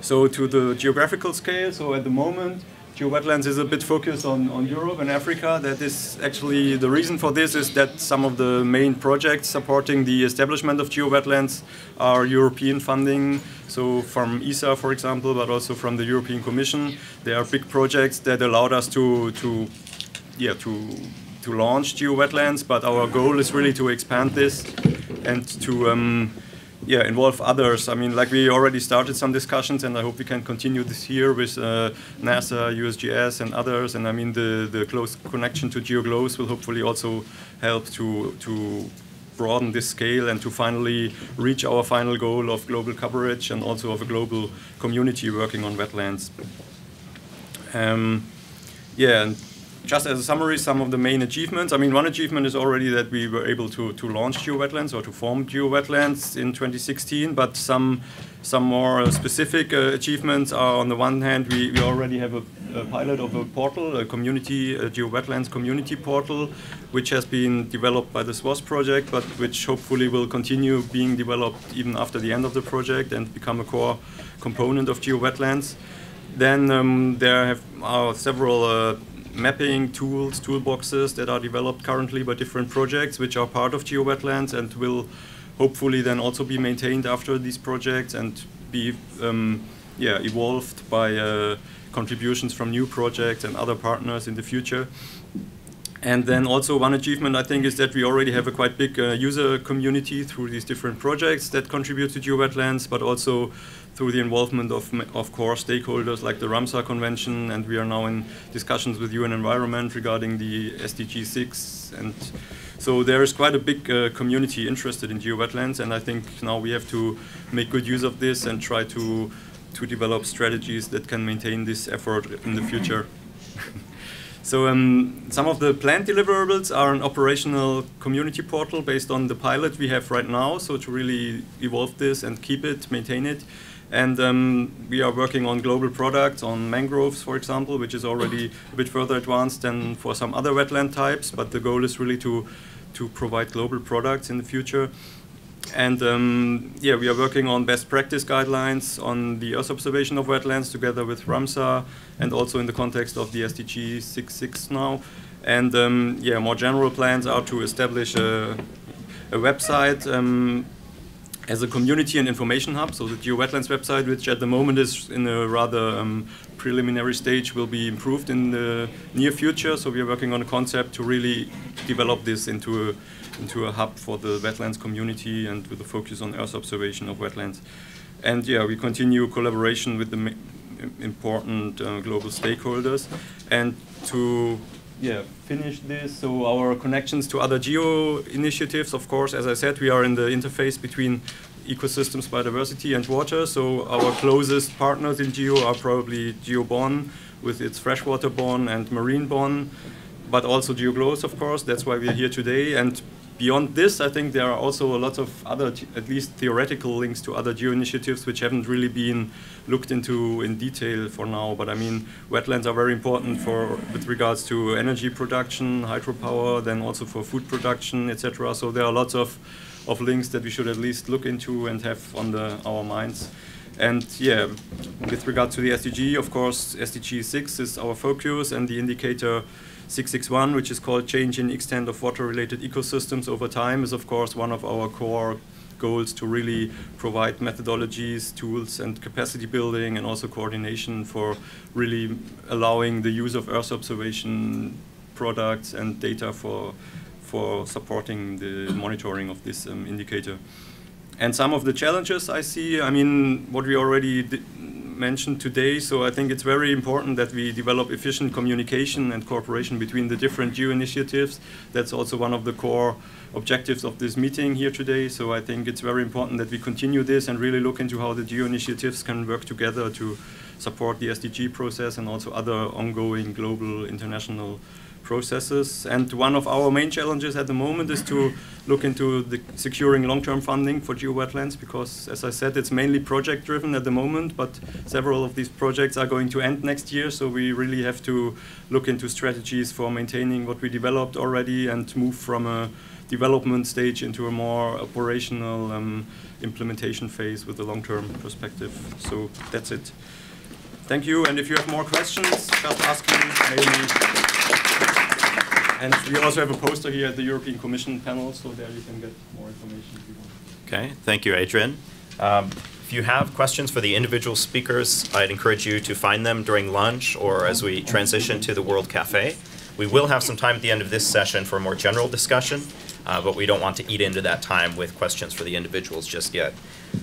So to the geographical scale, so at the moment GeoWetlands is a bit focused on, on Europe and Africa. That is actually the reason for this is that some of the main projects supporting the establishment of GeoWetlands are European funding. So from ESA, for example, but also from the European Commission. There are big projects that allowed us to, to yeah, to, to launch GeoWetlands, but our goal is really to expand this and to um, yeah, involve others. I mean, like we already started some discussions, and I hope we can continue this year with uh, NASA, USGS, and others. And I mean, the, the close connection to GeoGlows will hopefully also help to to broaden this scale and to finally reach our final goal of global coverage and also of a global community working on wetlands. Um, yeah, and just as a summary, some of the main achievements. I mean, one achievement is already that we were able to, to launch GeoWetlands or to form GeoWetlands in 2016, but some some more specific uh, achievements are on the one hand, we, we already have a, a pilot of a portal, a community, a GeoWetlands community portal, which has been developed by the SWOS project, but which hopefully will continue being developed even after the end of the project and become a core component of GeoWetlands. Then um, there have, are several uh, mapping tools, toolboxes that are developed currently by different projects, which are part of GeoWetlands and will hopefully then also be maintained after these projects and be um, yeah, evolved by uh, contributions from new projects and other partners in the future. And then also one achievement I think is that we already have a quite big uh, user community through these different projects that contribute to GeoWetlands, but also through the involvement of, of core stakeholders like the Ramsar Convention, and we are now in discussions with UN Environment regarding the SDG 6. And so there is quite a big uh, community interested in GeoWetlands, and I think now we have to make good use of this and try to, to develop strategies that can maintain this effort in the future. So um, some of the planned deliverables are an operational community portal based on the pilot we have right now. So to really evolve this and keep it, maintain it. And um, we are working on global products, on mangroves, for example, which is already a bit further advanced than for some other wetland types. But the goal is really to, to provide global products in the future. And um, yeah, we are working on best practice guidelines on the Earth observation of wetlands together with Ramsar and also in the context of the SDG 6.6 now. And um, yeah, more general plans are to establish a, a website um, as a community and information hub. So the GeoWetlands website, which at the moment is in a rather um, preliminary stage, will be improved in the near future. So we are working on a concept to really develop this into a, into a hub for the wetlands community and with a focus on Earth observation of wetlands. And yeah, we continue collaboration with the important uh, global stakeholders and to yeah, finish this. So our connections to other geo initiatives, of course, as I said, we are in the interface between ecosystems, biodiversity, and water. So our closest partners in geo are probably GeoBON with its freshwater BON and marine BON, but also GeoGlows, of course. That's why we are here today. And beyond this, I think there are also a lot of other, at least theoretical links to other geo initiatives which haven't really been looked into in detail for now. But I mean, wetlands are very important for with regards to energy production, hydropower, then also for food production, etc. So there are lots of of links that we should at least look into and have on the, our minds. And yeah, with regard to the SDG, of course, SDG 6 is our focus, and the indicator 661, which is called Change in Extent of Water-Related Ecosystems Over Time, is of course one of our core goals to really provide methodologies, tools, and capacity building, and also coordination for really allowing the use of Earth observation products and data for for supporting the monitoring of this um, indicator. And some of the challenges I see, I mean, what we already mentioned today. So I think it's very important that we develop efficient communication and cooperation between the different geo initiatives. That's also one of the core objectives of this meeting here today. So I think it's very important that we continue this and really look into how the geo initiatives can work together to support the SDG process and also other ongoing global international processes. And one of our main challenges at the moment is to look into the securing long-term funding for geo-wetlands because, as I said, it's mainly project-driven at the moment, but several of these projects are going to end next year, so we really have to look into strategies for maintaining what we developed already and move from a development stage into a more operational um, implementation phase with a long-term perspective. So that's it thank you. And if you have more questions, just ask me. Maybe. And we also have a poster here at the European Commission panel, so there you can get more information if you want. Okay, thank you, Adrian. Um, if you have questions for the individual speakers, I'd encourage you to find them during lunch or as we transition to the World Cafe. We will have some time at the end of this session for a more general discussion, uh, but we don't want to eat into that time with questions for the individuals just yet.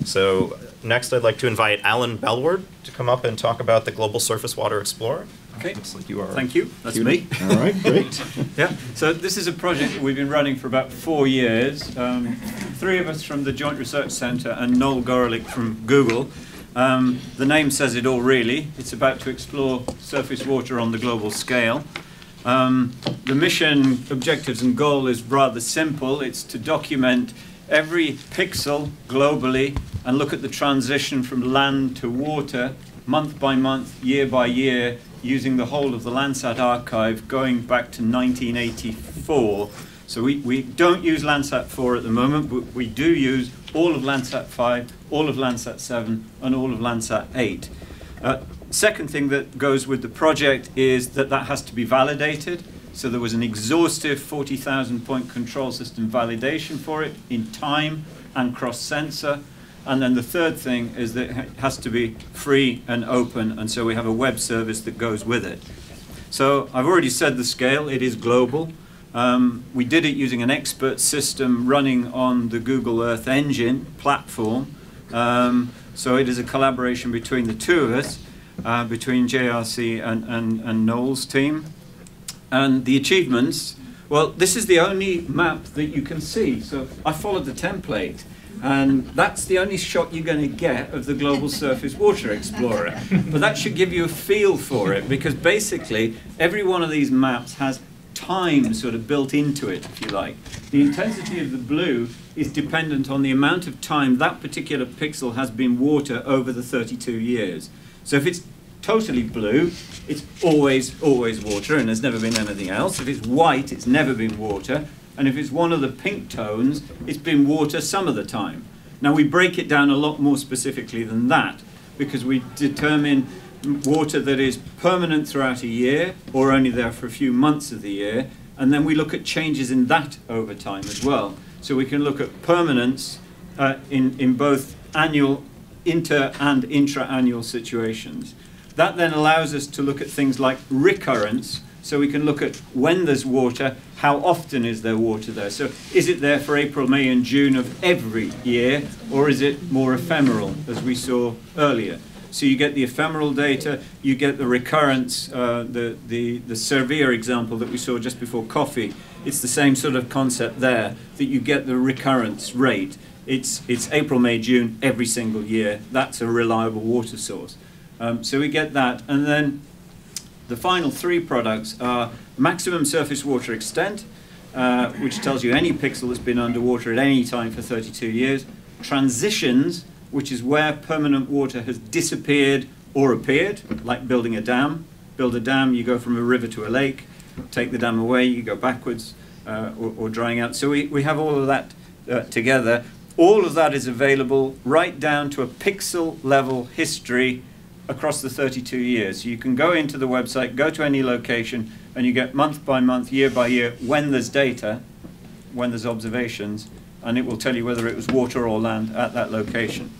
So next I'd like to invite Alan Belward to come up and talk about the Global Surface Water Explorer. Okay. Looks like you are. Thank you. That's me. All right, great. yeah. So this is a project that we've been running for about four years. Um, three of us from the Joint Research Centre and Noel Gorelick from Google. Um, the name says it all really. It's about to explore surface water on the global scale. Um, the mission objectives and goal is rather simple. It's to document every pixel globally and look at the transition from land to water month by month, year by year, using the whole of the Landsat archive going back to 1984. So we, we don't use Landsat 4 at the moment, but we do use all of Landsat 5, all of Landsat 7, and all of Landsat 8. Uh, second thing that goes with the project is that that has to be validated. So there was an exhaustive 40,000 point control system validation for it in time and cross sensor. And then the third thing is that it has to be free and open, and so we have a web service that goes with it. So I've already said the scale, it is global. Um, we did it using an expert system running on the Google Earth Engine platform. Um, so it is a collaboration between the two of us, uh, between JRC and, and, and Noel's team. And the achievements, well, this is the only map that you can see. So I followed the template. And that's the only shot you're going to get of the Global Surface Water Explorer. But that should give you a feel for it, because basically every one of these maps has time sort of built into it, if you like. The intensity of the blue is dependent on the amount of time that particular pixel has been water over the 32 years. So if it's totally blue, it's always, always water, and there's never been anything else. If it's white, it's never been water. And if it's one of the pink tones, it's been water some of the time. Now we break it down a lot more specifically than that because we determine water that is permanent throughout a year or only there for a few months of the year. And then we look at changes in that over time as well. So we can look at permanence uh, in, in both annual, inter and intra-annual situations. That then allows us to look at things like recurrence, so we can look at when there's water, how often is there water there. So is it there for April, May and June of every year, or is it more ephemeral, as we saw earlier? So you get the ephemeral data, you get the recurrence, uh, the, the, the SERVIR example that we saw just before coffee. It's the same sort of concept there, that you get the recurrence rate. It's, it's April, May, June every single year. That's a reliable water source. Um, so we get that. And then the final three products are maximum surface water extent, uh, which tells you any pixel that's been underwater at any time for 32 years. Transitions, which is where permanent water has disappeared or appeared, like building a dam. Build a dam, you go from a river to a lake. Take the dam away, you go backwards uh, or, or, drying out. So we, we have all of that uh, together. All of that is available right down to a pixel level history across the 32 years. You can go into the website, go to any location, and you get month by month, year by year, when there's data, when there's observations, and it will tell you whether it was water or land at that location.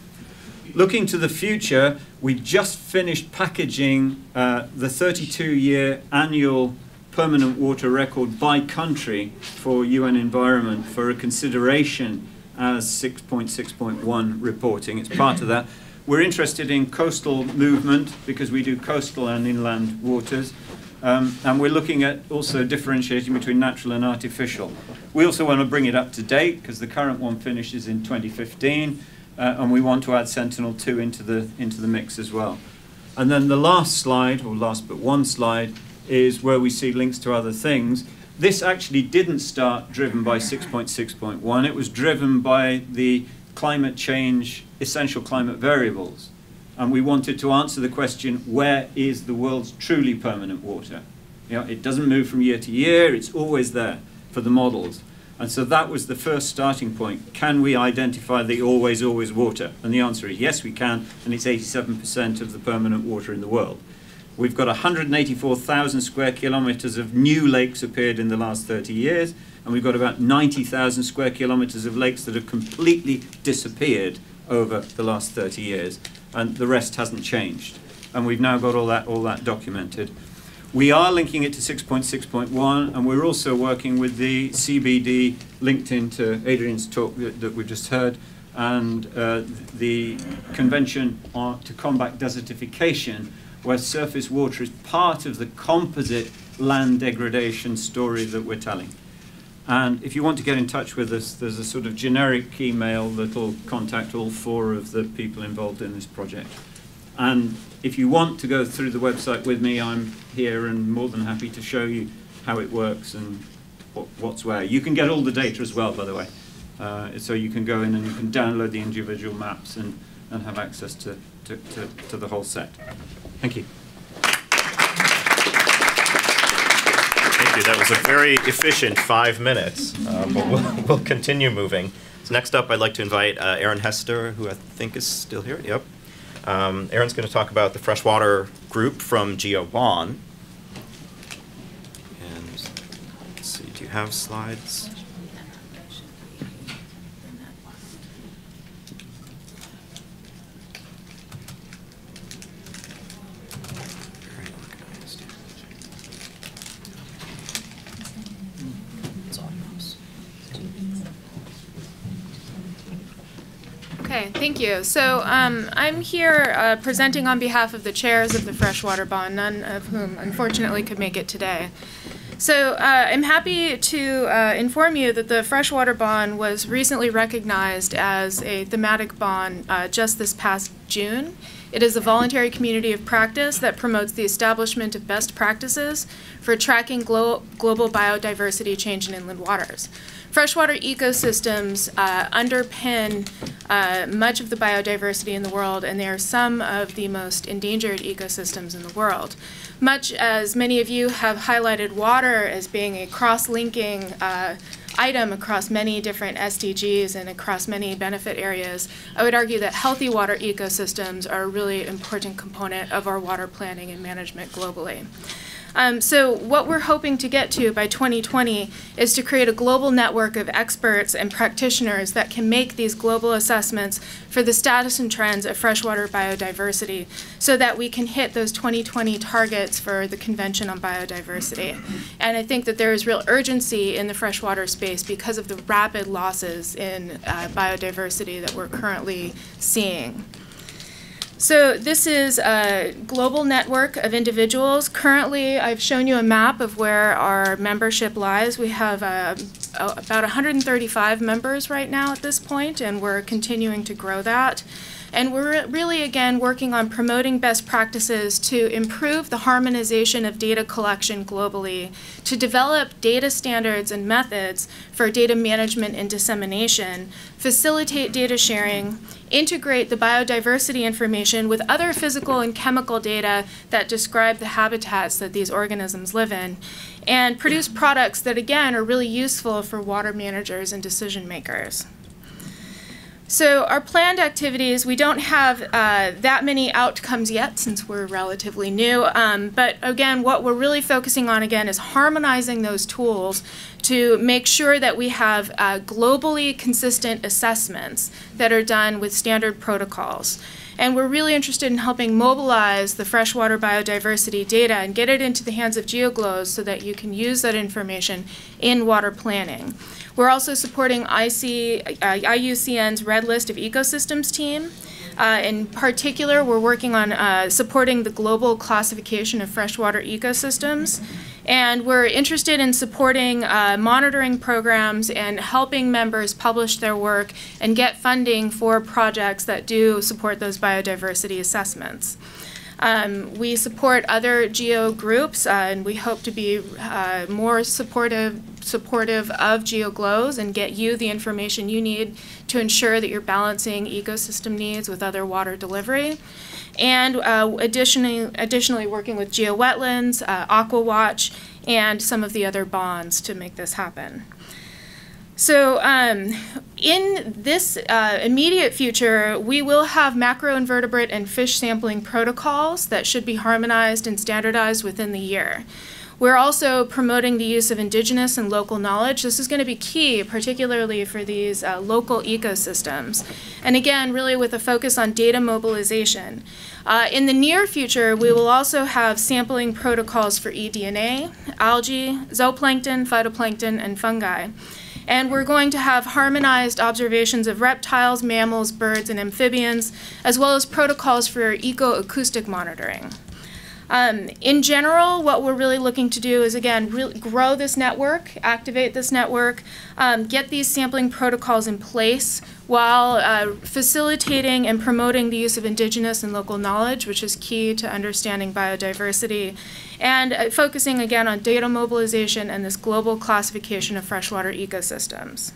Looking to the future, we just finished packaging uh, the 32-year annual permanent water record by country for UN Environment for a consideration as 6.6.1 reporting. It's part of that. We're interested in coastal movement because we do coastal and inland waters. Um, and we're looking at also differentiating between natural and artificial. We also want to bring it up to date because the current one finishes in 2015, uh, and we want to add Sentinel-2 into the, into the mix as well. And then the last slide, or last but one slide, is where we see links to other things. This actually didn't start driven by 6.6.1. It was driven by the climate change, essential climate variables. And we wanted to answer the question, where is the world's truly permanent water? You know, it doesn't move from year to year, it's always there for the models. And so that was the first starting point. Can we identify the always, always water? And the answer is yes, we can, and it's 87% of the permanent water in the world. We've got 184,000 square kilometers of new lakes appeared in the last 30 years, and we've got about 90,000 square kilometers of lakes that have completely disappeared over the last 30 years, and the rest hasn't changed. And we've now got all that, all that documented. We are linking it to 6.6.1, and we're also working with the CBD linked into Adrian's talk that, that we've just heard, and uh, the Convention on, to Combat Desertification, where surface water is part of the composite land degradation story that we're telling. And if you want to get in touch with us, there's a sort of generic email that'll contact all four of the people involved in this project. And if you want to go through the website with me, I'm here and more than happy to show you how it works and what, what's where. You can get all the data as well, by the way. Uh, so you can go in and you can download the individual maps and, and have access to, to, to, to the whole set. Thank you. Thank you. That was a very efficient five minutes, uh, but we'll, we'll continue moving. So next up, I'd like to invite uh, Erin Hestir, who I think is still here. Yep. Um, Erin's going to talk about the freshwater group from GeoBON. And let's see, do you have slides? Okay, thank you. So um, I'm here uh, presenting on behalf of the chairs of the Freshwater BON, none of whom unfortunately could make it today. So uh, I'm happy to uh, inform you that the Freshwater BON was recently recognized as a thematic BON uh, just this past June. It is a voluntary community of practice that promotes the establishment of best practices for tracking glo global biodiversity change in inland waters. Freshwater ecosystems uh, underpin uh, much of the biodiversity in the world, and they are some of the most endangered ecosystems in the world. Much as many of you have highlighted water as being a cross-linking uh, item across many different SDGs and across many benefit areas, I would argue that healthy water ecosystems are a really important component of our water planning and management globally. Um, so what we're hoping to get to by 2020 is to create a global network of experts and practitioners that can make these global assessments for the status and trends of freshwater biodiversity so that we can hit those 2020 targets for the Convention on Biodiversity. And I think that there is real urgency in the freshwater space because of the rapid losses in uh, biodiversity that we're currently seeing. So this is a global network of individuals. Currently, I've shown you a map of where our membership lies. We have uh, about 135 members right now at this point, and we're continuing to grow that. And we're really, again, working on promoting best practices to improve the harmonization of data collection globally, to develop data standards and methods for data management and dissemination, facilitate data sharing, integrate the biodiversity information with other physical and chemical data that describe the habitats that these organisms live in, and produce products that, again, are really useful for water managers and decision makers. So our planned activities, we don't have uh, that many outcomes yet since we're relatively new. Um, but again, what we're really focusing on again is harmonizing those tools to make sure that we have uh, globally consistent assessments that are done with standard protocols. And we're really interested in helping mobilize the freshwater biodiversity data and get it into the hands of GeoGlows so that you can use that information in water planning. We're also supporting IC, uh, IUCN's Red List of Ecosystems team. Uh, in particular, we're working on uh, supporting the global classification of freshwater ecosystems. And we're interested in supporting uh, monitoring programs and helping members publish their work and get funding for projects that do support those biodiversity assessments. Um, we support other geo groups, uh, and we hope to be uh, more supportive supportive of GeoGlows and get you the information you need to ensure that you're balancing ecosystem needs with other water delivery. And uh, additionally, additionally, working with GeoWetlands, uh, AquaWatch, and some of the other BONs to make this happen. So um, in this uh, immediate future, we will have macroinvertebrate and fish sampling protocols that should be harmonized and standardized within the year. We're also promoting the use of indigenous and local knowledge. This is going to be key, particularly for these uh, local ecosystems. And again, really with a focus on data mobilization. Uh, in the near future, we will also have sampling protocols for eDNA, algae, zooplankton, phytoplankton, and fungi. And we're going to have harmonized observations of reptiles, mammals, birds, and amphibians, as well as protocols for ecoacoustic monitoring. Um, in general, what we're really looking to do is, again, grow this network, activate this network, um, get these sampling protocols in place while uh, facilitating and promoting the use of indigenous and local knowledge, which is key to understanding biodiversity, and uh, focusing again on data mobilization and this global classification of freshwater ecosystems.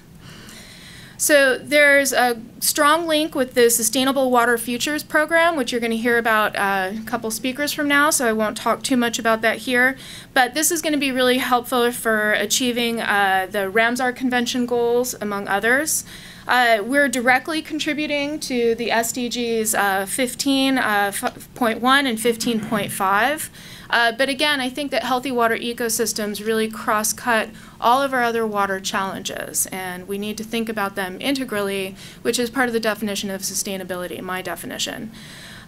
So there's a strong link with the Sustainable Water Futures program, which you're going to hear about uh, a couple speakers from now, so I won't talk too much about that here. But this is going to be really helpful for achieving uh, the Ramsar Convention goals, among others. Uh, we're directly contributing to the SDGs 15.1 uh, and 15.5. Uh, but again, I think that healthy water ecosystems really cross cut all of our other water challenges, and we need to think about them integrally, which is part of the definition of sustainability, my definition.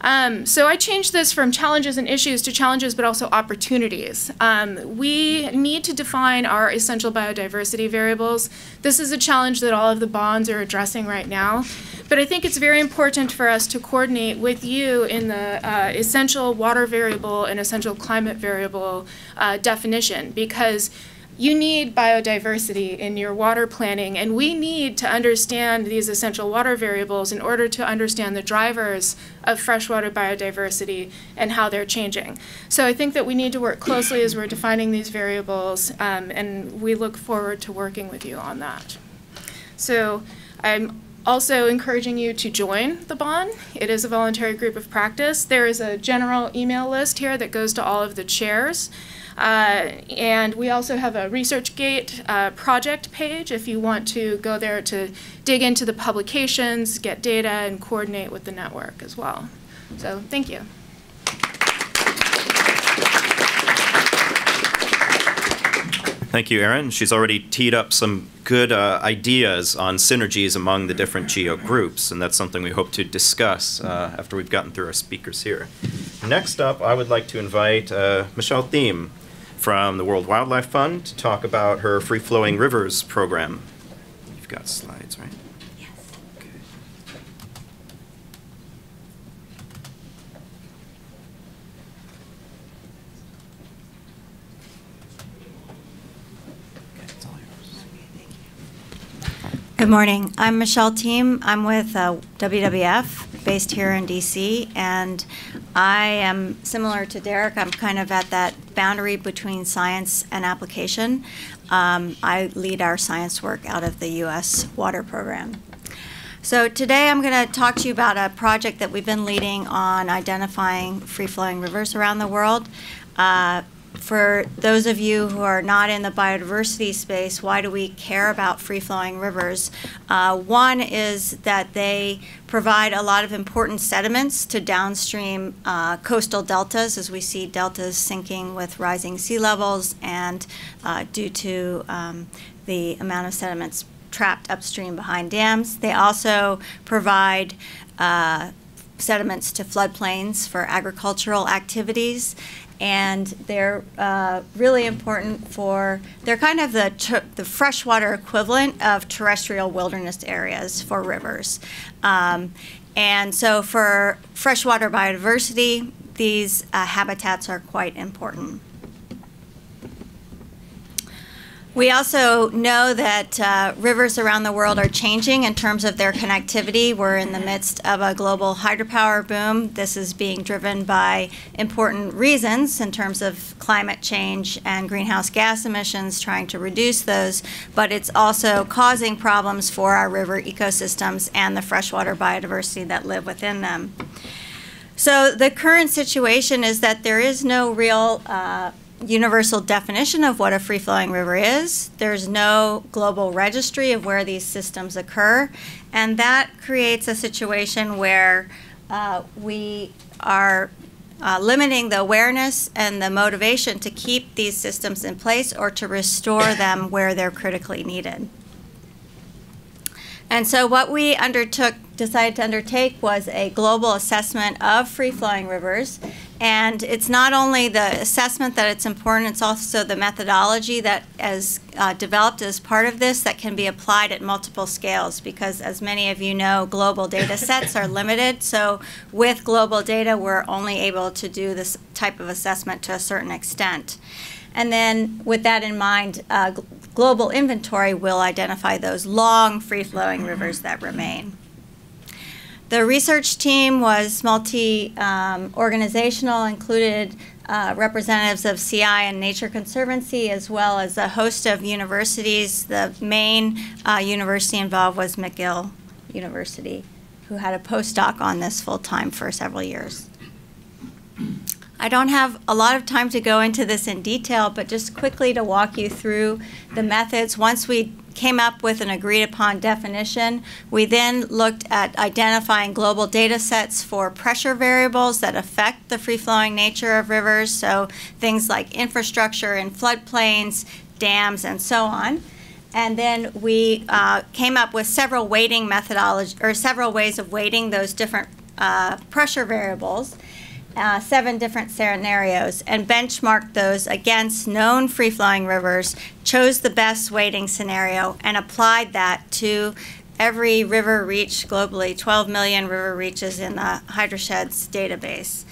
Um, so I changed this from challenges and issues to challenges, but also opportunities. Um, we need to define our essential biodiversity variables. This is a challenge that all of the BONs are addressing right now. But I think it's very important for us to coordinate with you in the uh, essential water variable and essential climate variable uh, definition because you need biodiversity in your water planning, and we need to understand these essential water variables in order to understand the drivers of freshwater biodiversity and how they're changing. So I think that we need to work closely as we're defining these variables, um, and we look forward to working with you on that. So I'm also encouraging you to join the BON. It is a voluntary group of practice. There is a general email list here that goes to all of the chairs. Uh, and we also have a ResearchGate uh, project page if you want to go there to dig into the publications, get data, and coordinate with the network as well. So thank you. Thank you, Erin. She's already teed up some good uh, ideas on synergies among the different geo groups, and that's something we hope to discuss uh, after we've gotten through our speakers here. Next up, I would like to invite uh, Michelle Thieme from the World Wildlife Fund to talk about her Free Flowing Rivers program. You've got slides, right? Yes. Okay. Good morning. I'm Michelle Thieme. I'm with uh, WWF based here in DC, and I am similar to Derek. I'm kind of at that boundary between science and application. Um, I lead our science work out of the U.S. Water Program. So today I'm going to talk to you about a project that we've been leading on identifying free-flowing rivers around the world. Uh, for those of you who are not in the biodiversity space, why do we care about free flowing rivers? Uh, one is that they provide a lot of important sediments to downstream uh, coastal deltas as we see deltas sinking with rising sea levels and uh, due to um, the amount of sediments trapped upstream behind dams. They also provide uh, sediments to floodplains for agricultural activities and they're uh, really important for they're kind of the the freshwater equivalent of terrestrial wilderness areas for rivers. Um, and so for freshwater biodiversity these uh, habitats are quite important we also know that uh, rivers around the world are changing in terms of their connectivity. We're in the midst of a global hydropower boom. This is being driven by important reasons in terms of climate change and greenhouse gas emissions, trying to reduce those, but it's also causing problems for our river ecosystems and the freshwater biodiversity that live within them. So the current situation is that there is no real uh, universal definition of what a free flowing river is. There's no global registry of where these systems occur. And that creates a situation where uh, we are uh, limiting the awareness and the motivation to keep these systems in place or to restore them where they're critically needed. And so what we undertook, decided to undertake was a global assessment of free-flowing rivers. And it's not only the assessment that it's important, it's also the methodology that is uh, developed as part of this that can be applied at multiple scales because as many of you know, global data sets are limited. So with global data, we're only able to do this type of assessment to a certain extent. And then with that in mind, uh, global inventory will identify those long free-flowing rivers that remain. The research team was multi-organizational, included uh, representatives of CI and Nature Conservancy, as well as a host of universities. The main uh, university involved was McGill University, who had a postdoc on this full-time for several years. I don't have a lot of time to go into this in detail, but just quickly to walk you through the methods. Once we came up with an agreed upon definition, we then looked at identifying global data sets for pressure variables that affect the free flowing nature of rivers, so things like infrastructure and floodplains, dams, and so on. And then we uh, came up with several weighting methodology or several ways of weighting those different uh, pressure variables uh, seven different scenarios and benchmarked those against known free flowing rivers, chose the best weighting scenario, and applied that to every river reach globally 12 million river reaches in the HydroSHEDS database.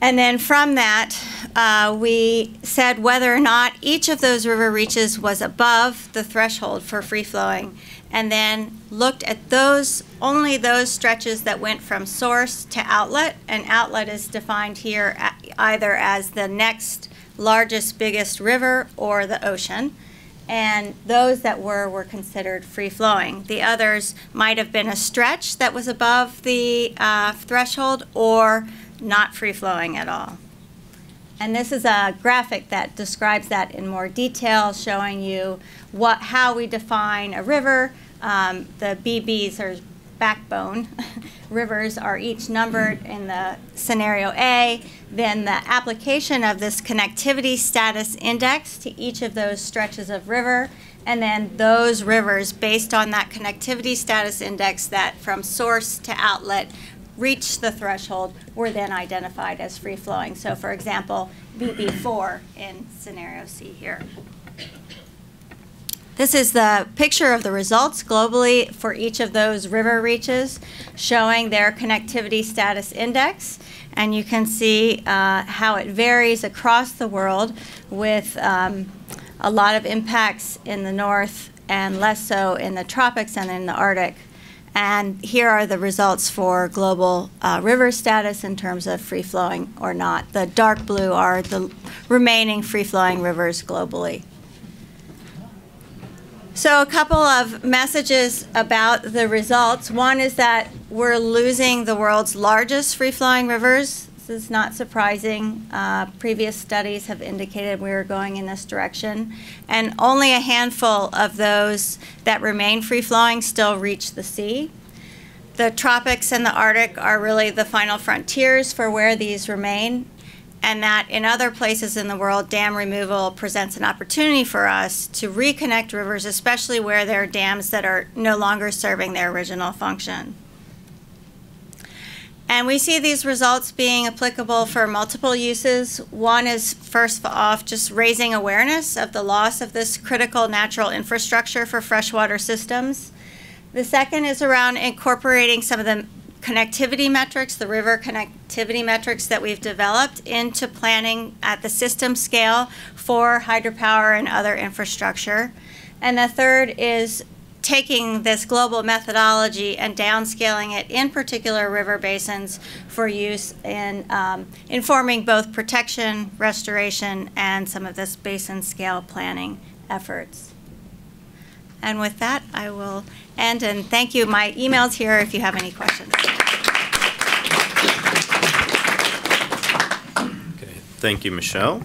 And then from that, uh, we said whether or not each of those river reaches was above the threshold for free flowing and then looked at those only those stretches that went from source to outlet and outlet is defined here either as the next largest biggest river or the ocean and those that were were considered free flowing the others might have been a stretch that was above the uh, threshold or not free flowing at all and this is a graphic that describes that in more detail, showing you what, how we define a river. Um, the BBs are backbone rivers are each numbered in the scenario A. Then the application of this connectivity status index to each of those stretches of river. And then those rivers, based on that connectivity status index that from source to outlet reached the threshold were then identified as free flowing. So for example, BB4 in scenario C here. This is the picture of the results globally for each of those river reaches showing their connectivity status index. And you can see uh, how it varies across the world with um, a lot of impacts in the north and less so in the tropics and in the Arctic. And here are the results for global uh, river status in terms of free flowing or not. The dark blue are the remaining free flowing rivers globally. So, a couple of messages about the results. One is that we're losing the world's largest free flowing rivers. This is not surprising. Uh, previous studies have indicated we are going in this direction. And only a handful of those that remain free flowing still reach the sea. The tropics and the Arctic are really the final frontiers for where these remain. And that in other places in the world, dam removal presents an opportunity for us to reconnect rivers, especially where there are dams that are no longer serving their original function. And we see these results being applicable for multiple uses. One is, first off, just raising awareness of the loss of this critical natural infrastructure for freshwater systems. The second is around incorporating some of the connectivity metrics, the river connectivity metrics that we've developed into planning at the system scale for hydropower and other infrastructure. And the third is taking this global methodology and downscaling it in particular river basins for use in um, informing both protection, restoration, and some of this basin scale planning efforts. And with that, I will end and thank you. My email's here if you have any questions. Okay, thank you, Michelle.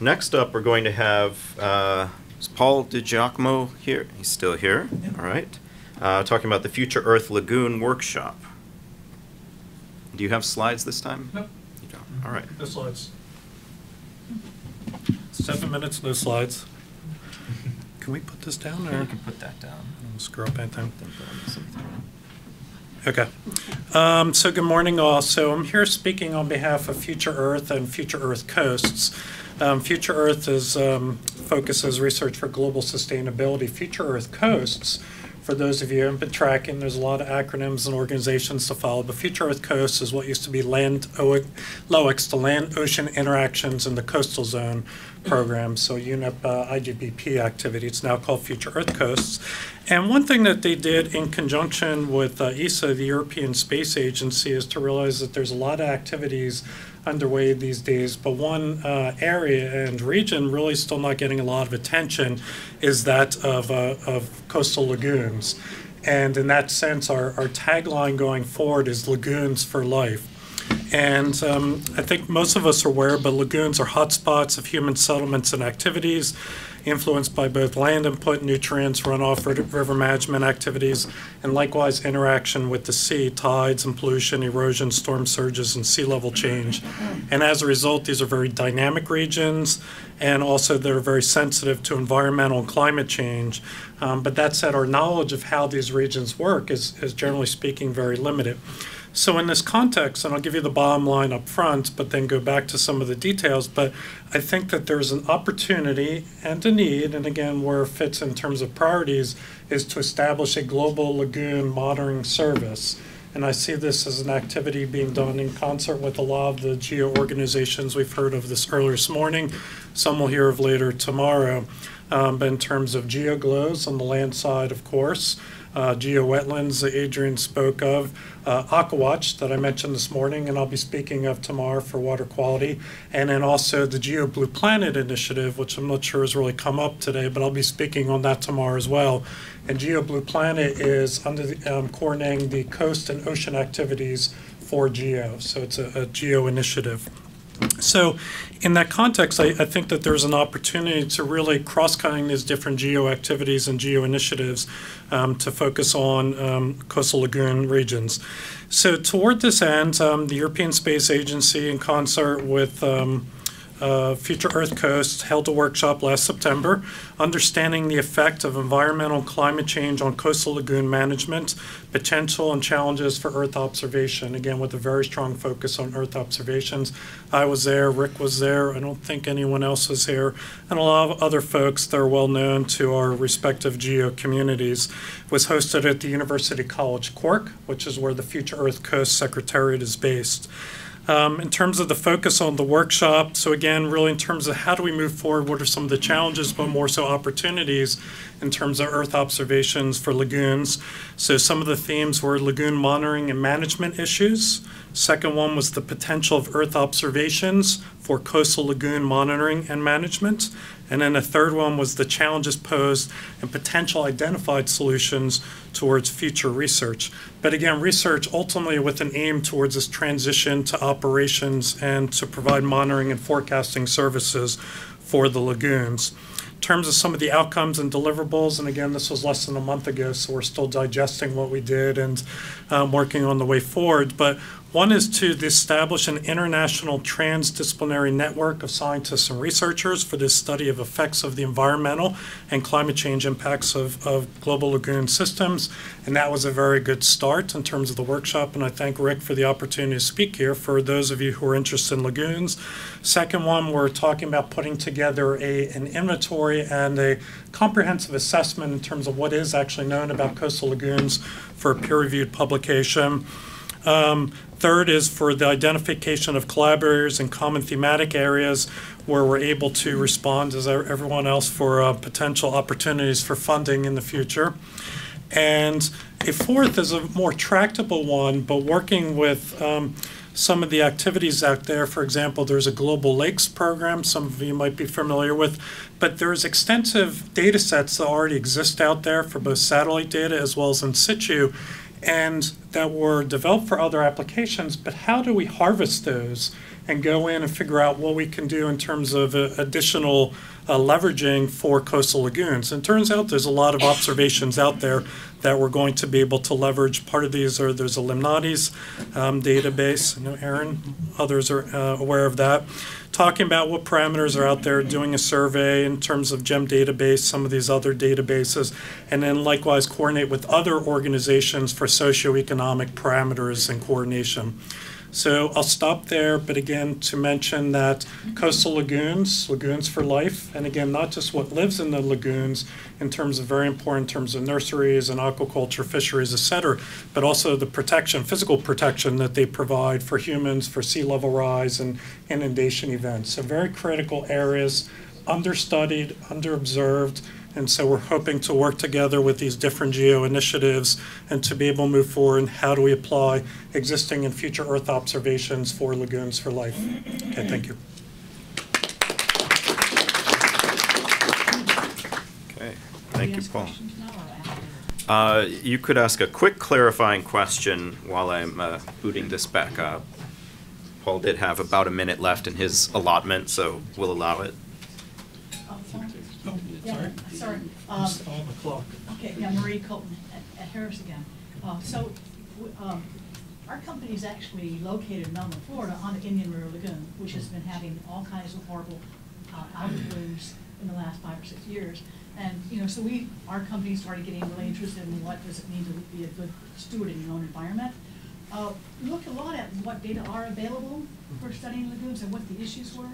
next up, we're going to have uh, is Paul DiGiacomo here. He's still here. All right. Uh, talking about the Future Earth Lagoon Workshop. Do you have slides this time? Nope. You don't. All right. No slides. Seven minutes, no slides. Can we put this down there? You can put that down. Screw up anything. Okay. Um, so good morning, all. So I'm here speaking on behalf of Future Earth and Future Earth Coasts. Um, Future Earth is um, focuses research for global sustainability. Future Earth Coasts, for those of you who haven't been tracking, there's a lot of acronyms and organizations to follow. But Future Earth Coasts is what used to be Land LOICZ, the Land Ocean Interactions in the Coastal Zone program. So UNEP uh, IGBP activity. It's now called Future Earth Coasts. And one thing that they did in conjunction with uh, ESA, the European Space Agency, is to realize that there's a lot of activities underway these days. But one uh, area and region really still not getting a lot of attention is that of, uh, of coastal lagoons. And in that sense, our, our tagline going forward is Lagoons for Life. And um, I think most of us are aware, but lagoons are hotspots of human settlements and activities influenced by both land input, nutrients, runoff, river management activities, and likewise interaction with the sea, tides and pollution, erosion, storm surges, and sea level change. And as a result, these are very dynamic regions, and also they're very sensitive to environmental and climate change. Um, but that said, our knowledge of how these regions work is, is generally speaking very limited. So in this context, and I'll give you the bottom line up front, but then go back to some of the details, but I think that there's an opportunity and a need, and again, where it fits in terms of priorities, is to establish a global lagoon monitoring service. And I see this as an activity being done in concert with a lot of the geo organizations we've heard of this earlier this morning. Some we'll hear of later tomorrow. Um, but in terms of GeoGlows on the land side, of course, uh, geo wetlands that Adrian spoke of, uh, AquaWatch that I mentioned this morning, and I'll be speaking of tomorrow for water quality, and then also the Geo Blue Planet initiative, which I'm not sure has really come up today, but I'll be speaking on that tomorrow as well. And Geo Blue Planet is under the, um, coordinating the coast and ocean activities for Geo, so it's a, a Geo initiative. So, in that context, I, I, think that there's an opportunity to really cross-cutting these different geo activities and geo initiatives um, to focus on um, coastal lagoon regions. So, toward this end, um, the European Space Agency, in concert with um, uh, Future Earth Coast held a workshop last September, understanding the effect of environmental climate change on coastal lagoon management, potential and challenges for Earth observation. Again, with a very strong focus on Earth observations. I was there, Rick was there, I don't think anyone else was here, and a lot of other folks that are well known to our respective geo communities. It was hosted at the University College Cork, which is where the Future Earth Coast Secretariat is based. Um, in terms of the focus on the workshop, so again, really in terms of how do we move forward, what are some of the challenges, but more so opportunities in terms of Earth observations for lagoons. So some of the themes were lagoon monitoring and management issues. Second one was the potential of Earth observations for coastal lagoon monitoring and management. And then the third one was the challenges posed and potential identified solutions towards future research. But again, research ultimately with an aim towards this transition to operations and to provide monitoring and forecasting services for the lagoons. In terms of some of the outcomes and deliverables, and again, this was less than a month ago, so we're still digesting what we did and um, working on the way forward. But one is to establish an international transdisciplinary network of scientists and researchers for the study of effects of the environmental and climate change impacts of, of global lagoon systems. And that was a very good start in terms of the workshop. And I thank Rick for the opportunity to speak here for those of you who are interested in lagoons. Second one, we're talking about putting together a, an inventory and a comprehensive assessment in terms of what is actually known about coastal lagoons for a peer-reviewed publication. Um, Third is for the identification of collaborators in common thematic areas where we're able to respond as everyone else for uh, potential opportunities for funding in the future. And a fourth is a more tractable one, but working with um, some of the activities out there. For example, there's a Global Lakes program, some of you might be familiar with, but there's extensive data sets that already exist out there for both satellite data as well as in situ. And that were developed for other applications, but how do we harvest those and go in and figure out what we can do in terms of uh, additional uh, leveraging for coastal lagoons? And turns out there's a lot of observations out there that we're going to be able to leverage. Part of these are there's a Limnades um, database. I know Erin, others are uh, aware of that. Talking about what parameters are out there, doing a survey in terms of GEM database, some of these other databases, and then likewise coordinate with other organizations for socioeconomic parameters and coordination. So I'll stop there, but again, to mention that coastal lagoons, lagoons for life, and again, not just what lives in the lagoons in terms of very important in terms of nurseries and aquaculture, fisheries, et cetera, but also the protection, physical protection that they provide for humans for sea level rise and inundation events. So very critical areas, understudied, underobserved, and so we're hoping to work together with these different geo initiatives and to be able to move forward and how do we apply existing and future Earth observations for lagoons for life. Okay, thank you. Okay, thank you, Paul. Uh, you could ask a quick clarifying question while I'm uh, booting this back up. Paul did have about a minute left in his allotment, so we'll allow it. Yeah, sorry. Um, on the clock. Okay, yeah, Marie Colton at, at Harris again. Uh, so, w- um, our company is actually located in Melbourne, Florida, on the Indian River Lagoon, which has been having all kinds of horrible uh, algal blooms in the last five or six years. And, you know, so we, our company started getting really interested in what does it mean to be a good steward in your own environment. Uh, we looked a lot at what data are available for studying lagoons and what the issues were.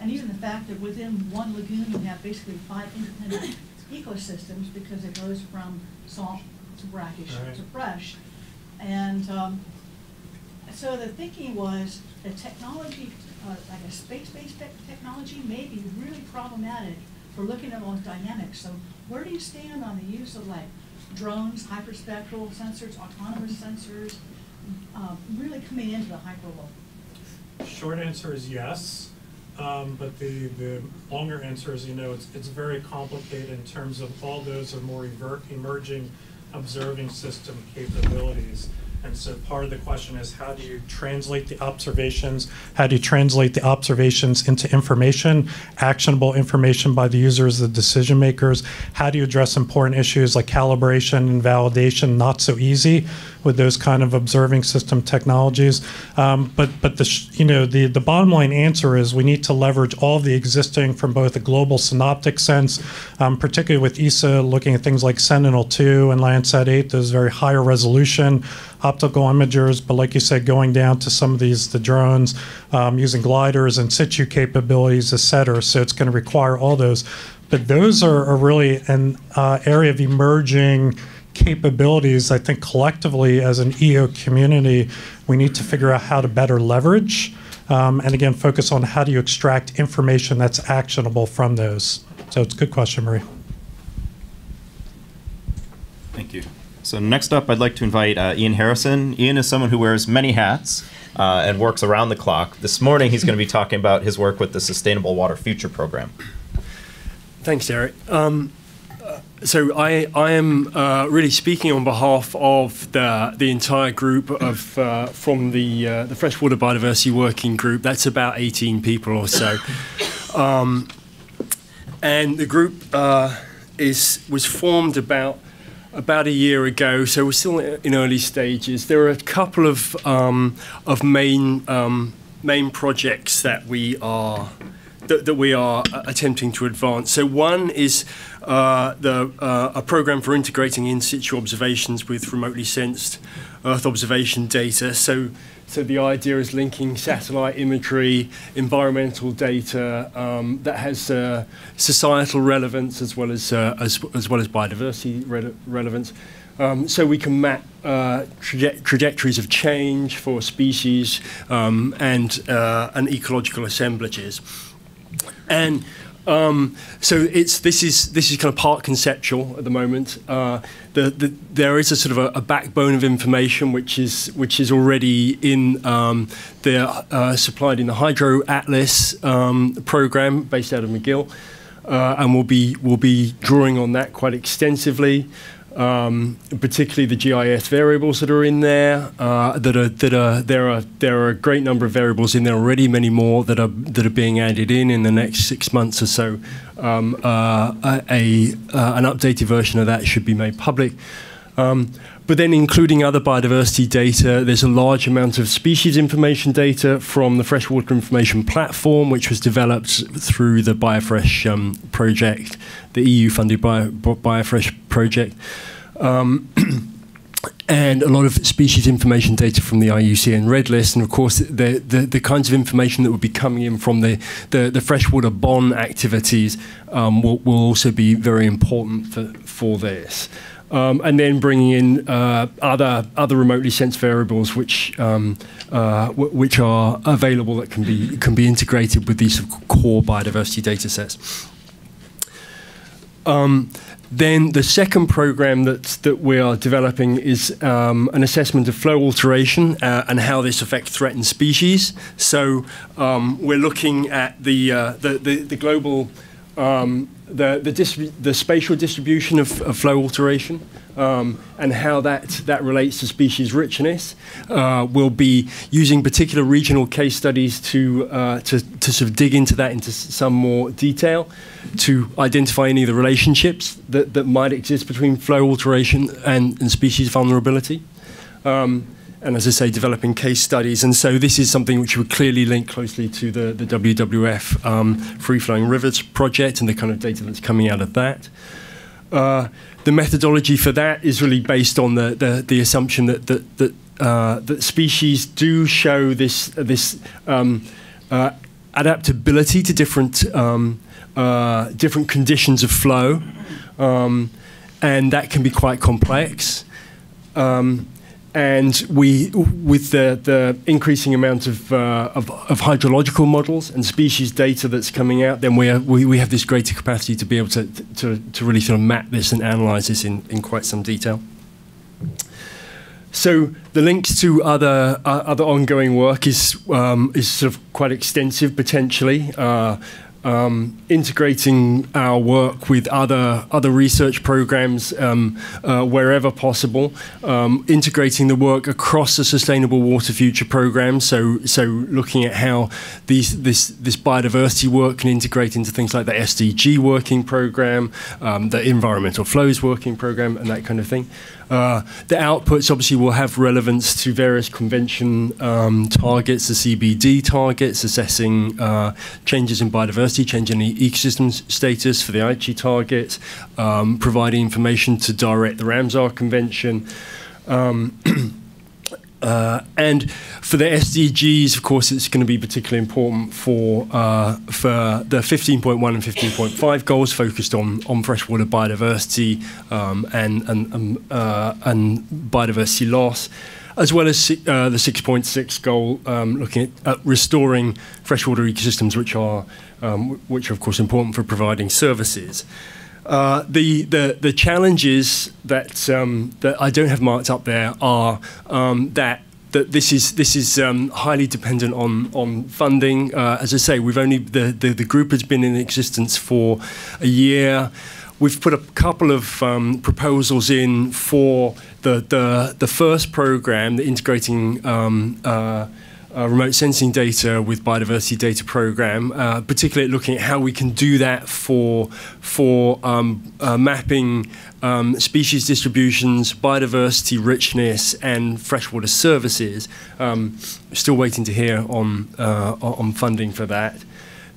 And even the fact that within one lagoon, you have basically five independent ecosystems because it goes from salt to brackish Right. to fresh. And um, so the thinking was that technology, uh, like a space-based tech- technology, may be really problematic for looking at those dynamics. So where do you stand on the use of like drones, hyperspectral sensors, autonomous sensors, uh, really coming into the hyper world? Short answer is yes. Um, but the, the longer answer is, you know, it's, it's very complicated in terms of all those are more emerging observing system capabilities. And so part of the question is how do you translate the observations? How do you translate the observations into information, actionable information by the users, the decision makers? How do you address important issues like calibration and validation? Not so easy with those kind of observing system technologies. Um, but but the you know the the bottom line answer is we need to leverage all the existing from both a global synoptic sense, um, particularly with ESA looking at things like Sentinel 2 and Landsat 8, those very higher resolution optical imagers. But like you said, going down to some of these the drones um, using gliders and situ capabilities, et cetera. So it's going to require all those. But those are, are really an uh, area of emerging capabilities, I think collectively as an EO community, we need to figure out how to better leverage. Um, and again, focus on how do you extract information that's actionable from those. So it's a good question, Marie. Thank you. So next up, I'd like to invite uh, Ian Harrison. Ian is someone who wears many hats uh, and works around the clock. This morning, he's going to be talking about his work with the Sustainable Water Future Program. Thanks, Derek. Um, so I, I am uh, really speaking on behalf of the, the entire group of uh, from the uh, the freshwater biodiversity working group. That's about 18 people or so, um, and the group uh, is was formed about about a year ago. So we're still in early stages. There are a couple of um, of main um, main projects that we are that, that we are uh, attempting to advance. So one is uh, the uh, a program for integrating in situ observations with remotely sensed Earth observation data. So so the idea is linking satellite imagery, environmental data um, that has uh, societal relevance as well as uh, as, as well as biodiversity re- relevance. Um, so we can map uh, traje- trajectories of change for species um, and uh, and ecological assemblages. And um, so it's this is this is kind of part conceptual at the moment. Uh, the, the, there is a sort of a, a, backbone of information which is which is already in um, the uh, supplied in the Hydro Atlas um, program based out of McGill, uh, and we'll be we'll be drawing on that quite extensively. Um, particularly the GIS variables that are in there. Uh, that are that are there are there are a great number of variables in there already. Many more that are that are being added in in the next six months or so. Um, uh, a, uh, an updated version of that should be made public. Um, but then including other biodiversity data, there's a large amount of species information data from the Freshwater Information Platform, which was developed through the Biofresh um, project, the EU-funded Bio, Biofresh project. Um, and a lot of species information data from the IUCN Red List, and of course the, the, the kinds of information that would be coming in from the, the, the freshwater BON activities um, will, will also be very important for, for this um, and then bringing in uh, other other remotely sensed variables which um, uh, which are available that can be can be integrated with these core biodiversity data sets. Um, then the second program that that we are developing is um, an assessment of flow alteration uh, and how this affects threatened species. So um, we're looking at the, uh, the, the, the global um, the the, the spatial distribution of, of flow alteration um, and how that that relates to species richness. Uh, we'll be using particular regional case studies to uh, to to sort of dig into that into some more detail to identify any of the relationships that, that might exist between flow alteration and, and species vulnerability. Um, and as I say, developing case studies. And so this is something which would clearly link closely to the, the WWF um, Free Flowing Rivers project and the kind of data that's coming out of that. Uh, the methodology for that is really based on the, the, the assumption that, that, that, uh, that species do show this, this um, uh, adaptability to different, um, uh, different conditions of flow. Um, and that can be quite complex. Um, and we, with the, the increasing amount of, uh, of, of, hydrological models and species data that's coming out, then we, are, we, we have this greater capacity to be able to, to, to really sort of map this and analyze this in, in quite some detail. So the links to other uh, other ongoing work is um, is sort of quite extensive potentially. Uh, um, integrating our work with other other research programs um, uh, wherever possible, um, integrating the work across the Sustainable Water Future program. So so looking at how these this this biodiversity work can integrate into things like the SDG working program, um, the environmental flows working program, and that kind of thing. Uh, the outputs obviously will have relevance to various convention um, targets, the CBD targets, assessing uh, changes in biodiversity, change in ecosystem status for the Aichi target, um, providing information to direct the Ramsar Convention. Um, Uh, and for the SDGs, of course, it's going to be particularly important for uh, for the 15.1 and 15.5 goals focused on on freshwater biodiversity um, and and um, uh, and biodiversity loss, as well as uh, the 6.6 goal um, looking at, at, restoring freshwater ecosystems, which are um, which are of course important for providing services. Uh, the, the, the challenges that, um, that I don't have marked up there are um, that that this is this is um, highly dependent on on funding. Uh, as I say, we've only the, the, the group has been in existence for a year. We've put a couple of um, proposals in for the the, the first program, the integrating. Um, uh, uh, remote sensing data with biodiversity data program, uh, particularly looking at how we can do that for for um, uh, mapping um, species distributions, biodiversity richness, and freshwater services. Um, still waiting to hear on uh, on funding for that.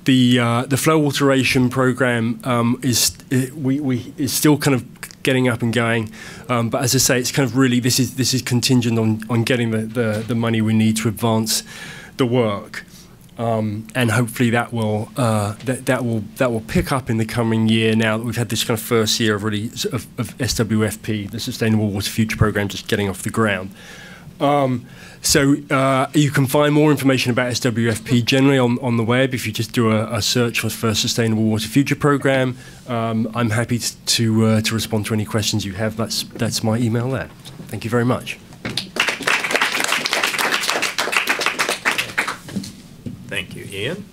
The uh, the flow alteration program um, is we, we is still kind of getting up and going. Um, but as I say, it's kind of really this is this is contingent on on getting the the, the money we need to advance the work. Um, and hopefully that will uh, that, that will that will pick up in the coming year. Now that we've had this kind of first year of really of, of SWFP, the Sustainable Water Future Program, just getting off the ground. Um, so uh, you can find more information about SWFP generally on, on the web if you just do a, a search for, for Sustainable Water Future Program. Um, I'm happy to uh, to respond to any questions you have. That's that's my email there. Thank you very much. Thank you, Ian.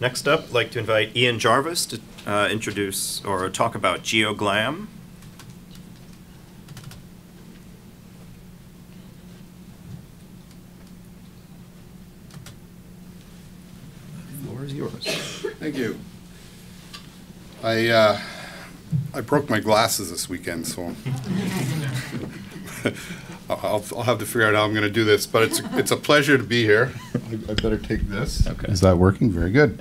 Next up, I'd like to invite Ian Jarvis to uh, introduce or talk about GeoGlam. Is yours. Thank you. I, uh, I broke my glasses this weekend, so I'll, I'll have to figure out how I'm going to do this, but it's, it's a pleasure to be here. I I better take this. Okay. Is that working? Very good.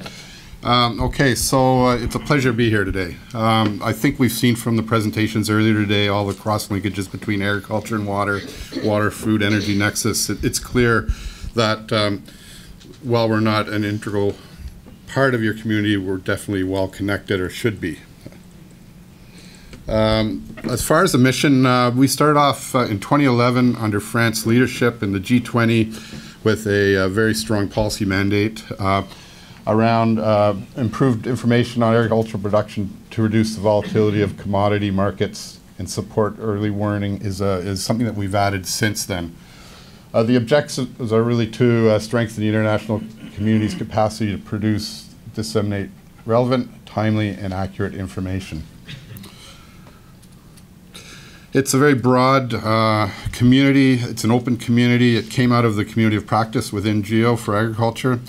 Um, okay, so uh, it's a pleasure to be here today. Um, I think we've seen from the presentations earlier today all the cross linkages between agriculture and water, water, food, energy nexus. It, it's clear that um, while we're not an integral part of your community, we're definitely well connected or should be. Um, as far as the mission, uh, we started off uh, in 2011 under France leadership in the G20 with a, uh, very strong policy mandate uh, around uh, improved information on agricultural production to reduce the volatility of commodity markets and support early warning is, uh, is something that we've added since then. The objectives are really to strengthen the international community's capacity to produce, disseminate relevant, timely, and accurate information. It's a very broad uh, community. It's an open community. It came out of the community of practice within GEO for agriculture.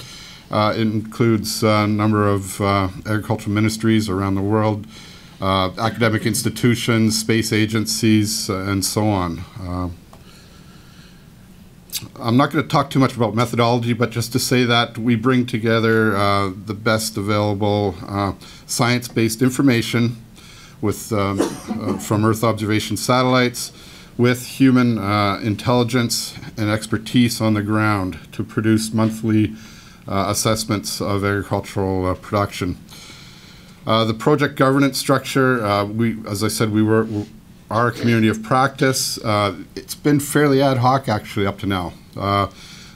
Uh, it includes a number of uh, agricultural ministries around the world, uh, academic institutions, space agencies, uh, and so on. I'm not going to talk too much about methodology, but just to say that we bring together uh, the best available uh, science-based information with um, uh, from Earth observation satellites with human uh, intelligence and expertise on the ground to produce monthly uh, assessments of agricultural uh, production. The project governance structure, we, as I said, we were, a community of practice. Uh, it's been fairly ad hoc actually up to now. Uh,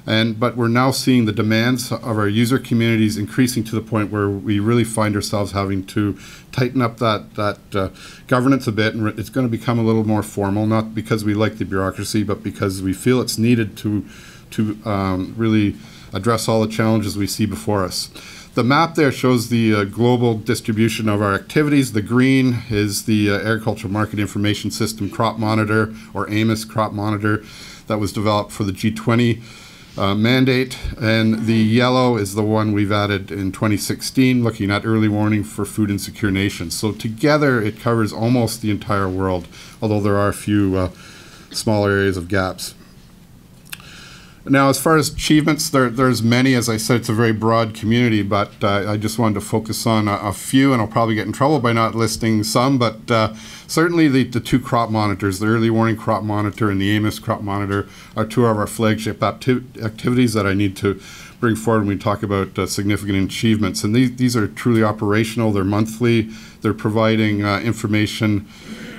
and, but we're now seeing the demands of our user communities increasing to the point where we really find ourselves having to tighten up that, that uh, governance a bit. And it's going to become a little more formal, not because we like the bureaucracy, but because we feel it's needed to, to um, really address all the challenges we see before us. The map there shows the uh, global distribution of our activities. The green is the uh, Agricultural Market Information System Crop Monitor, or AMIS Crop Monitor, that was developed for the G20 uh, mandate. And the yellow is the one we've added in 2016, looking at early warning for food insecure nations. So together it covers almost the entire world, although there are a few uh, small areas of gaps. Now, as far as achievements, there, there's many. As I said, it's a very broad community, but uh, I just wanted to focus on a, a, few, and I'll probably get in trouble by not listing some, but uh, certainly the, the two crop monitors, the early warning crop monitor and the AMIS crop monitor, are two of our flagship acti activities that I need to bring forward when we talk about uh, significant achievements. And these, these are truly operational, they're monthly, they're providing uh, information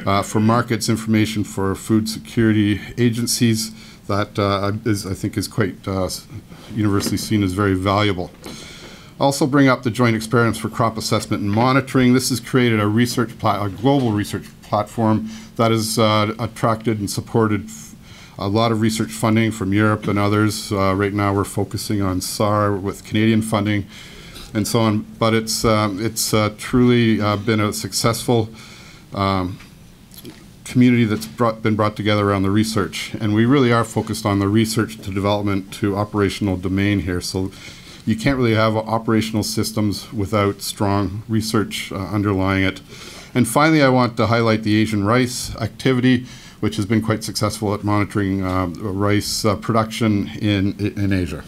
uh, for markets, information for food security agencies that uh, is, I think is quite uh, universally seen as very valuable. Also bring up the Joint Experiments for Crop Assessment and Monitoring. This has created a research, a global research platform that has uh, attracted and supported a lot of research funding from Europe and others. Uh, right now we're focusing on SAR with Canadian funding and so on, but it's, um, it's uh, truly uh, been a successful um, community that's brought, been brought together around the research. And we really are focused on the research to development to operational domain here. So you can't really have operational systems without strong research uh, underlying it. And finally, I want to highlight the Asian rice activity, which has been quite successful at monitoring uh, rice uh, production in, in Asia.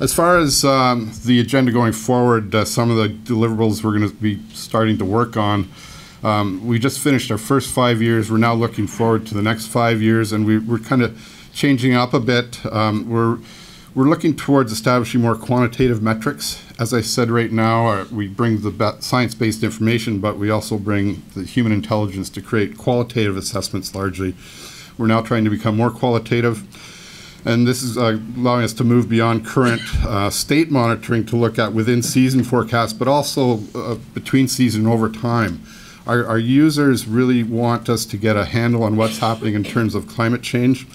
As far as um, the agenda going forward, uh, some of the deliverables we're going to be starting to work on um, we just finished our first five years. We're now looking forward to the next five years, and we, are kind of changing up a bit. Um, we're we're looking towards establishing more quantitative metrics. As I said right now, uh, we bring the science-based information, but we also bring the human intelligence to create qualitative assessments largely. We're now trying to become more qualitative. And this is uh, allowing us to move beyond current uh, state monitoring to look at within season forecasts, but also uh, between season over time our, our users really want us to get a handle on what's happening in terms of climate change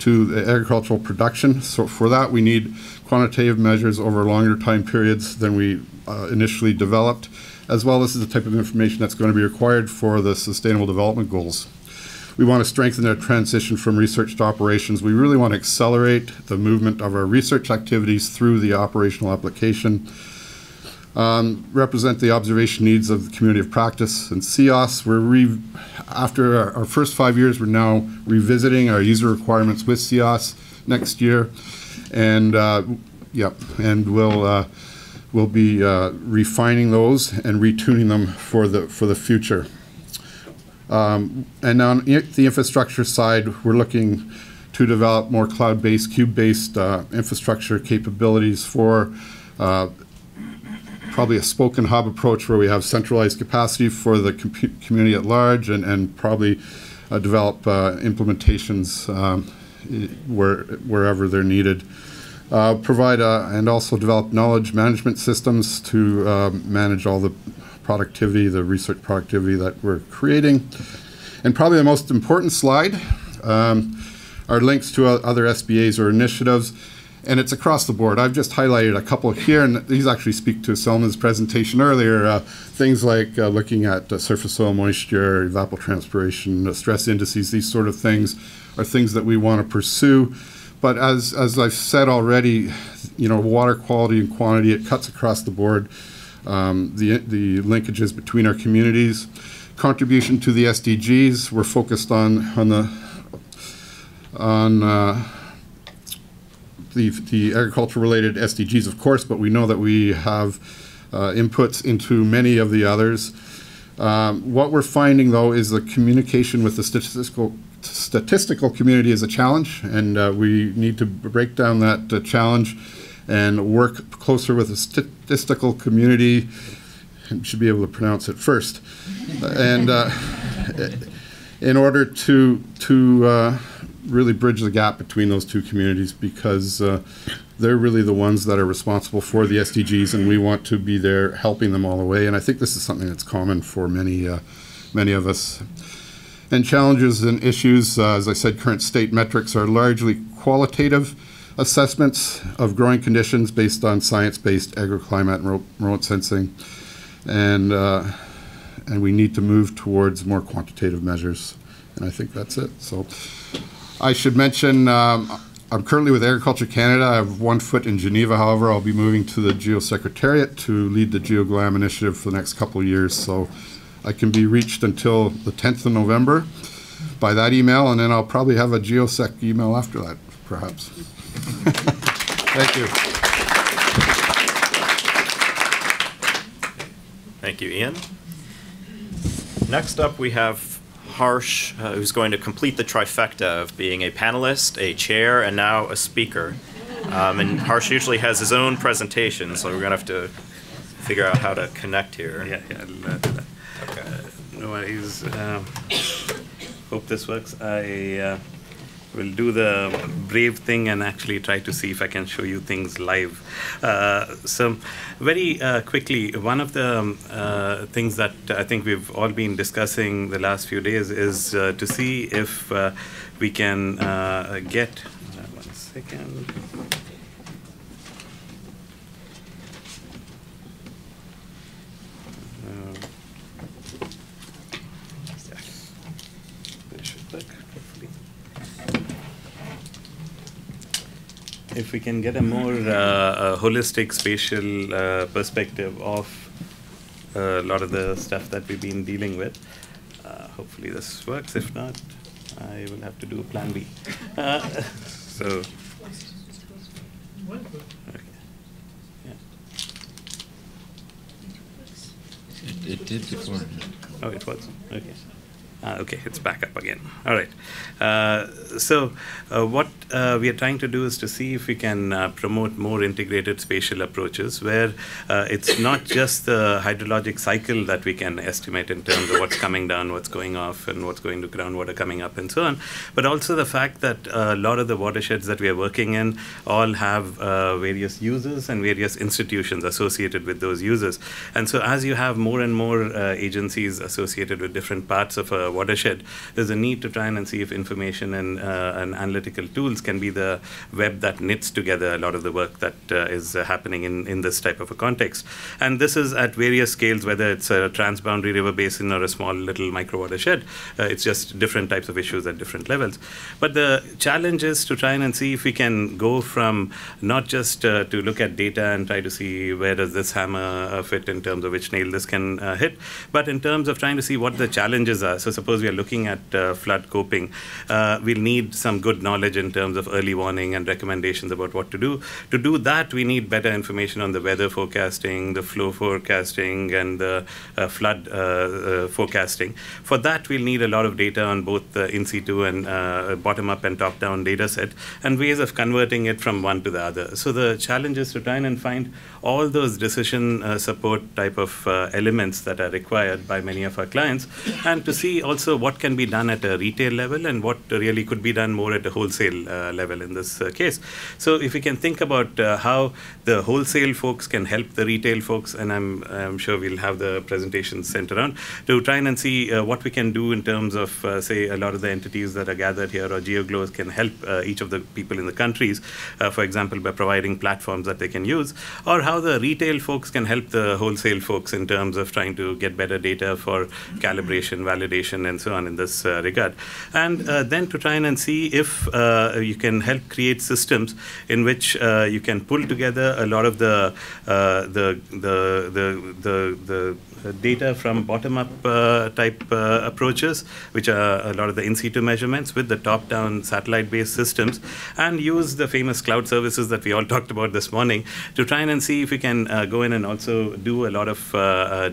to agricultural production. So for that, we need quantitative measures over longer time periods than we uh, initially developed, as well as the type of information that's going to be required for the Sustainable Development Goals. We want to strengthen our transition from research to operations. We really want to accelerate the movement of our research activities through the operational application. Um, represent the observation needs of the community of practice and CEOS. We're re- after our, our, first five years, we're now revisiting our user requirements with CEOS next year, and uh, yep, and we'll uh, we'll be uh, refining those and retuning them for the for the future. Um, and on the infrastructure side, we're looking to develop more cloud-based, cube-based uh, infrastructure capabilities for uh, probably a spoken hub approach where we have centralized capacity for the com community at large and, and probably uh, develop uh, implementations um, where, wherever they're needed. Uh, provide uh, and also develop knowledge management systems to uh, manage all the productivity, the research productivity that we're creating. And probably the most important slide um, are links to other SBAs or initiatives. And it's across the board. I've just highlighted a couple here, and these actually speak to Selma's presentation earlier. Uh, things like uh, looking at uh, surface soil moisture, evapotranspiration, stress indices, these sort of things are things that we want to pursue. But as, as I've said already, you know, water quality and quantity, it cuts across the board. Um, the, the linkages between our communities. Contribution to the SDGs, we're focused on, on the, on uh, the, the agriculture related SDGs, of course, but we know that we have uh, inputs into many of the others. Um, what we're finding, though, is the communication with the statistical statistical community is a challenge, and uh, we need to break down that uh, challenge and work closer with the statistical community. I should be able to pronounce it first, and uh, in order to to uh, really bridge the gap between those two communities, because uh, they're really the ones that are responsible for the SDGs, and we want to be there helping them all the way. And I think this is something that's common for many uh, many of us. And challenges and issues, uh, as I said, current state metrics are largely qualitative assessments of growing conditions based on science-based agroclimate and remote sensing. And, uh, and we need to move towards more quantitative measures. And I think that's it. So I should mention um, I'm currently with Agriculture Canada. I have one foot in Geneva. However, I'll be moving to the Geo Secretariat to lead the GeoGLAM initiative for the next couple of years. So I can be reached until the 10th of November by that email, and then I'll probably have a GeoSec email after that, perhaps. Thank you. Thank you, Ian. Next up, we have Harsh, uh, who's going to complete the trifecta of being a panelist, a chair, and now a speaker. Um, and Harsh usually has his own presentation, so we're going to have to figure out how to connect here. Yeah, yeah, I'll, do that. Okay. Uh, no worries. Uh, hope this works. I uh, will do the brave thing and actually try to see if I can show you things live. Uh, so, very uh, quickly, one of the um, uh, things that I think we've all been discussing the last few days is to see if we can get. one second. If we can get a more uh, a holistic spatial uh, perspective of uh, a lot of the stuff that we've been dealing with, uh, hopefully this works. If not, I will have to do a plan B. Uh, so. Okay. Yeah. It, it did before. Oh, it was. Okay. Uh, okay, it's back up again. All right. Uh, so, uh, what uh, we are trying to do is to see if we can uh, promote more integrated spatial approaches where uh, it's not just the hydrologic cycle that we can estimate in terms of what's coming down, what's going off, and what's going to groundwater coming up, and so on, but also the fact that a lot of the watersheds that we are working in all have various users and various institutions associated with those users. And so, as you have more and more agencies associated with different parts of a uh, watershed, there's a need to try and see if information and, uh, and analytical tools can be the web that knits together a lot of the work that uh, is uh, happening in, in this type of a context. And this is at various scales, whether it's a transboundary river basin or a small little micro watershed. Uh, it's just different types of issues at different levels. But the challenge is to try and see if we can go from not just to look at data and try to see where does this hammer fit in terms of which nail this can hit, but in terms of trying to see what the challenges are. So suppose we are looking at flood coping, we'll need some good knowledge in terms of early warning and recommendations about what to do. To do that, we need better information on the weather forecasting, the flow forecasting, and the uh, flood uh, uh, forecasting. For that, we'll need a lot of data on both the in situ and uh, bottom up and top down data set and ways of converting it from one to the other. So the challenge is to try and find all those decision uh, support type of uh, elements that are required by many of our clients and to see also what can be done at a retail level and what really could be done more at a wholesale uh, level in this uh, case. So if we can think about uh, how the wholesale folks can help the retail folks, and I'm, I'm sure we'll have the presentation sent around to try and see uh, what we can do in terms of, say, a lot of the entities that are gathered here or GeoGlows can help each of the people in the countries, for example, by providing platforms that they can use, or how the retail folks can help the wholesale folks in terms of trying to get better data for calibration, validation, and so on in this uh, regard. And uh, then to try and see if uh, you can help create systems in which you can pull together a lot of the the, the the the the data from bottom-up uh, type uh, approaches, which are a lot of the in situ measurements, with the top-down satellite-based systems, and use the famous cloud services that we all talked about this morning to try and see if we can uh, go in and also do a lot of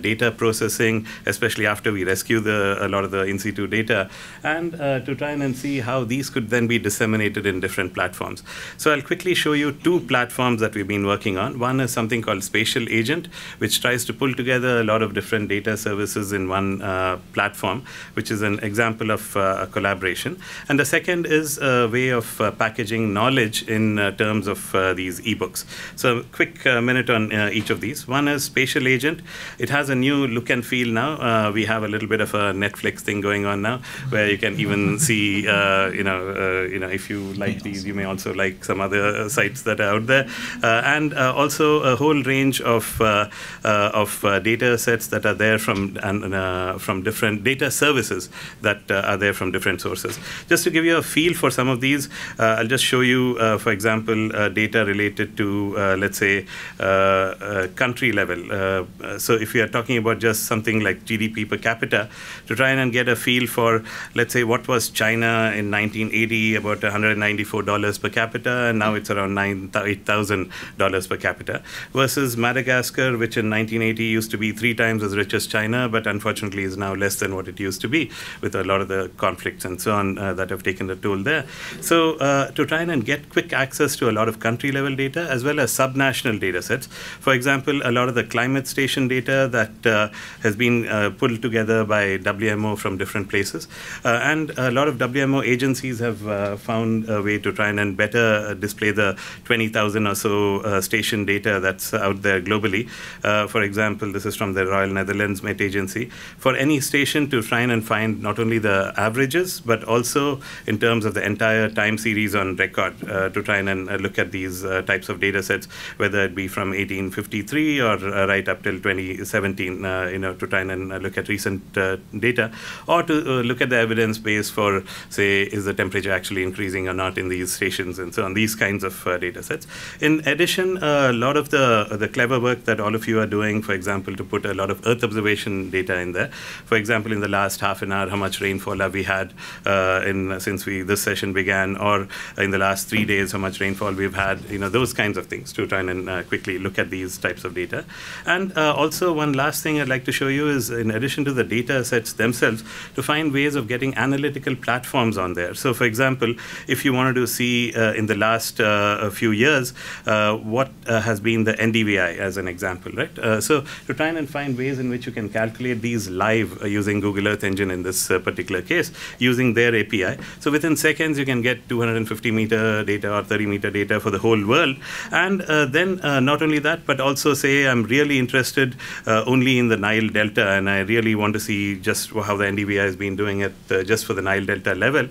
data processing, especially after we rescue the a lot of the in situ data, and to try and see how these could then be disseminated in different platforms. So I'll quickly show you two platforms that we've been working on. One is something called Spatial Agent, which tries to pull together a lot of different data services in one uh, platform, which is an example of uh, a collaboration. And the second is a way of uh, packaging knowledge in uh, terms of uh, these ebooks. So, quick uh, minute on uh, each of these. One is Spatial Agent. It has a new look and feel now. we have a little bit of a Netflix thing going on now, where you can even see, you know, you know, if you like these, you may also like some other sites that are out there, and also a whole range of of data sets that are there from uh, from different data services that uh, are there from different sources. Just to give you a feel for some of these, uh, I'll just show you, for example, data related to, let's say, country level. so if we are talking about just something like GDP per capita, to try and get a feel for, let's say, what was China in 1980, about $194 per capita, and now it's around $8,000 per capita, versus Madagascar, which in 1980 used to be three times as rich as China, but unfortunately is now less than what it used to be with a lot of the conflicts and so on uh, that have taken the toll there. So uh, to try and get quick access to a lot of country level data as well as subnational data sets. For example, a lot of the climate station data that uh, has been uh, pulled together by WMO from different places. Uh, and a lot of WMO agencies have uh, found a way to try and better display the 20,000 or so station data that's out there globally. for example, this is from the Royal Netherlands Met Agency, for any station to try and find not only the averages, but also in terms of the entire time series on record uh, to try and uh, look at these uh, types of data sets, whether it be from 1853 or uh, right up till 2017, uh, you know, to try and look at recent data, or to look at the evidence base for, say, is the temperature actually increasing or not in these stations and so on, these kinds of data sets. In addition, a lot of the, the clever work that all of you are doing, for example, to put a lot of Earth observation data in there. For example, in the last half an hour, how much rainfall have we had uh, in since we this session began, or in the last three days, how much rainfall we've had. You know those kinds of things to try and uh, quickly look at these types of data. And uh, also one last thing I'd like to show you is, in addition to the data sets themselves, to find ways of getting analytical platforms on there. So, for example, if you wanted to see uh, in the last uh, few years what has been the NDVI as an example, right? so to try and find ways in which you can calculate these live uh, using Google Earth Engine in this uh, particular case, using their API. So within seconds, you can get 250 meter data or 30 meter data for the whole world. And uh, then not only that, but also say I'm really interested only in the Nile Delta, and I really want to see just how the NDVI has been doing it just for the Nile Delta level.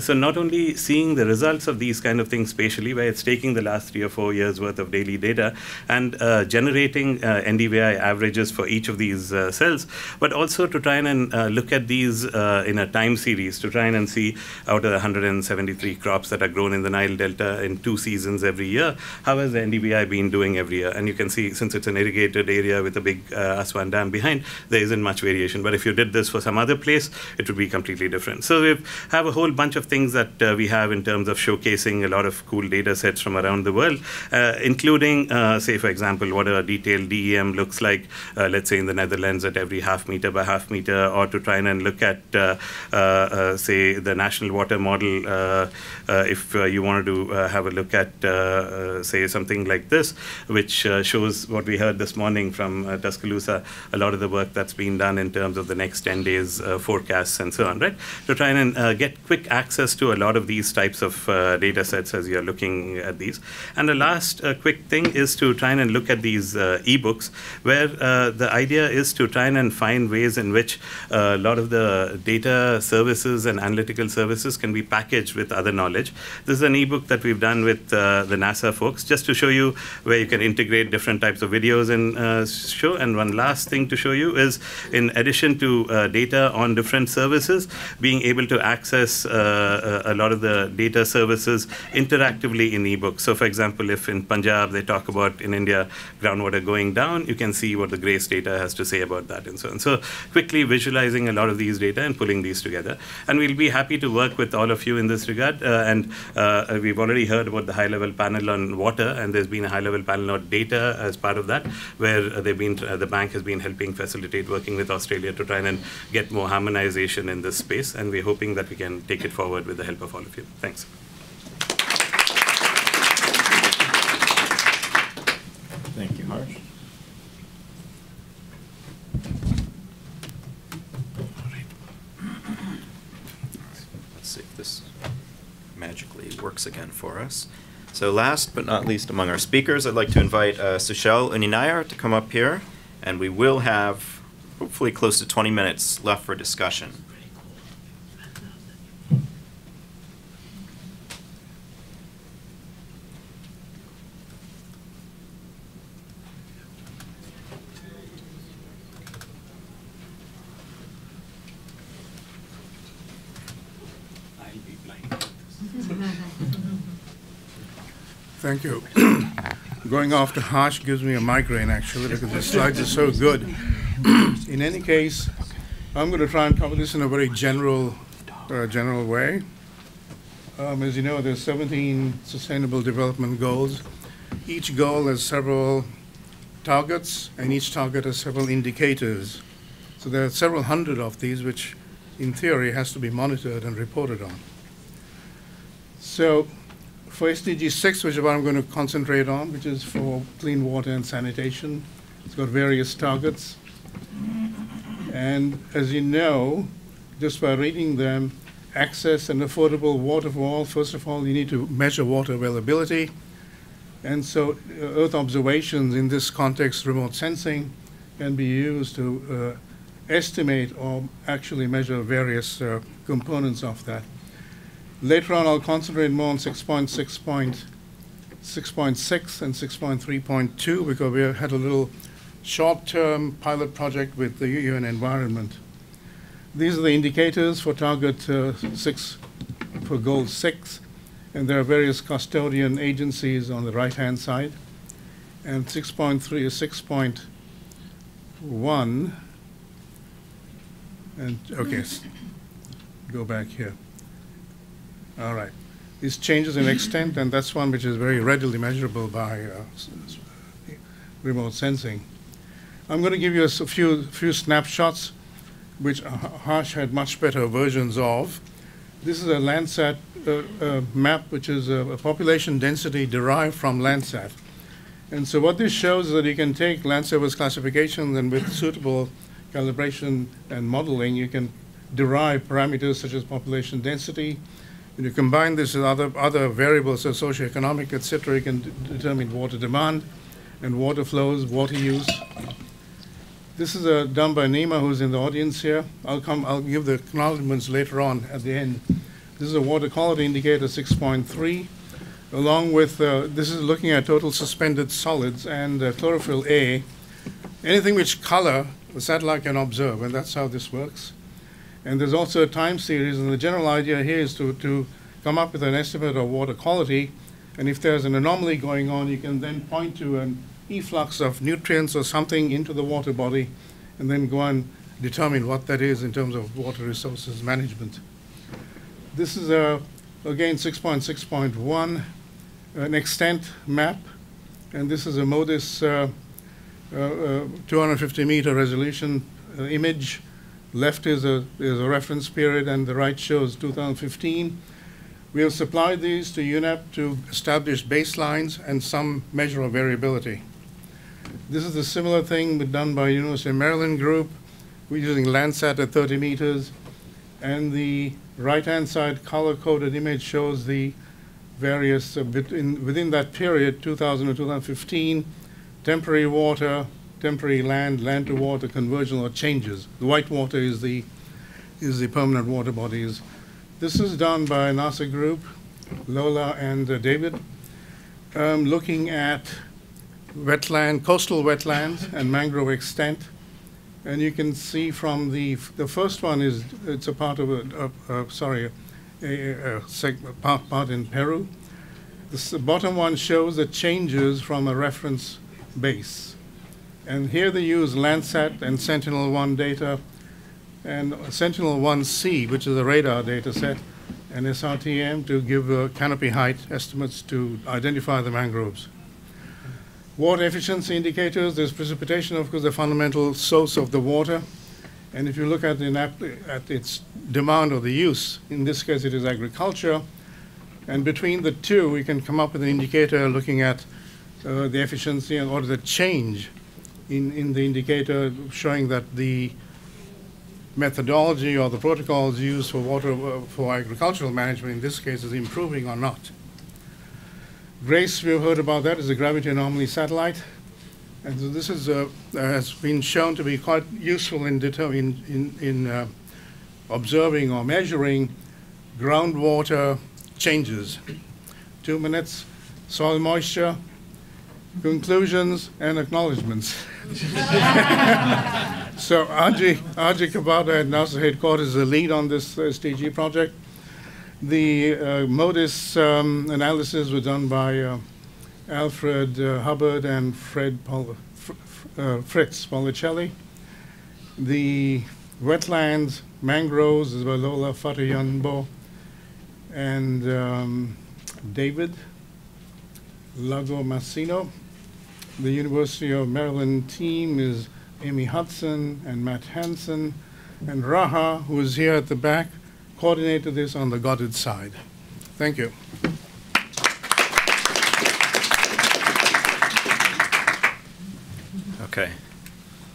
So not only seeing the results of these kind of things spatially, where it's taking the last three or four years worth of daily data and generating NDVI averages for each of these uh, cells, but also to try and uh, look at these in a time series to try and see out of the 173 crops that are grown in the Nile Delta in two seasons every year, how has the NDVI been doing every year? And you can see since it's an irrigated area with a big Aswan Dam behind, there isn't much variation. But if you did this for some other place, it would be completely different. So we have a whole bunch of things that uh, we have in terms of showcasing a lot of cool data sets from around the world, uh, including, uh, say, for example, what a detailed DEM looks like, uh, let's say in the Netherlands at every half meter by half meter, or to try and look at, uh, uh, uh say, the national water model, uh, uh, if you wanted to have a look at, say, something like this, which shows what we heard this morning from Tuscaloosa, a lot of the work that's been done in terms of the next 10 days forecasts and so on, right? To try and get quick access to a lot of these types of data sets as you're looking at these. And the last quick thing is to try and look at these ebooks, where the idea is to try and find ways in which a lot of the data services and analytical services can be packaged with other knowledge. This is an ebook that we've done with uh, the NASA folks, just to show you where you can integrate different types of videos and uh, show. And one last thing to show you is, in addition to uh, data on different services, being able to access uh, a lot of the data services interactively in ebooks. So, for example, if in Punjab they talk about in India groundwater going down, you can see what the GRACE data has to say about that and so on. So, quickly visualizing a lot of these data and pulling these together. And we'll be happy to work with all of you in this regard. Uh, and uh, we've already heard about the high level panel on water, and there's been a high level panel on data as part of that, where they've been, the bank has been helping facilitate working with Australia to try and get more harmonization in this space. And we're hoping that we can take it forward with the help of all of you. Thanks. Thank you, Harsh. Let's see if this magically works again for us. So last but not least among our speakers, I'd like to invite uh, Sushel Unninayar to come up here, and we will have hopefully close to 20 minutes left for discussion. Thank you. Going off the Harsh gives me a migraine, actually, because the slides are so good. in any case, I'm going to try and cover this in a very general, uh, general way. Um, as you know, there's 17 Sustainable Development Goals. Each goal has several targets, and each target has several indicators. So there are several hundred of these, which in theory has to be monitored and reported on. So for SDG 6, which is what I'm going to concentrate on, which is for clean water and sanitation, it's got various targets. And as you know, just by reading them, access and affordable water for all, first of all, you need to measure water availability. And so uh, Earth observations in this context, remote sensing, can be used to uh, estimate or actually measure various uh, components of that. Later on, I'll concentrate more on 6.6.6 and 6.3.2 because we had a little short-term pilot project with the UN Environment. These are the indicators for target uh, 6, for goal 6, and there are various custodian agencies on the right-hand side. And 6.3 is 6.1, and okay, go back here. All right. These changes in extent, and that's one which is very readily measurable by uh, remote sensing. I'm going to give you a few, few snapshots, which Harsh had much better versions of. This is a Landsat uh, uh, map, which is a, a, population density derived from Landsat. And so what this shows is that you can take Landsat's classifications and with suitable calibration and modeling, you can derive parameters such as population density, when you combine this with other, other variables, so socioeconomic, et cetera, you can determine water demand and water flows, water use. This is uh, done by Nima, who's in the audience here. I'll come. I'll give the acknowledgements later on at the end. This is a water quality indicator 6.3, along with uh, this is looking at total suspended solids and uh, chlorophyll A. Anything which color the satellite can observe, and that's how this works. And there's also a time series, and the general idea here is to, to come up with an estimate of water quality. And if there's an anomaly going on, you can then point to an efflux of nutrients or something into the water body, and then go and determine what that is in terms of water resources management. This is, a, again, 6.6.1, an extent map, and this is a MODIS uh, uh, uh, 250 meter resolution uh, image. Left is a, is a reference period, and the right shows 2015. We have supplied these to UNEP to establish baselines and some measure of variability. This is a similar thing done by University of Maryland group. We're using Landsat at 30 meters, and the right-hand side color-coded image shows the various, uh, within, within that period, 2000 to 2015, temporary water, temporary land, land to water conversion or changes. The white water is the, is the permanent water bodies. This is done by NASA group, Lola and uh, David, um, looking at wetland, coastal wetlands and mangrove extent. And you can see from the, the first one is, it's a part of a, a, a sorry, a, a, part, part in Peru. The bottom one shows the changes from a reference base. And here they use Landsat and Sentinel-1 data and Sentinel-1C, which is a radar data set, and SRTM to give uh, canopy height estimates to identify the mangroves. Water efficiency indicators, there's precipitation, of course, the fundamental source of the water. And if you look at, at its demand or the use, in this case it is agriculture, and between the two, we can come up with an indicator looking at uh, the efficiency or the change in, in the indicator showing that the methodology or the protocols used for water uh, for agricultural management in this case is improving or not. GRACE, we've heard about that, is a gravity anomaly satellite. And so this is, uh, has been shown to be quite useful in, in, in, in uh, observing or measuring groundwater changes. Two minutes, soil moisture, conclusions and acknowledgements. so Ajay, Ajay Kavvada at NASA headquarters is the lead on this uh, SDG project. The uh, MODIS um, analysis was done by uh, Alfred uh, Hubbard and Fred Pol uh, Fritz Policelli. The wetlands, mangroves is by Lola Fatoyinbo and um, David Lagomasino. The University of Maryland team is Amy Hudson and Matt Hansen, and Raha, who is here at the back, coordinated this on the Goddard side. Thank you. Okay.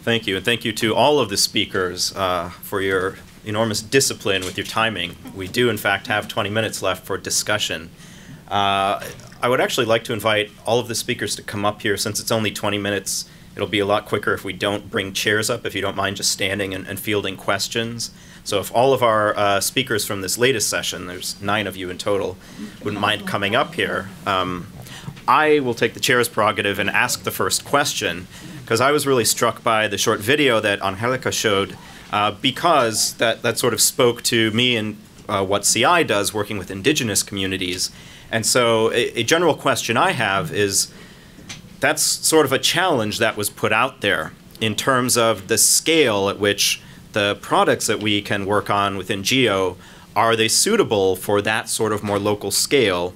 Thank you, and thank you to all of the speakers uh, for your enormous discipline with your timing. We do, in fact, have 20 minutes left for discussion. Uh, I would actually like to invite all of the speakers to come up here since it's only 20 minutes. It'll be a lot quicker if we don't bring chairs up, if you don't mind just standing and, and fielding questions. So if all of our uh, speakers from this latest session, there's nine of you in total, wouldn't mind coming up here, um, I will take the chair's prerogative and ask the first question, because I was really struck by the short video that Angelica showed, uh, because that, that sort of spoke to me and uh, what CI does working with indigenous communities and so, a, a, general question I have is that's sort of a challenge that was put out there in terms of the scale at which the products that we can work on within Geo are they suitable for that sort of more local scale?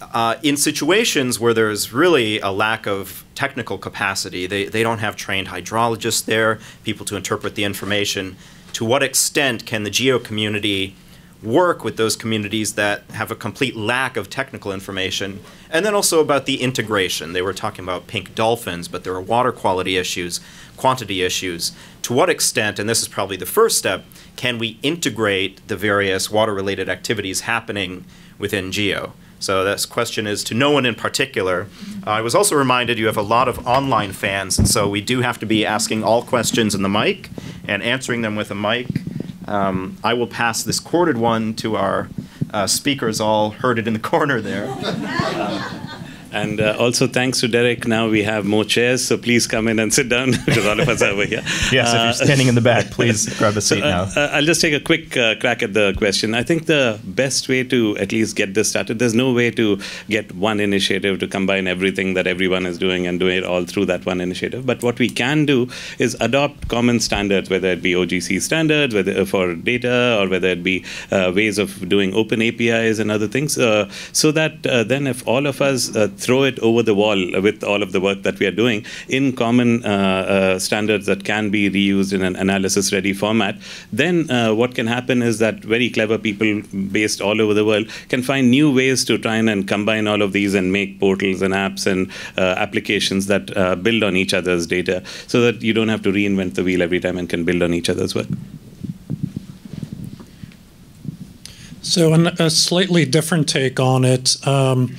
Uh, in situations where there's really a lack of technical capacity, they, they don't have trained hydrologists there, people to interpret the information. To what extent can the geo community work with those communities that have a complete lack of technical information. And then also about the integration. They were talking about pink dolphins, but there are water quality issues, quantity issues. To what extent, and this is probably the first step, can we integrate the various water related activities happening within GEO? So this question is to no one in particular. Uh, I was also reminded you have a lot of online fans, and so we do have to be asking all questions in the mic and answering them with a mic. Um, I will pass this corded one to our uh, speakers, all herded in the corner there. And uh, also, thanks to Derek, now we have more chairs, so please come in and sit down because all of us are over here. Yes, if you're standing in the back, please grab a seat so, uh, now. uh, I'll just take a quick uh, crack at the question. I think the best way to at least get this started, there's no way to get one initiative to combine everything that everyone is doing and do it all through that one initiative. But what we can do is adopt common standards, whether it be OGC standards, whether uh, for data, or whether it be uh, ways of doing open APIs and other things, uh, so that uh, then if all of us uh, throw it over the wall with all of the work that we are doing in common uh, uh, standards that can be reused in an analysis ready format, then uh, what can happen is that very clever people based all over the world can find new ways to try and, combine all of these and make portals and apps and applications that build on each other's data so that you don't have to reinvent the wheel every time and can build on each other's work. So, an, a slightly different take on it. Um,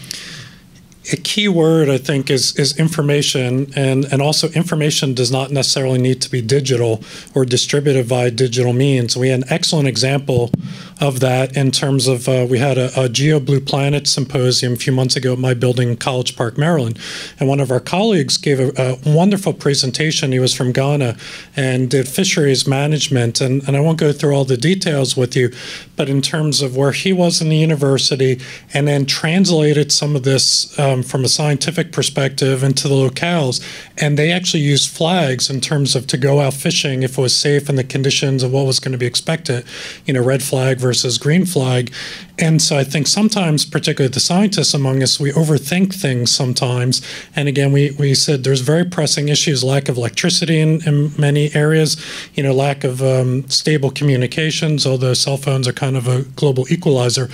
a key word I think is is information, and and also information does not necessarily need to be digital or distributed via digital means. We had an excellent example of that in terms of uh, we had a, a Geo Blue Planet symposium a few months ago at my building in College Park, Maryland, and one of our colleagues gave a, a wonderful presentation. He was from Ghana and did fisheries management, and and I won't go through all the details with you, but in terms of where he was in the university, and then translated some of this. Um, from a scientific perspective into the locales, and they actually used flags in terms of to go out fishing if it was safe and the conditions of what was going to be expected, you know, red flag versus green flag. And so I think sometimes, particularly the scientists among us, we overthink things sometimes. And again, we, we said there's very pressing issues, lack of electricity in, in many areas, you know, lack of um, stable communications, although cell phones are kind of a global equalizer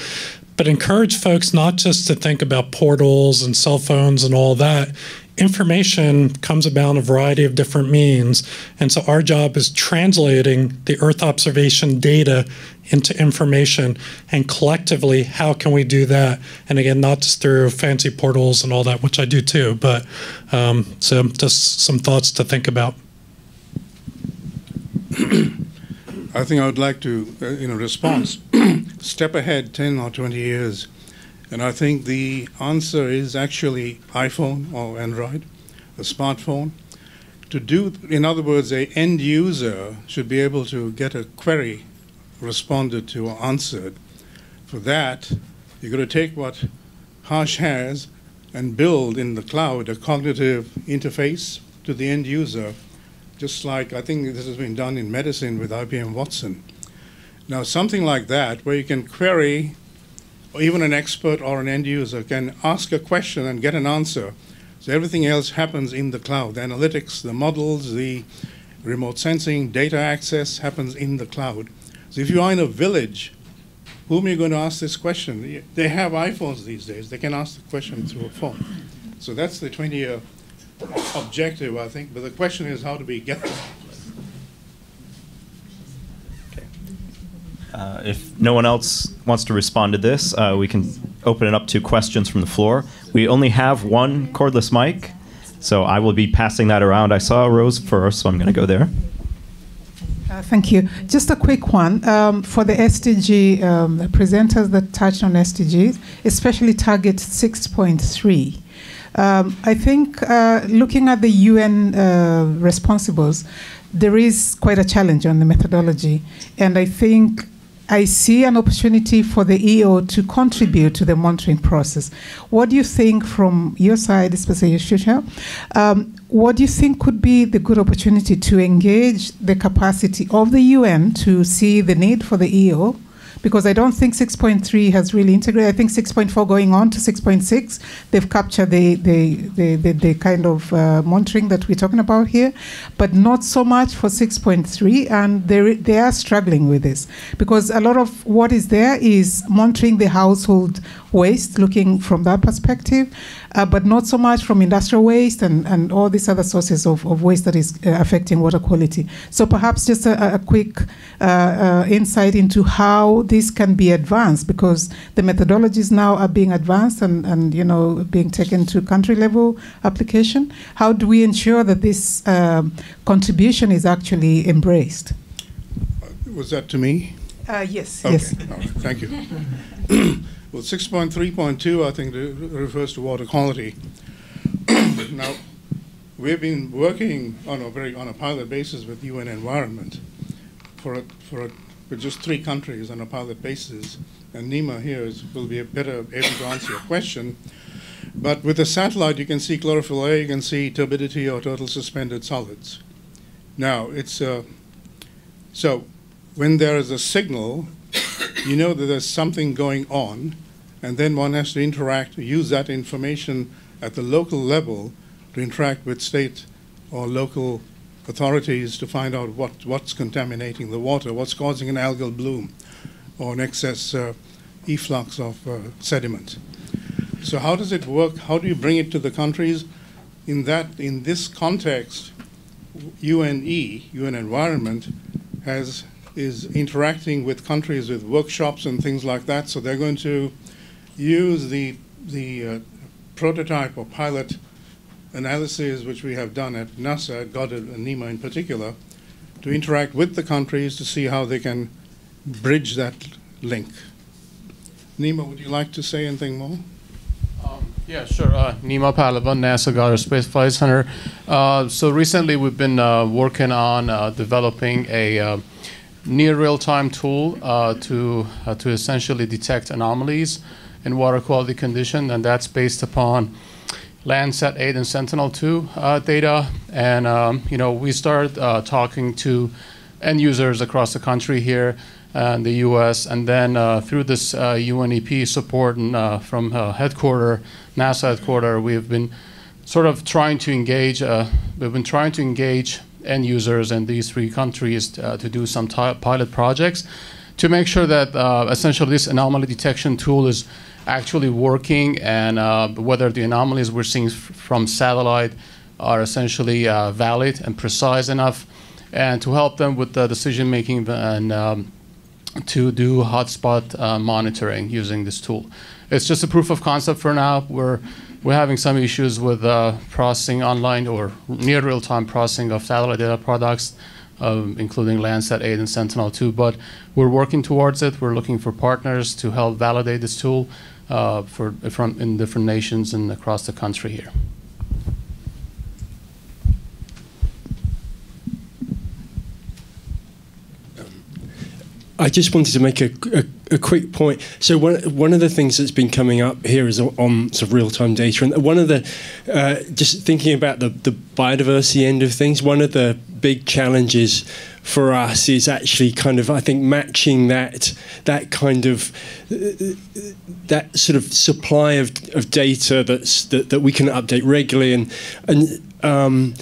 but encourage folks not just to think about portals and cell phones and all that. Information comes about in a variety of different means. And so our job is translating the Earth observation data into information and collectively, how can we do that? And again, not just through fancy portals and all that, which I do too, but um, so just some thoughts to think about. I think I would like to, uh, you know, respond, step ahead 10 or 20 years. And I think the answer is actually iPhone or Android, a smartphone. To do, in other words, a end user should be able to get a query responded to or answered. For that, you've got to take what Harsh has and build in the cloud a cognitive interface to the end user just like I think this has been done in medicine with IBM Watson. Now, something like that, where you can query, or even an expert or an end user can ask a question and get an answer. So everything else happens in the cloud. The analytics, the models, the remote sensing, data access happens in the cloud. So if you are in a village, whom are you going to ask this question? They have iPhones these days. They can ask the question through a phone. So that's the 20-year objective, I think, but the question is how do we get there? Uh, if no one else wants to respond to this, uh, we can open it up to questions from the floor. We only have one cordless mic, so I will be passing that around. I saw Rose first, so I'm going to go there. Uh, thank you. Just a quick one um, for the SDG um, presenters that touched on SDGs, especially target 6.3. Um, I think uh, looking at the UN uh, responsibles, there is quite a challenge on the methodology. And I think I see an opportunity for the EO to contribute to the monitoring process. What do you think from your side, especially Shusha? Um, what do you think could be the good opportunity to engage the capacity of the UN to see the need for the EO? Because I don't think 6.3 has really integrated. I think 6.4 going on to 6.6, they've captured the, the, the, the, the kind of uh, monitoring that we're talking about here, but not so much for 6.3, and they, they are struggling with this because a lot of what is there is monitoring the household waste, looking from that perspective. Uh, but not so much from industrial waste and, and all these other sources of, of waste that is uh, affecting water quality. So perhaps just a, a quick uh, uh, insight into how this can be advanced because the methodologies now are being advanced and, and you know being taken to country level application. How do we ensure that this um, contribution is actually embraced? Was that to me? Uh, yes. Okay. Yes. All right. Thank you. well, 6.3.2, I think, refers to water quality. now, we've been working on a very on a pilot basis with UN Environment for a, for a, just three countries on a pilot basis, and Nima here is, will be a better able to answer your question. But with a satellite, you can see chlorophyll A, you can see turbidity or total suspended solids. Now, it's uh, so when there is a signal, you know that there's something going on, and then one has to interact, use that information at the local level to interact with state or local authorities to find out what, what's contaminating the water, what's causing an algal bloom or an excess uh, efflux of uh, sediment. So how does it work? How do you bring it to the countries? In that, in this context, UNE, UN Environment, has is interacting with countries with workshops and things like that. So they're going to use the the uh, prototype or pilot analysis which we have done at NASA, Goddard and Nima in particular, to interact with the countries to see how they can bridge that link. Nima, would you like to say anything more? Yeah, sure. Uh, Nima Pahlevan, NASA Goddard Space Flight Center. Uh, so recently we've been uh, working on uh, developing a uh, near real-time tool uh, to uh, to essentially detect anomalies in water quality condition, and that's based upon Landsat 8 and Sentinel-2 uh, data. And um, you know, we started uh, talking to end users across the country here in the U.S. And then uh, through this uh, UNEP support and uh, from uh, headquarter, NASA headquarter, we've been sort of trying to engage. Uh, we've been trying to engage end users in these three countries uh, to do some pilot projects to make sure that uh, essentially this anomaly detection tool is actually working and uh, whether the anomalies we're seeing from satellite are essentially valid and precise enough and to help them with the decision making and um, to do hotspot uh, monitoring using this tool. It's just a proof of concept for now. We're we're having some issues with uh, processing online or near real-time processing of satellite data products, um, including Landsat 8 and Sentinel-2. But we're working towards it. We're looking for partners to help validate this tool uh, for in different nations and across the country here. I just wanted to make a, a, a, quick point. So one one of the things that's been coming up here is on, sort of real time data, and one of the uh, just thinking about the the biodiversity end of things. One of the big challenges for us is actually kind of I think matching that that kind of that sort of supply of, of data that's that, that we can update regularly and and um,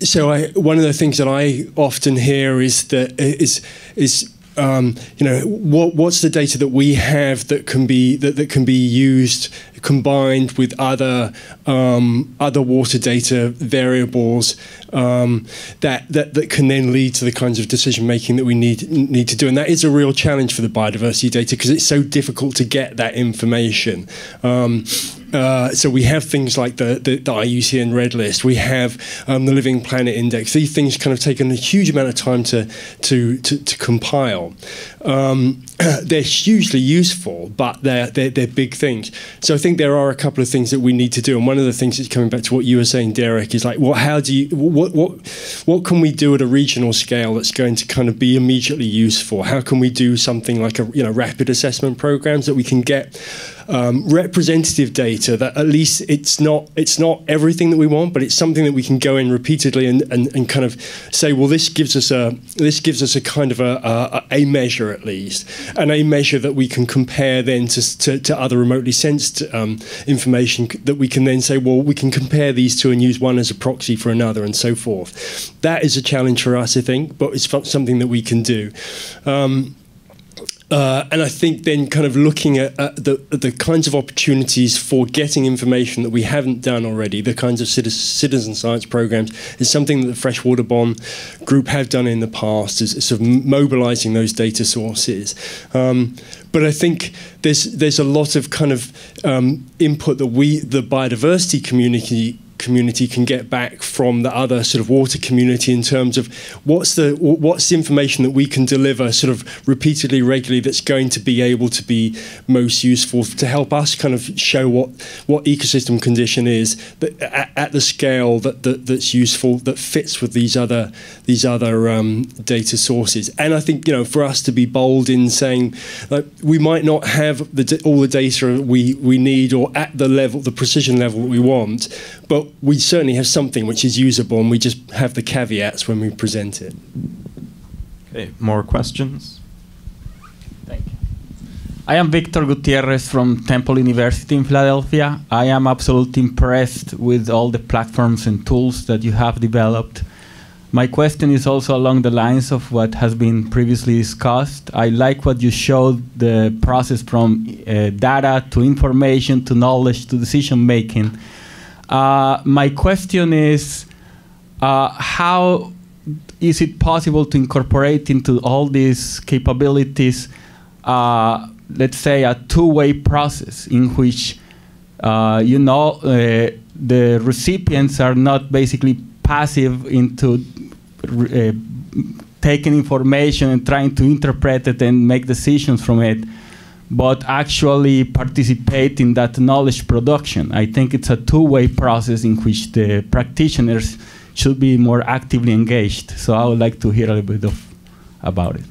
so I, one of the things that I often hear is that is is um, you know what what's the data that we have that can be that, that can be used combined with other um, other water data variables um, that, that that can then lead to the kinds of decision making that we need need to do? And that is a real challenge for the biodiversity data because it's so difficult to get that information. Um, uh, so we have things like the, the, the IUCN Red List. We have um, the Living Planet Index. These things kind of taken a huge amount of time to to to, to compile. Um, they're hugely useful, but they're, they're they're big things. So I think there are a couple of things that we need to do. And one of the things that's coming back to what you were saying, Derek, is like, well, how do you what what what can we do at a regional scale that's going to kind of be immediately useful? How can we do something like a you know rapid assessment programs that we can get um, representative data that at least it's not it's not everything that we want, but it's something that we can go in repeatedly and, and, and kind of say, well, this gives us a this gives us a kind of a, a, a measure at least, and a measure that we can compare then to, to, to other remotely sensed um, information that we can then say, well, we can compare these two and use one as a proxy for another and so forth. That is a challenge for us, I think, but it's something that we can do. Um, Uh, and I think then kind of looking at, at the, the kinds of opportunities for getting information that we haven't done already, the kinds of citizen science programs, is something that the Freshwater BON Group have done in the past, is sort of mobilizing those data sources. Um, but I think there's there's a lot of kind of um, input that we, the biodiversity community, community can get back from the other sort of water community in terms of what's the what's the information that we can deliver sort of repeatedly regularly that's going to be able to be most useful to help us kind of show what what ecosystem condition is at, at the scale that, that that's useful that fits with these other these other um, data sources. And I think you know for us to be bold in saying like we might not have the, all the data we we need or at the level the precision level that we want but we certainly have something which is usable, and we just have the caveats when we present it. Okay, more questions? Thank you. I am Victor Gutierrez from Temple University in Philadelphia. I am absolutely impressed with all the platforms and tools that you have developed. My question is also along the lines of what has been previously discussed. I like what you showed the process from uh, data to information to knowledge to decision making. Uh, my question is uh, how is it possible to incorporate into all these capabilities, uh, let's say, a two-way process in which uh, you know uh, the recipients are not basically passive into taking information and trying to interpret it and make decisions from it, but actually participate in that knowledge production. I think it's a two-way process in which the practitioners should be more actively engaged. So I would like to hear a little bit of about it.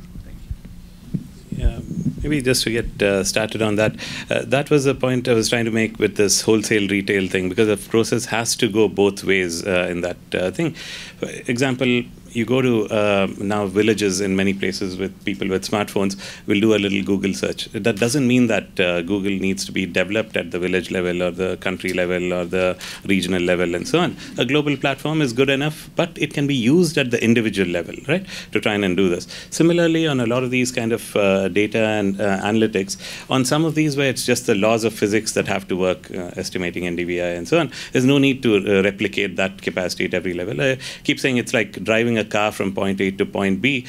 Yeah, maybe just to get uh, started on that, uh, that was the point I was trying to make with this wholesale retail thing because the process has to go both ways uh, in that uh, thing. For example, you go to uh, now villages in many places with people with smartphones will do a little Google search. That doesn't mean that uh, Google needs to be developed at the village level or the country level or the regional level and so on. A global platform is good enough, but it can be used at the individual level, right, to try and do this. Similarly, on a lot of these kind of uh, data and uh, analytics, on some of these where it's just the laws of physics that have to work, uh, estimating NDVI and so on, there's no need to uh, replicate that capacity at every level. I keep saying it's like driving a car from point A to point B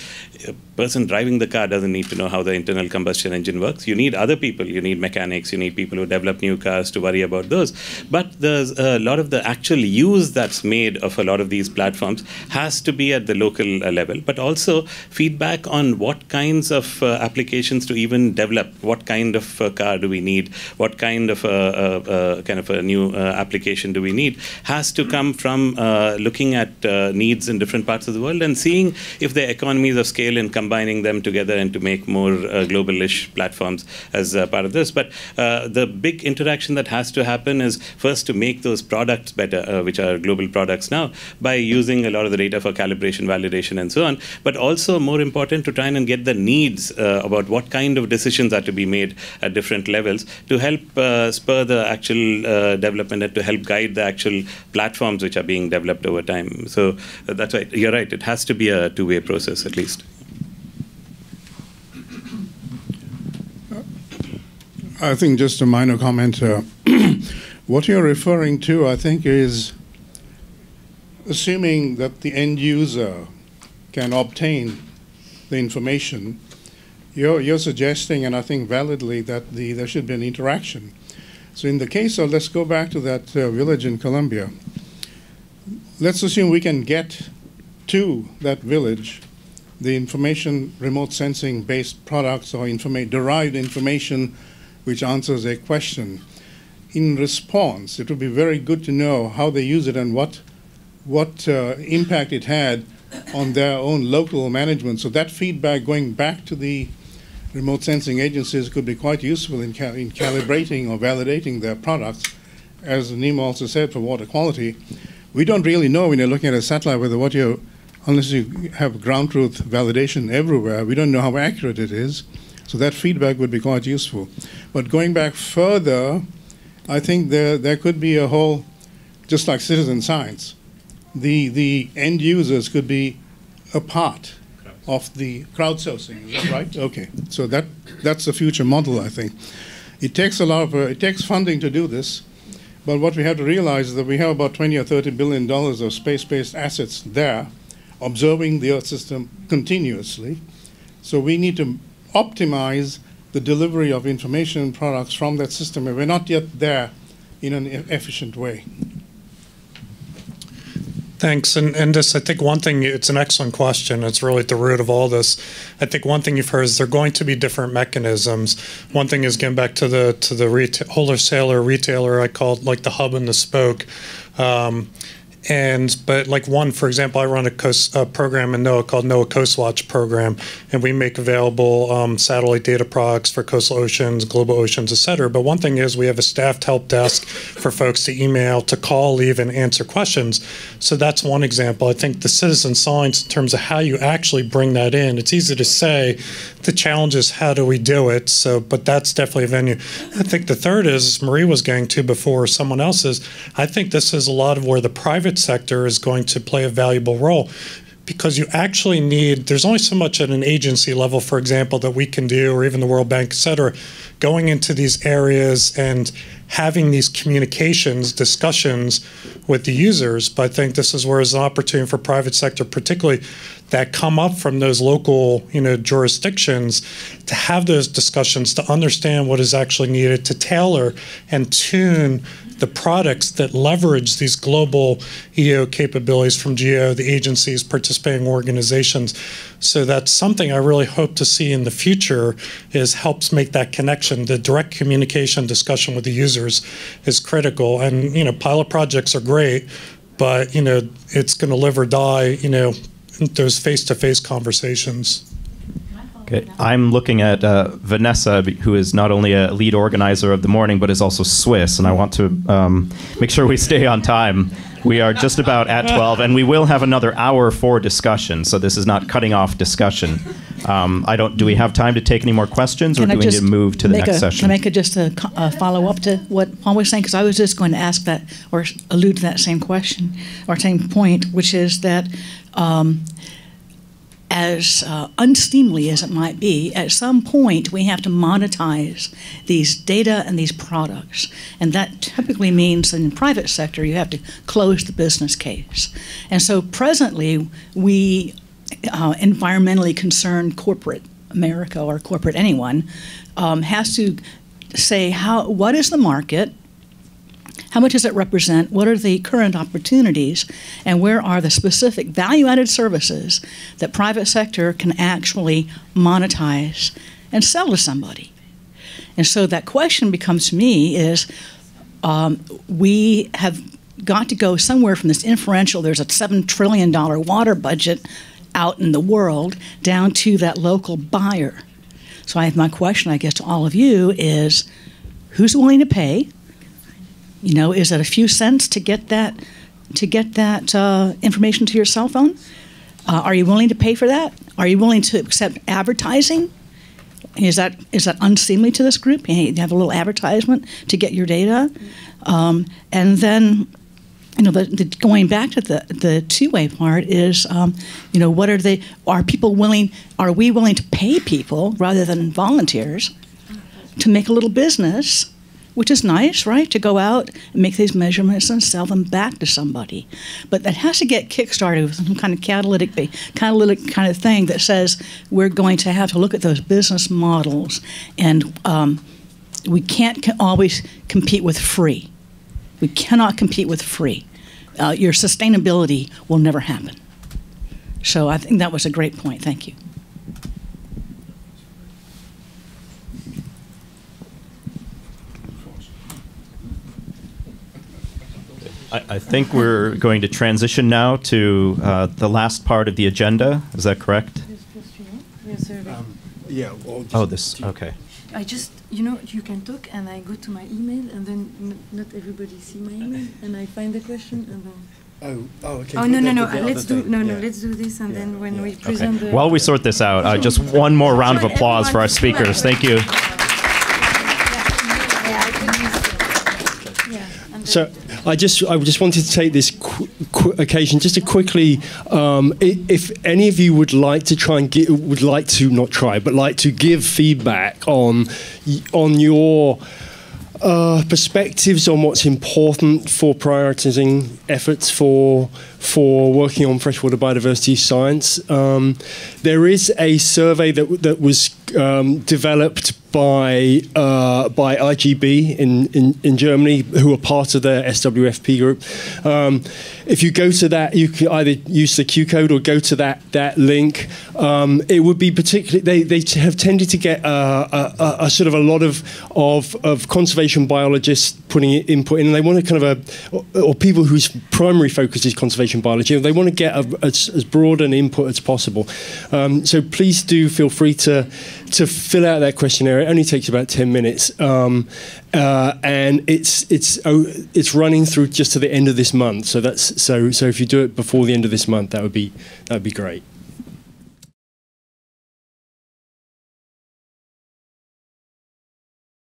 person driving the car doesn't need to know how the internal combustion engine works. You need other people. You need mechanics. You need people who develop new cars to worry about those. But there's a lot of the actual use that's made of a lot of these platforms has to be at the local uh, level, but also feedback on what kinds of uh, applications to even develop. What kind of uh, car do we need? What kind of a, kind of a new uh, application do we need? Has to come from uh, looking at uh, needs in different parts of the world and seeing if the economies of scale and combining them together and to make more uh, global-ish platforms as uh, part of this. But uh, the big interaction that has to happen is first to make those products better, uh, which are global products now, by using a lot of the data for calibration, validation, and so on. But also more important to try and get the needs uh, about what kind of decisions are to be made at different levels to help uh, spur the actual development and to help guide the actual platforms which are being developed over time. So that's right. You're right. It has to be a two-way process at least. I think just a minor comment. Uh, what you're referring to, I think, is assuming that the end user can obtain the information. You're, you're suggesting, and I think validly, that the, there should be an interaction. So, in the case of, let's go back to that uh, village in Colombia. Let's assume we can get to that village the information remote sensing based products or informa- derived information which answers a question. In response, it would be very good to know how they use it and what, what uh, impact it had on their own local management. So that feedback going back to the remote sensing agencies could be quite useful in, cal in calibrating or validating their products. As Nima also said, for water quality, we don't really know when you're looking at a satellite whether what you unless you have ground truth validation everywhere, we don't know how accurate it is. So that feedback would be quite useful. But going back further, I think there, there could be a whole, just like citizen science, the, the end users could be a part of the crowdsourcing. Is that right? Okay. So that that's the future model, I think. It takes a lot of uh, it takes funding to do this, but what we have to realize is that we have about 20 or 30 billion dollars of space-based assets there, observing the Earth system continuously. So we need to optimize the delivery of information and products from that system, and we're not yet there in an efficient way. Thanks. And, and this, I think one thing, it's an excellent question. It's really at the root of all this. I think one thing you've heard is there are going to be different mechanisms. One thing is getting back to the to the retail, wholesaler, retailer, I call it like the hub and the spoke. Um, and but like one, for example, I run a, coast, a program in NOAA called NOAA CoastWatch program, and we make available um, satellite data products for coastal oceans, global oceans, et cetera. But one thing is we have a staffed help desk for folks to email, to call, leave, and answer questions. So that's one example. I think the citizen science, in terms of how you actually bring that in, it's easy to say. The challenge is how do we do it? So, but that's definitely a venue. I think the third is Marie was getting to before someone else is. I think this is a lot of where the private sector is going to play a valuable role because you actually need there's only so much at an agency level for example that we can do or even the world bank et cetera going into these areas and having these communications discussions with the users. But i think this is where there's an opportunity for private sector particularly that come up from those local you know jurisdictions to have those discussions to understand what is actually needed to tailor and tune the products that leverage these global EO capabilities from GEO, the agencies, participating organizations. So that's something I really hope to see in the future is helps make that connection. The direct communication discussion with the users is critical. And, you know, pilot projects are great, but, you know, it's going to live or die, you know, those face-to-face conversations. Okay. I'm looking at uh, Vanessa, who is not only a lead organizer of the morning, but is also Swiss, and I want to um, make sure we stay on time. We are just about at 12, and we will have another hour for discussion, so this is not cutting off discussion. Um, I don't. Do we have time to take any more questions, or Can I do we need to move to the next a, session? Can I make a, just a, a follow up to what Paul was saying? Because I was just going to ask that or allude to that same question or same point, which is that um, as uh, unseemly as it might be, at some point we have to monetize these data and these products. And that typically means in the private sector you have to close the business case. And so presently we, uh, environmentally concerned corporate America or corporate anyone, um, has to say how what is the market how much does it represent? What are the current opportunities? And where are the specific value added services that private sector can actually monetize and sell to somebody? And so that question becomes to me is um, we have got to go somewhere from this inferential, there's a $7 trillion water budget out in the world, down to that local buyer. So I have my question, I guess, to all of you is who's willing to pay? You know, is it a few cents to get that to get that uh, information to your cell phone? Uh, are you willing to pay for that? Are you willing to accept advertising? Is that is that unseemly to this group? You have a little advertisement to get your data, um, and then you know, the, the, going back to the the two way part is, um, you know, what are they? Are people willing? Are we willing to pay people rather than volunteers to make a little business? Which is nice, right? To go out and make these measurements and sell them back to somebody, but that has to get kickstarted with some kind of catalytic, catalytic kind of thing that says we're going to have to look at those business models, and um, we can't always compete with free. We cannot compete with free. Uh, your sustainability will never happen. So I think that was a great point. Thank you. I, I think we're going to transition now to uh, the last part of the agenda. Is that correct? Yeah. Well, Oh, this. Okay. I just, you know, you can talk, and I go to my email, and then n- not everybody see my email, and I find the question, and then. Oh, oh, okay. Oh no no no! uh, let's do no no. yeah. Let's do this, and then when we Okay. present the. While we sort this out, uh, just one more round of applause for our speakers. Thank you. So I just I just wanted to take this occasion just to quickly, um, if any of you would like to try and get, would like to not try, but like to give feedback on on your uh, perspectives on what's important for prioritizing efforts for for working on freshwater biodiversity science. Um, there is a survey that that was um, developed by uh, by IGB in, in, in Germany, who are part of the SWFP group. Um, if you go to that, you can either use the Q code or go to that that link. Um, it would be particularly they, they have tended to get a, a, a sort of a lot of of, of conservation biologists putting input in, and they want to kind of a or, or people whose primary focus is conservation biology. They want to get a, as, as broad an input as possible. Um, so please do feel free to to fill out that questionnaire. It only takes about ten minutes, um, uh, and it's it's oh, it's running through just to the end of this month. So that's so so if you do it before the end of this month, that would be that would be great.